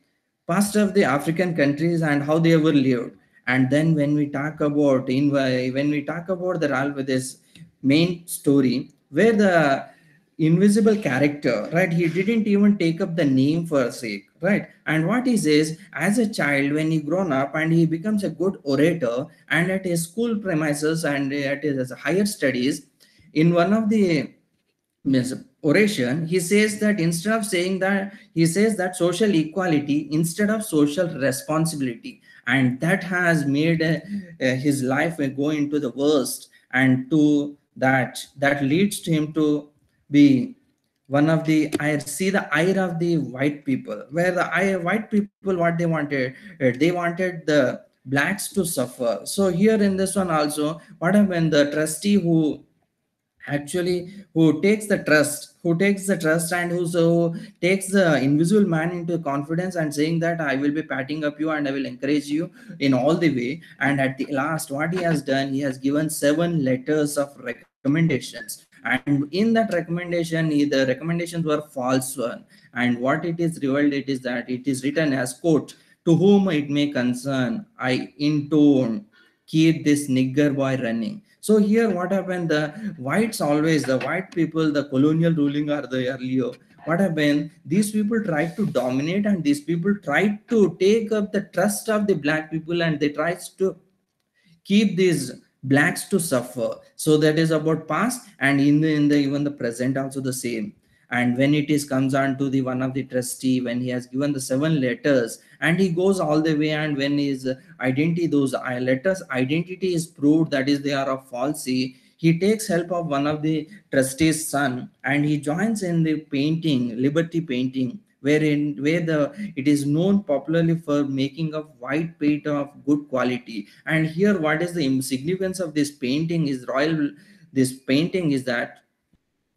past of the African countries and how they were lived. And then when we talk about in when we talk about the this main story where the invisible character, right? He didn't even take up the name for a sake, right? And what he says, as a child, when he grown up and he becomes a good orator, and at his school premises and at his higher studies, in one of the oration, he says that instead of saying that, he says that social equality instead of social responsibility, and that has made uh, uh, his life go into the worst, and to that that leads to him to be one of the I see the ire of the white people, where the I, white people what they wanted, uh, they wanted the blacks to suffer. So here in this one also, what happened? The trustee who actually who takes the trust who takes the trust and who so takes the invisible man into confidence and saying that i will be patting up you and i will encourage you in all the way and at the last what he has done he has given seven letters of recommendations and in that recommendation the recommendations were false one. And what it is revealed it is that it is written as quote to whom it may concern i intone keep this nigger boy running. So here what happened, the whites always, the white people, the colonial ruling are the earlier. What happened, these people tried to dominate and these people tried to take up the trust of the black people and they tried to keep these blacks to suffer. So that is about past and in the, in the even the present also the same and when it is comes on to the one of the trustee when he has given the seven letters and he goes all the way and when his identity those letters identity is proved that is they are of falsy he takes help of one of the trustee's son and he joins in the painting liberty painting wherein where the it is known popularly for making of white paint of good quality. And here what is the significance of this painting is royal this painting is that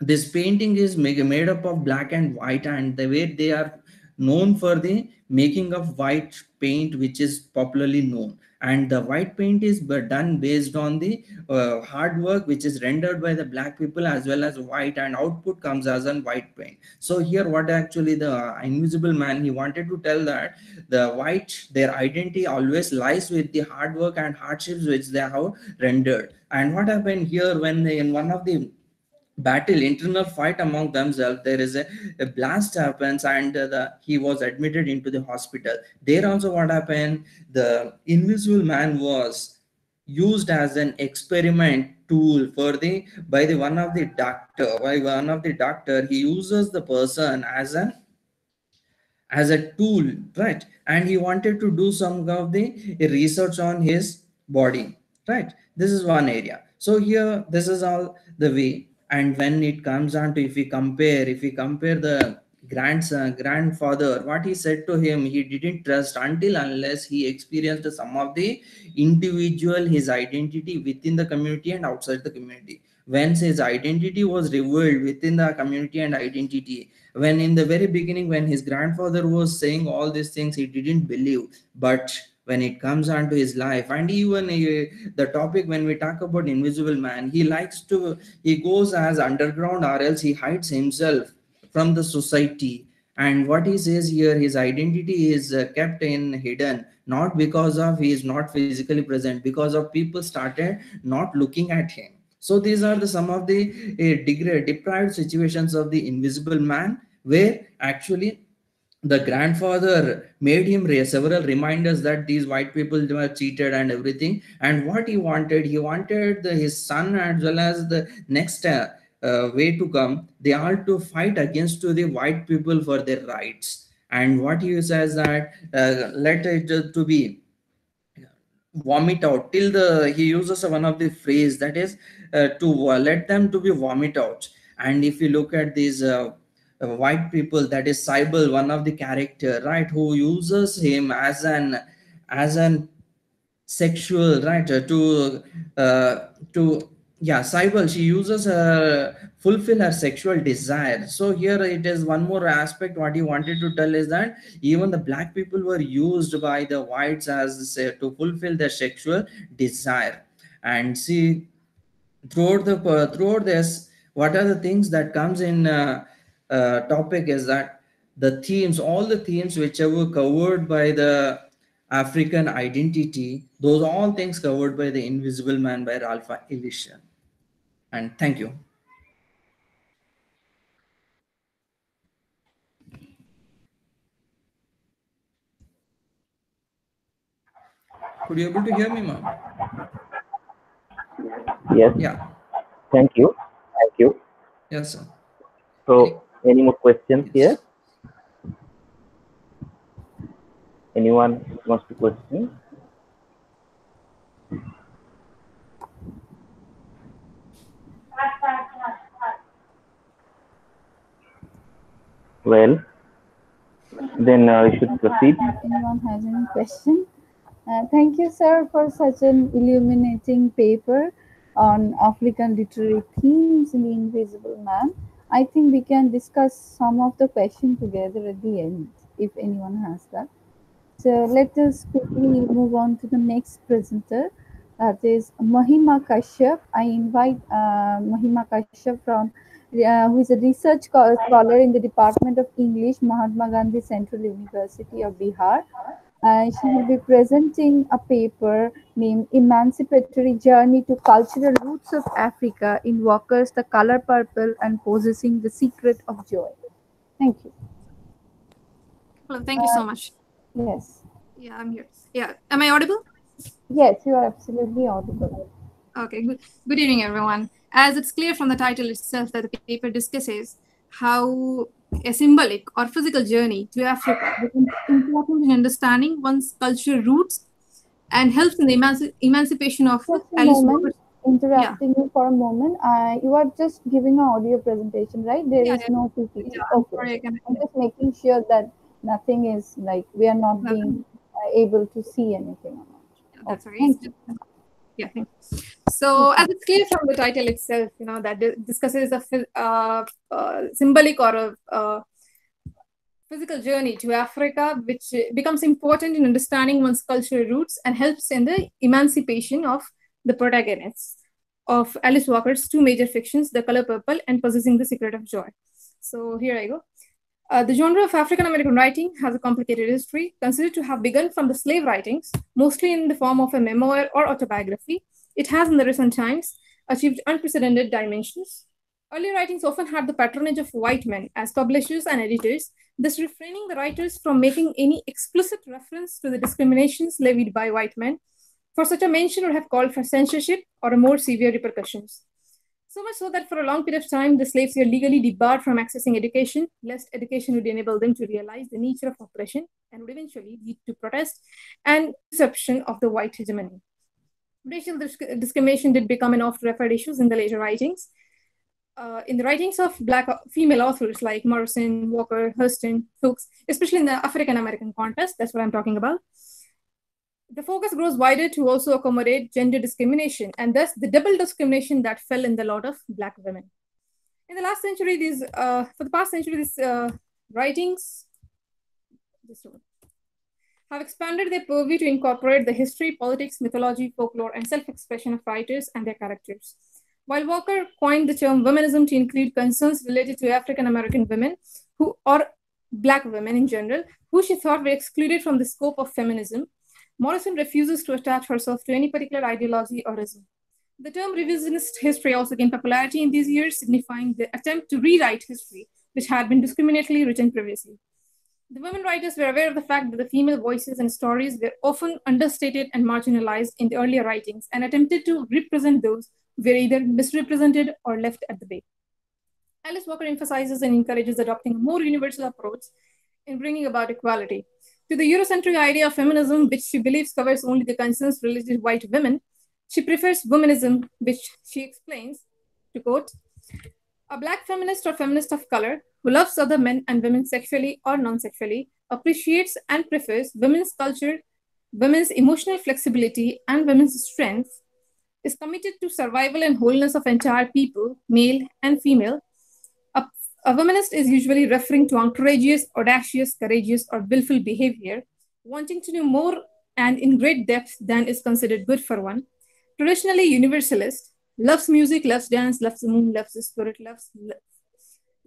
this painting is made, made up of black and white and the way they are known for the making of white paint which is popularly known and the white paint is done based on the uh, hard work which is rendered by the black people as well as white and output comes as a white paint. So here what actually the invisible man he wanted to tell that the white their identity always lies with the hard work and hardships which they have rendered. And what happened here when they, in one of the battle internal fight among themselves there is a, a blast happens and uh, the, he was admitted into the hospital. There also what happened? The invisible man was used as an experiment tool for the by the one of the doctor by one of the doctor he uses the person as an as a tool right? And he wanted to do some of the research on his body right? This is one area. So here this is all the way and when it comes on to if we compare if we compare the grandson uh, grandfather what he said to him he didn't trust until unless he experienced some of the individual his identity within the community and outside the community. When his identity was revealed within the community and identity when in the very beginning when his grandfather was saying all these things he didn't believe. But when it comes onto his life. And even uh, the topic when we talk about invisible man he likes to he goes as underground or else he hides himself from the society. And what he says here his identity is uh, kept in hidden not because of he is not physically present because of people started not looking at him. So these are the some of the uh, deprived situations of the invisible man where actually the grandfather made him several reminders that these white people were cheated and everything. And what he wanted he wanted the, his son as well as the next uh, uh, way to come they are to fight against to the white people for their rights. And what he says that uh, let it to be vomit out. Till the he uses one of the phrase that is uh, to uh, let them to be vomit out. And if you look at these white people that is Sybil, one of the character, right, who uses him as an as an sexual right uh, to uh, to yeah Sybil she uses her fulfill her sexual desire. So here it is one more aspect what he wanted to tell is that even the black people were used by the whites as say to fulfill their sexual desire. And see throughout the throughout this what are the things that comes in uh, uh, topic is that the themes, all the themes which were covered by the African identity, those all things covered by the Invisible Man by Ralph Ellison. And thank you. Could you able to hear me, ma'am? Yes. Yeah. Thank you. Thank you. Yes, sir. So, any more questions here? Anyone wants to question? Well, then uh, we should proceed. Anyone has any question? Uh, thank you, sir, for such an illuminating paper on African literary themes in The Invisible Man. I think we can discuss some of the questions together at the end, if anyone has that. So let us quickly move on to the next presenter, that is Mahima Kashyap. I invite uh, Mahima Kashyap from, uh, who is a research scholar in the Department of English, Mahatma Gandhi Central University of Bihar. Uh, she will be presenting a paper named Emancipatory Journey to Cultural Roots of Africa in Walker's The Color Purple and Possessing the Secret of Joy. Thank you. Hello, thank you so much. Yes. Yeah, I'm here. Yeah, am I audible? Yes, you are absolutely audible. Okay, good, good evening, everyone. As it's clear from the title itself that the paper discusses how a symbolic or physical journey to Africa becomes important in understanding one's cultural roots and helps in the emanci- emancipation of Just Alice moment, interrupting you for a moment. Uh, you are just giving an audio presentation, right? There is Yeah, yeah. no PPT. Yeah, okay. sorry, I can- I'm just making sure that nothing is like we are not being uh, able to see anything. not. That's Okay, right. Yeah. thank you. So, as it's clear from the title itself, you know that discusses a uh, uh, symbolic or a uh, physical journey to Africa, which becomes important in understanding one's cultural roots and helps in the emancipation of the protagonists of Alice Walker's two major fictions, The Color Purple and Possessing the Secret of Joy. So here I go. Uh, the genre of African American writing has a complicated history, considered to have begun from the slave writings, mostly in the form of a memoir or autobiography. It has, in the recent times, achieved unprecedented dimensions. Early writings often had the patronage of white men as publishers and editors, thus refraining the writers from making any explicit reference to the discriminations levied by white men. For such a mention would have called for censorship or more severe repercussions. So much so that for a long period of time, the slaves were legally debarred from accessing education, lest education would enable them to realize the nature of oppression and would eventually lead to protest and disruption of the white hegemony. Racial disc- discrimination did become an oft referred issue in the later writings. Uh, in the writings of black female authors like Morrison, Walker, Hurston, Hooks, especially in the African American context, that's what I'm talking about. The focus grows wider to also accommodate gender discrimination and thus the double discrimination that fell in the lot of Black women. In the last century, these uh, for the past century, these uh, writings have expanded their purview to incorporate the history, politics, mythology, folklore, and self-expression of writers and their characters. While Walker coined the term womanism to include concerns related to African American women who or Black women in general, who she thought were excluded from the scope of feminism, Morrison refuses to attach herself to any particular ideology or ism. The term revisionist history also gained popularity in these years, signifying the attempt to rewrite history, which had been discriminatorily written previously. The women writers were aware of the fact that the female voices and stories were often understated and marginalized in the earlier writings and attempted to represent those who were either misrepresented or left at the bay. Alice Walker emphasizes and encourages adopting a more universal approach in bringing about equality. To the Eurocentric idea of feminism, which she believes covers only the concerns related to white women, she prefers womanism, which she explains, to quote, a black feminist or feminist of color who loves other men and women sexually or non-sexually, appreciates and prefers women's culture, women's emotional flexibility, and women's strength, is committed to survival and wholeness of entire people, male and female. A, a womanist is usually referring to outrageous, audacious, courageous, or willful behavior, wanting to know more and in great depth than is considered good for one. Traditionally universalist, loves music, loves dance, loves the moon, loves the spirit, loves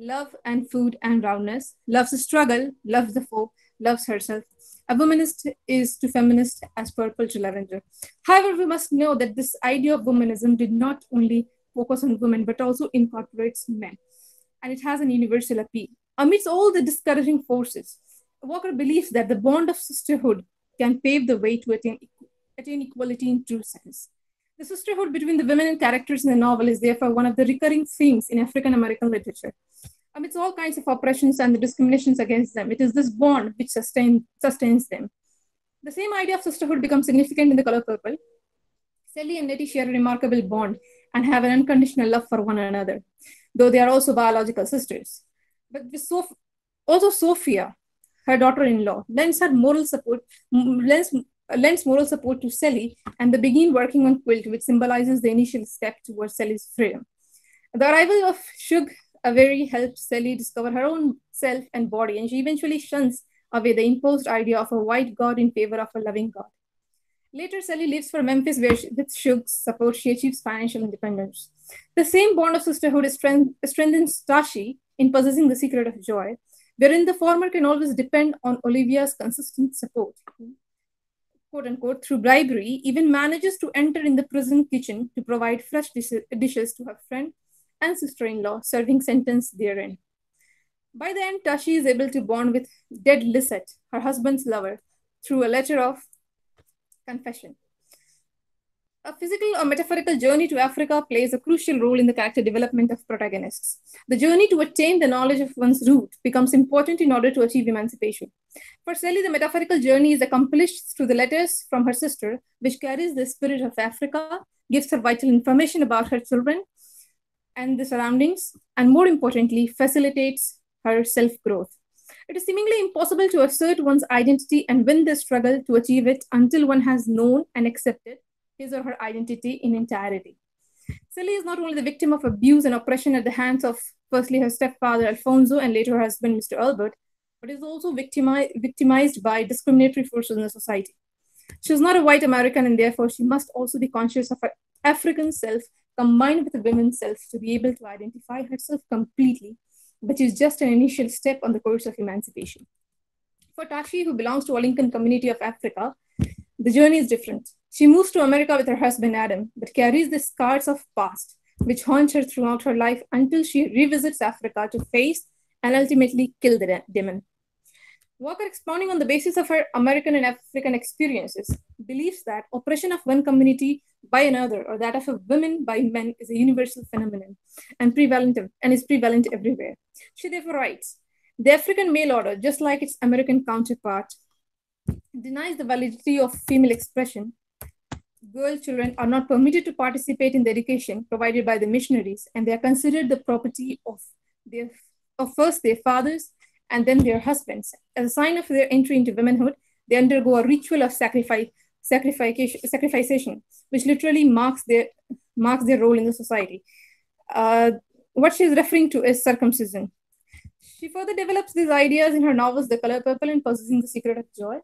love and food and roundness, loves the struggle, loves the folk, loves herself. A womanist is to feminist as purple to lavender. However, we must know that this idea of womanism did not only focus on women, but also incorporates men. And it has an universal appeal. Amidst all the discouraging forces, Walker believes that the bond of sisterhood can pave the way to attain, attain equality in true sense. The sisterhood between the women and characters in the novel is therefore one of the recurring themes in African American literature. Amidst all kinds of oppressions and the discriminations against them, it is this bond which sustain, sustains them. The same idea of sisterhood becomes significant in The Color Purple. Sally and Nettie share a remarkable bond and have an unconditional love for one another, though they are also biological sisters. But with Soph- also Sophia, her daughter-in-law, lends her moral support, lends lends moral support to Sally, and they begin working on quilt, which symbolizes the initial step towards Sally's freedom. The arrival of Shug Avery helps Sally discover her own self and body, and she eventually shuns away the imposed idea of a white god in favor of a loving god. Later, Sally leaves for Memphis, where she, with Shug's support, she achieves financial independence. The same bond of sisterhood strength, strengthens Tashi in possessing the secret of joy, wherein the former can always depend on Olivia's consistent support. Quote unquote, through bribery, even manages to enter in the prison kitchen to provide fresh dishes to her friend and sister in law, serving sentence therein. By the end, Tashi is able to bond with dead Lisette, her husband's lover, through a letter of confession. A physical or metaphorical journey to Africa plays a crucial role in the character development of protagonists. The journey to attain the knowledge of one's root becomes important in order to achieve emancipation. For Sally, the metaphorical journey is accomplished through the letters from her sister, which carries the spirit of Africa, gives her vital information about her children and the surroundings, and more importantly, facilitates her self growth. It is seemingly impossible to assert one's identity and win the struggle to achieve it until one has known and accepted his or her identity in entirety. Sally is not only the victim of abuse and oppression at the hands of firstly her stepfather Alfonso and later her husband Mr. Albert, but is also victimi- victimized by discriminatory forces in the society. She is not a white American and therefore she must also be conscious of her African self combined with a woman's self to be able to identify herself completely which is just an initial step on the course of emancipation. For Tashi, who belongs to a Olinka community of Africa, the journey is different. She moves to America with her husband Adam, but carries the scars of past, which haunt her throughout her life until she revisits Africa to face and ultimately kill the demon. Walker, expounding on the basis of her American and African experiences, believes that oppression of one community by another or that of a woman by men is a universal phenomenon and prevalent and is prevalent everywhere. She therefore writes, the African male order, just like its American counterpart, denies the validity of female expression. Girl children are not permitted to participate in the education provided by the missionaries, and they are considered the property of their of first their fathers and then their husbands. As a sign of their entry into womanhood, they undergo a ritual of sacrifice, scarification, which literally marks their marks their role in the society. Uh, what she's referring to is circumcision. She further develops these ideas in her novels The Color Purple and Possessing the Secret of Joy.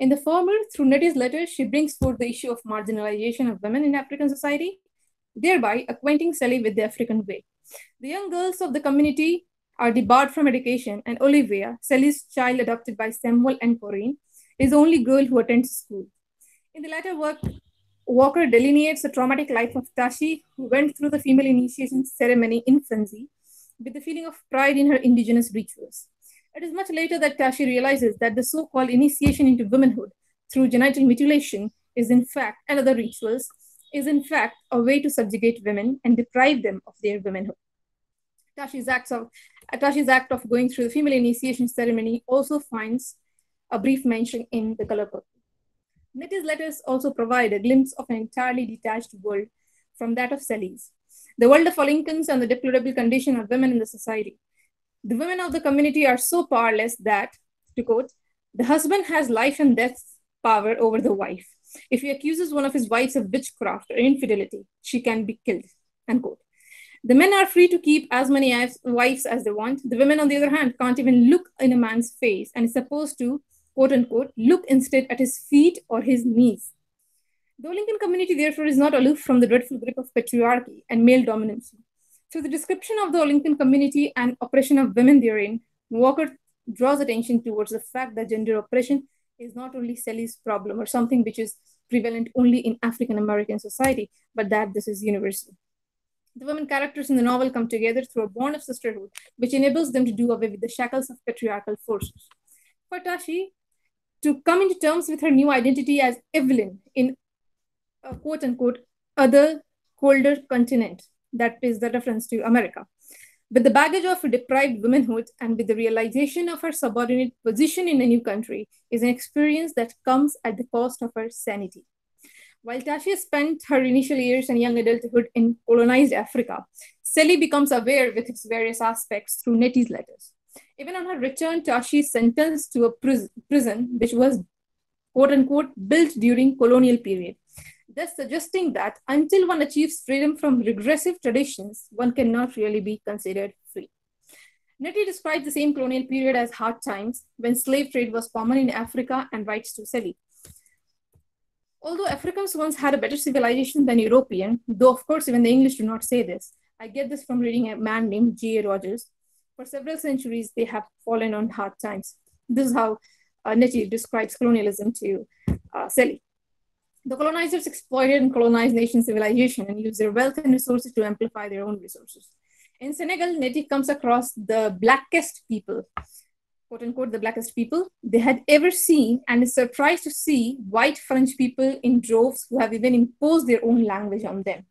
In the former, through Nettie's letters, she brings forth the issue of marginalization of women in African society, thereby acquainting Sally with the African way. The young girls of the community are debarred from education, and Olivia, Sally's child adopted by Samuel and Corinne, is the only girl who attends school. In the latter work, Walker delineates the traumatic life of Tashi, who went through the female initiation ceremony in frenzy with the feeling of pride in her indigenous rituals. It is much later that Tashi realizes that the so called initiation into womanhood through genital mutilation is, in fact, and other rituals, is in fact a way to subjugate women and deprive them of their womanhood. Tashi's, acts of, uh, Tashi's act of going through the female initiation ceremony also finds a brief mention in The Color Purple. Nettie's letters also provide a glimpse of an entirely detached world from that of Sally's, the world of Olinkans and the deplorable condition of women in the society. The women of the community are so powerless that, to quote, the husband has life and death power over the wife. If he accuses one of his wives of witchcraft or infidelity, she can be killed. Unquote. The men are free to keep as many wives as they want. The women, on the other hand, can't even look in a man's face and is supposed to quote unquote, look instead at his feet or his knees. The Olinka community, therefore, is not aloof from the dreadful grip of patriarchy and male dominance. Through the description of the Olinka community and oppression of women therein, Walker draws attention towards the fact that gender oppression is not only Sally's problem or something which is prevalent only in African American society, but that this is universal. The women characters in the novel come together through a bond of sisterhood, which enables them to do away with the shackles of patriarchal forces. For Tashi, to come into terms with her new identity as Evelyn in a quote unquote other colder continent. That is the reference to America. With the baggage of deprived womanhood and with the realization of her subordinate position in a new country is an experience that comes at the cost of her sanity. While Tashi spent her initial years and young adulthood in colonized Africa, Sally becomes aware with its various aspects through Nettie's letters. Even on her return, Tashi is sentenced to a prison, which was quote unquote, built during colonial period, thus suggesting that until one achieves freedom from regressive traditions, one cannot really be considered free. Nettie describes the same colonial period as hard times when slave trade was common in Africa and writes to Sally. Although Africans once had a better civilization than European, though of course even the English do not say this, I get this from reading a man named G.A. Rogers. For several centuries, they have fallen on hard times. This is how uh, describes colonialism to uh, Sally. The colonizers exploited and colonized nation civilization and used their wealth and resources to amplify their own resources. In Senegal, Nettie comes across the blackest people, quote unquote, the blackest people they had ever seen, and is surprised to see white French people in droves who have even imposed their own language on them.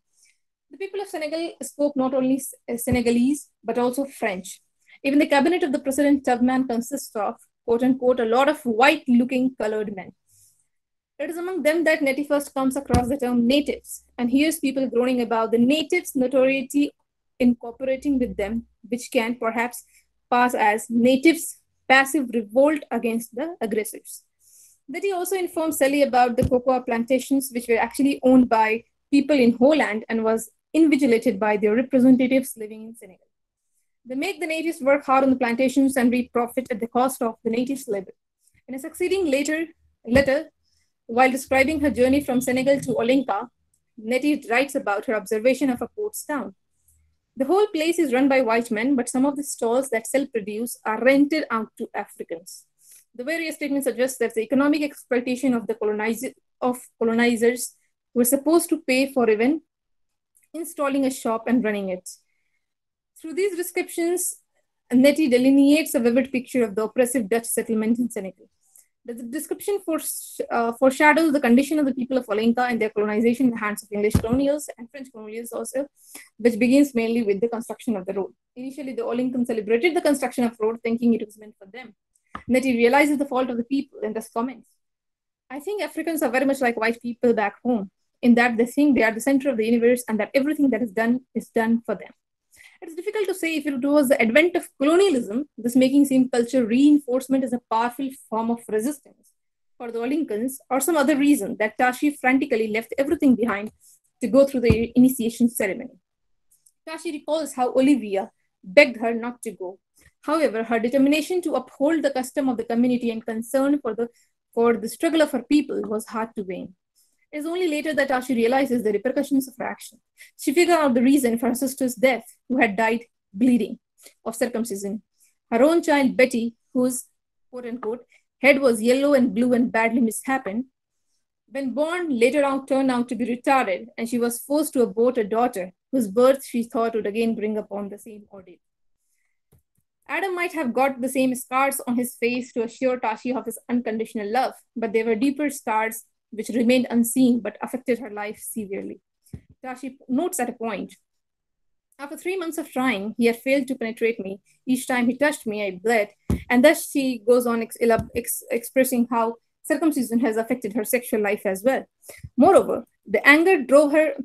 The people of Senegal spoke not only Senegalese, but also French. Even the cabinet of the President Tubman consists of, quote unquote, a lot of white looking colored men. It is among them that Nettie first comes across the term natives and hears people groaning about the natives' notoriety in cooperating with them, which can perhaps pass as natives' passive revolt against the aggressors. That he also informs Sally about the cocoa plantations, which were actually owned by people in Holland and was invigilated by their representatives living in Senegal. They make the natives work hard on the plantations and reap profit at the cost of the natives' labor. In a succeeding later letter, while describing her journey from Senegal to Olinka, Nettie writes about her observation of a port's town. The whole place is run by white men, but some of the stalls that sell produce are rented out to Africans. The various statements suggest that the economic exploitation of the colonizer, of colonizers were supposed to pay for even installing a shop and running it. Through these descriptions, Nettie delineates a vivid picture of the oppressive Dutch settlement in Senegal. The description uh, foreshadows the condition of the people of Olinka and their colonization in the hands of English colonials and French colonials also, which begins mainly with the construction of the road. Initially, the Olinkans celebrated the construction of road, thinking it was meant for them. Nettie realizes the fault of the people and thus comments. I think Africans are very much like white people back home, in that they think they are the center of the universe and that everything that is done is done for them. It's difficult to say if it was the advent of colonialism, this making same culture reinforcement is a powerful form of resistance for the Olinkans, or some other reason that Tashi frantically left everything behind to go through the initiation ceremony. Tashi recalls how Olivia begged her not to go. However, her determination to uphold the custom of the community and concern for the, for the struggle of her people was hard to win. It is only later that Tashi realizes the repercussions of her action. She figures out the reason for her sister's death, who had died bleeding of circumcision. Her own child, Betty, whose quote unquote head was yellow and blue and badly misshapen, when born, later on turned out to be retarded, and she was forced to abort a daughter whose birth she thought would again bring upon the same ordeal. Adam might have got the same scars on his face to assure Tashi of his unconditional love, but they were deeper scars which remained unseen but affected her life severely. Tashi notes at a point after three months of trying, he had failed to penetrate me. Each time he touched me, I bled. And thus she goes on ex- ex- expressing how circumcision has affected her sexual life as well. Moreover, the anger drove her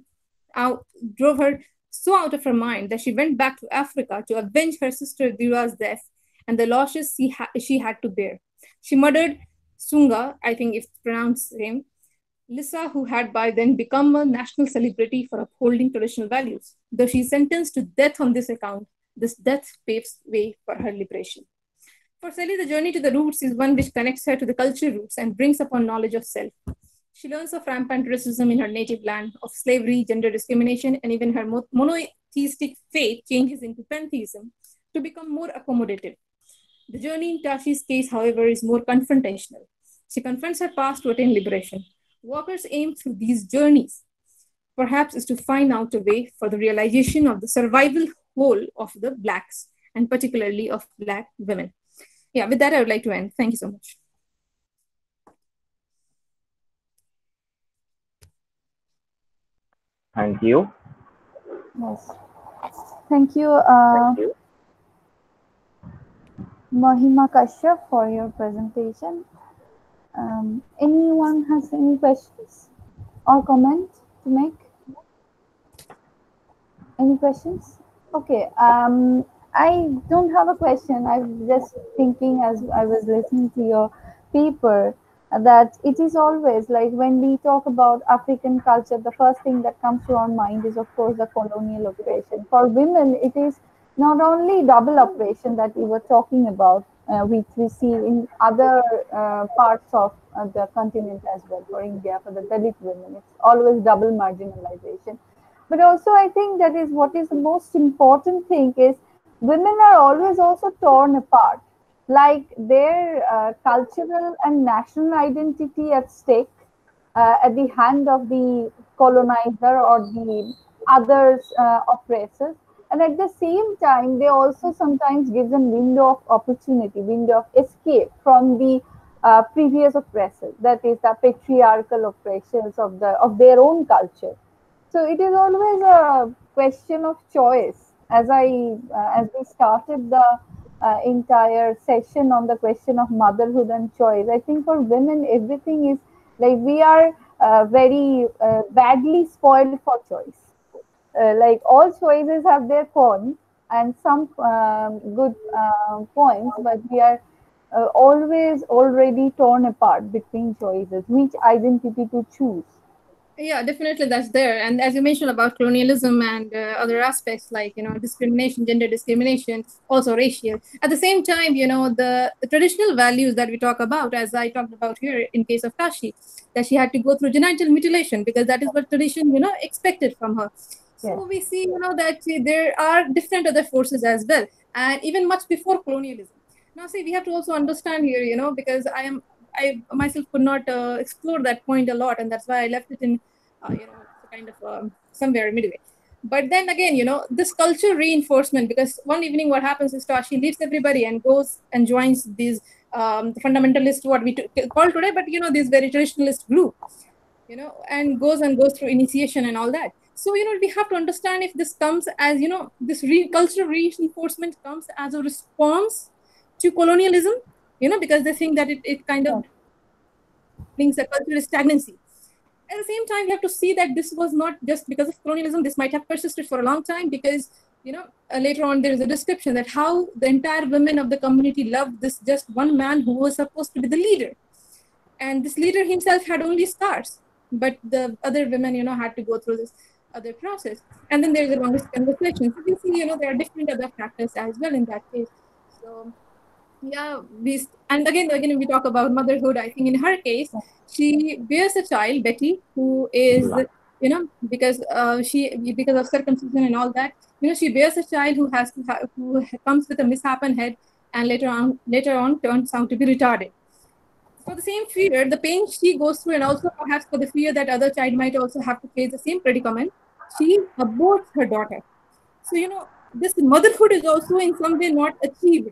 out, drove her so out of her mind that she went back to Africa to avenge her sister Dura's death and the losses she, ha- she had to bear. She murdered Sunga, I think if pronounced him, Lissa, who had by then become a national celebrity for upholding traditional values. Though she is sentenced to death on this account, this death paves way for her liberation. For Sally, the journey to the roots is one which connects her to the culture roots and brings upon knowledge of self. She learns of rampant racism in her native land, of slavery, gender discrimination, and even her monotheistic faith changes into pantheism to become more accommodative. The journey in Tashi's case, however, is more confrontational. She confronts her past to attain liberation. Walker's aim through these journeys perhaps is to find out a way for the realization of the survival whole of the Blacks and particularly of Black women. Yeah, with that, I would like to end. Thank you so much. Thank you. Yes. Thank you, uh, Thank you. Mahima Kashyap, for your presentation. Um, anyone has any questions or comment to make? Any questions? Okay. Um, I don't have a question. I was just thinking as I was listening to your paper that it is always like when we talk about African culture, the first thing that comes to our mind is, of course, the colonial operation. For women, it is not only double operation that we were talking about, which we see in other uh, parts of uh, the continent as well. For India, for the Dalit women, it's always double marginalization. But also, I think that is what is the most important thing is women are always also torn apart like their uh, cultural and national identity at stake uh, at the hand of the colonizer or the others uh, oppressors and at the same time they also sometimes give them window of opportunity window of escape from the uh, previous oppressor that is the patriarchal oppressions of the of their own culture so it is always a question of choice as i uh, as we started the uh, entire session on the question of motherhood and choice. I think for women, everything is like we are uh, very uh, badly spoiled for choice. Uh, like all choices have their cons and some um, good uh, points, but we are uh, always already torn apart between choices, which identity to choose? Yeah definitely that's there. And as you mentioned about colonialism and uh, other aspects like you know discrimination gender discrimination also racial. At the same time you know the, the traditional values that we talk about as i talked about here in case of tashi that she had to go through genital mutilation because that is what tradition you know expected from her so yeah. we see you know that there are different other forces as well and even much before colonialism now see we have to also understand here you know because i am I myself could not uh, explore that point a lot, and that's why I left it in, uh, you know, kind of um, somewhere midway. But then again, you know, this culture reinforcement because one evening what happens is Tashi leaves everybody and goes and joins these um, fundamentalist what we t- call today, but you know, this very traditionalist group, you know, and goes and goes through initiation and all that. So you know, we have to understand if this comes as you know, this re- cultural reinforcement comes as a response to colonialism you know, because they think that it, it kind of brings a cultural stagnancy. At the same time, we have to see that this was not just because of colonialism, this might have persisted for a long time because, you know, uh, later on there is a description that how the entire women of the community loved this just one man who was supposed to be the leader. And this leader himself had only scars, but the other women, you know, had to go through this other process. And then there's a longest conversation. So you see, you know, there are different other factors as well in that case. So yeah we and again again we talk about motherhood i think in her case she bears a child Benny who is you know because uh, she because of circumcision and all that you know she bears a child who has to have, who comes with a misshapen head and later on later on turns out to be retarded for the same fear the pain she goes through and also perhaps for the fear that other child might also have to face the same predicament she aborts her daughter. So you know this motherhood is also in some way not achieved.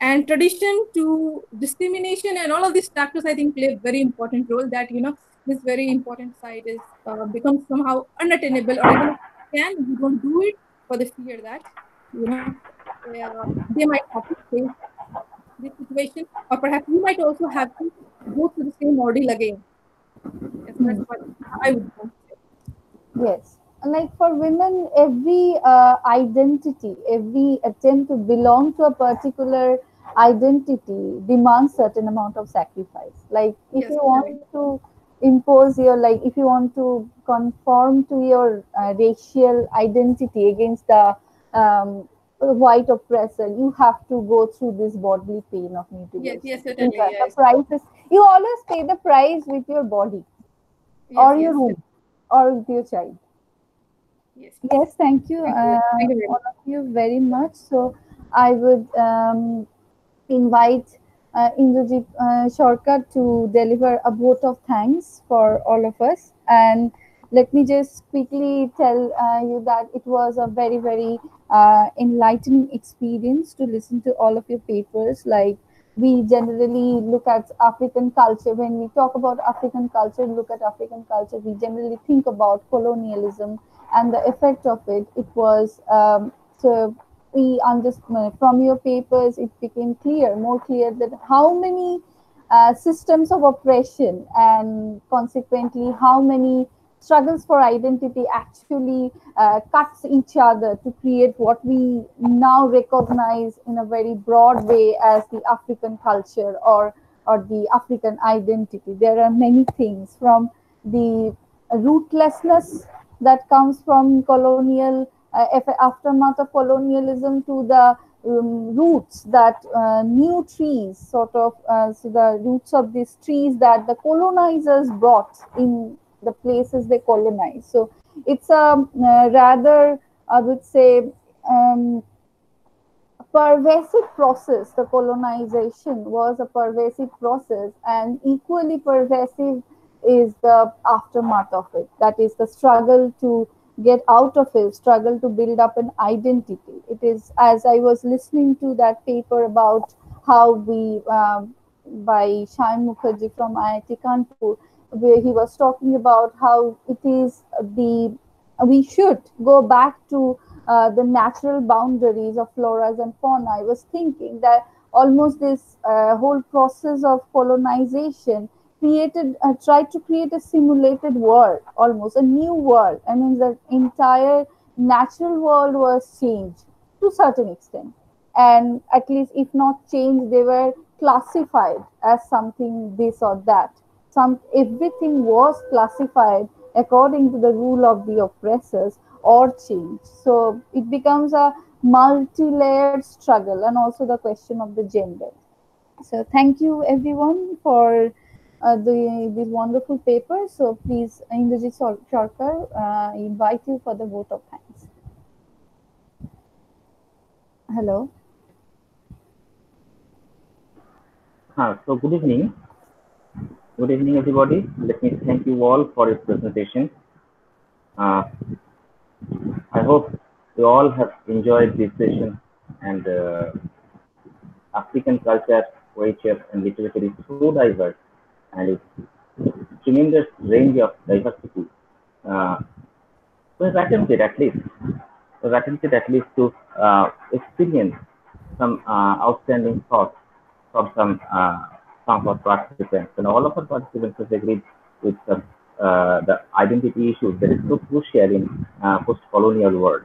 And tradition to discrimination and all of these factors i think play a very important role that you know this very important side is uh, becomes somehow unattainable or even can you don't do it for the fear that you know uh, they might have to face this situation or perhaps you might also have to go through the same ordeal again. That's what i would say. yes like for women every uh, identity every attempt to belong to a particular identity demands certain amount of sacrifice. Like if yes, you want to impose your like if you want to conform to your uh, racial identity against the um, white oppressor you have to go through this bodily pain of mutilation. Yes yes certainly yes. the price is you always pay the price with your body yes, or your yes, womb or with your child Yes. Yes, thank you, thank you. Uh, thank you all of you very much. So I would um, invite uh, Indrajit uh, Sarkar to deliver a vote of thanks for all of us. And let me just quickly tell uh, you that it was a very, very uh, enlightening experience to listen to all of your papers. Like we generally look at African culture. When we talk about African culture, look at African culture, we generally think about colonialism and the effect of it. It was um, so we understand from your papers. It became clear, more clear that how many uh, systems of oppression and consequently how many struggles for identity actually uh, cuts each other to create what we now recognize in a very broad way as the African culture or or the African identity. There are many things from the rootlessness that comes from colonial uh, aftermath of colonialism to the um, roots that uh, new trees sort of uh, so the roots of these trees that the colonizers brought in the places they colonized. So it's a uh, rather i would say um, pervasive process the colonization was a pervasive process and equally pervasive is the aftermath of it that is the struggle to get out of it, struggle to build up an identity. It is as I was listening to that paper about how we, um, by Shyam Mukherjee from IIT Kanpur, where he was talking about how it is the, we should go back to uh, the natural boundaries of floras and fauna. I was thinking that almost this uh, whole process of colonization created uh, tried to create a simulated world almost a new world. I mean, the entire natural world was changed to certain extent. And at least if not changed they were classified as something this or that. Some everything was classified according to the rule of the oppressors or changed. So it becomes a multi-layered struggle and also the question of the gender. So thank you everyone for uh, the this wonderful paper. So please, Indrajit Sarkar, uh, I invite you for the vote of thanks. Hello. Uh, so good evening. Good evening, everybody. Let me thank you all for your presentation. Uh, I hope you all have enjoyed this session and uh, African culture, literature, and literature is so diverse and its tremendous range of diversity. Uh, have attempted at least, have attempted at least to uh, experience some uh, outstanding thoughts from some uh, some of our participants, and all of our participants agreed with some, uh, the identity issues that is so crucial in uh, post-colonial world.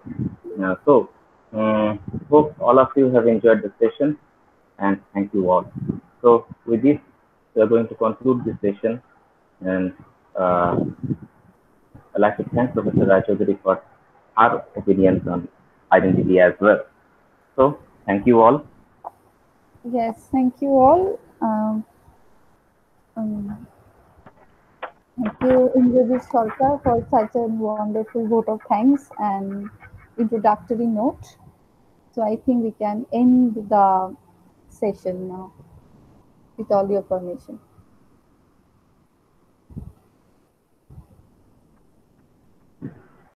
Uh, so, um, hope all of you have enjoyed the session, and thank you all. So, with this, we are going to conclude this session and uh, I'd like to thank Professor Roy Chowdhury for her opinions on identity as well. So thank you all. Yes, thank you all. Um, um, thank you, Indrajit Sarkar, for such a wonderful vote of thanks and introductory note. So I think we can end the session now with all your permission.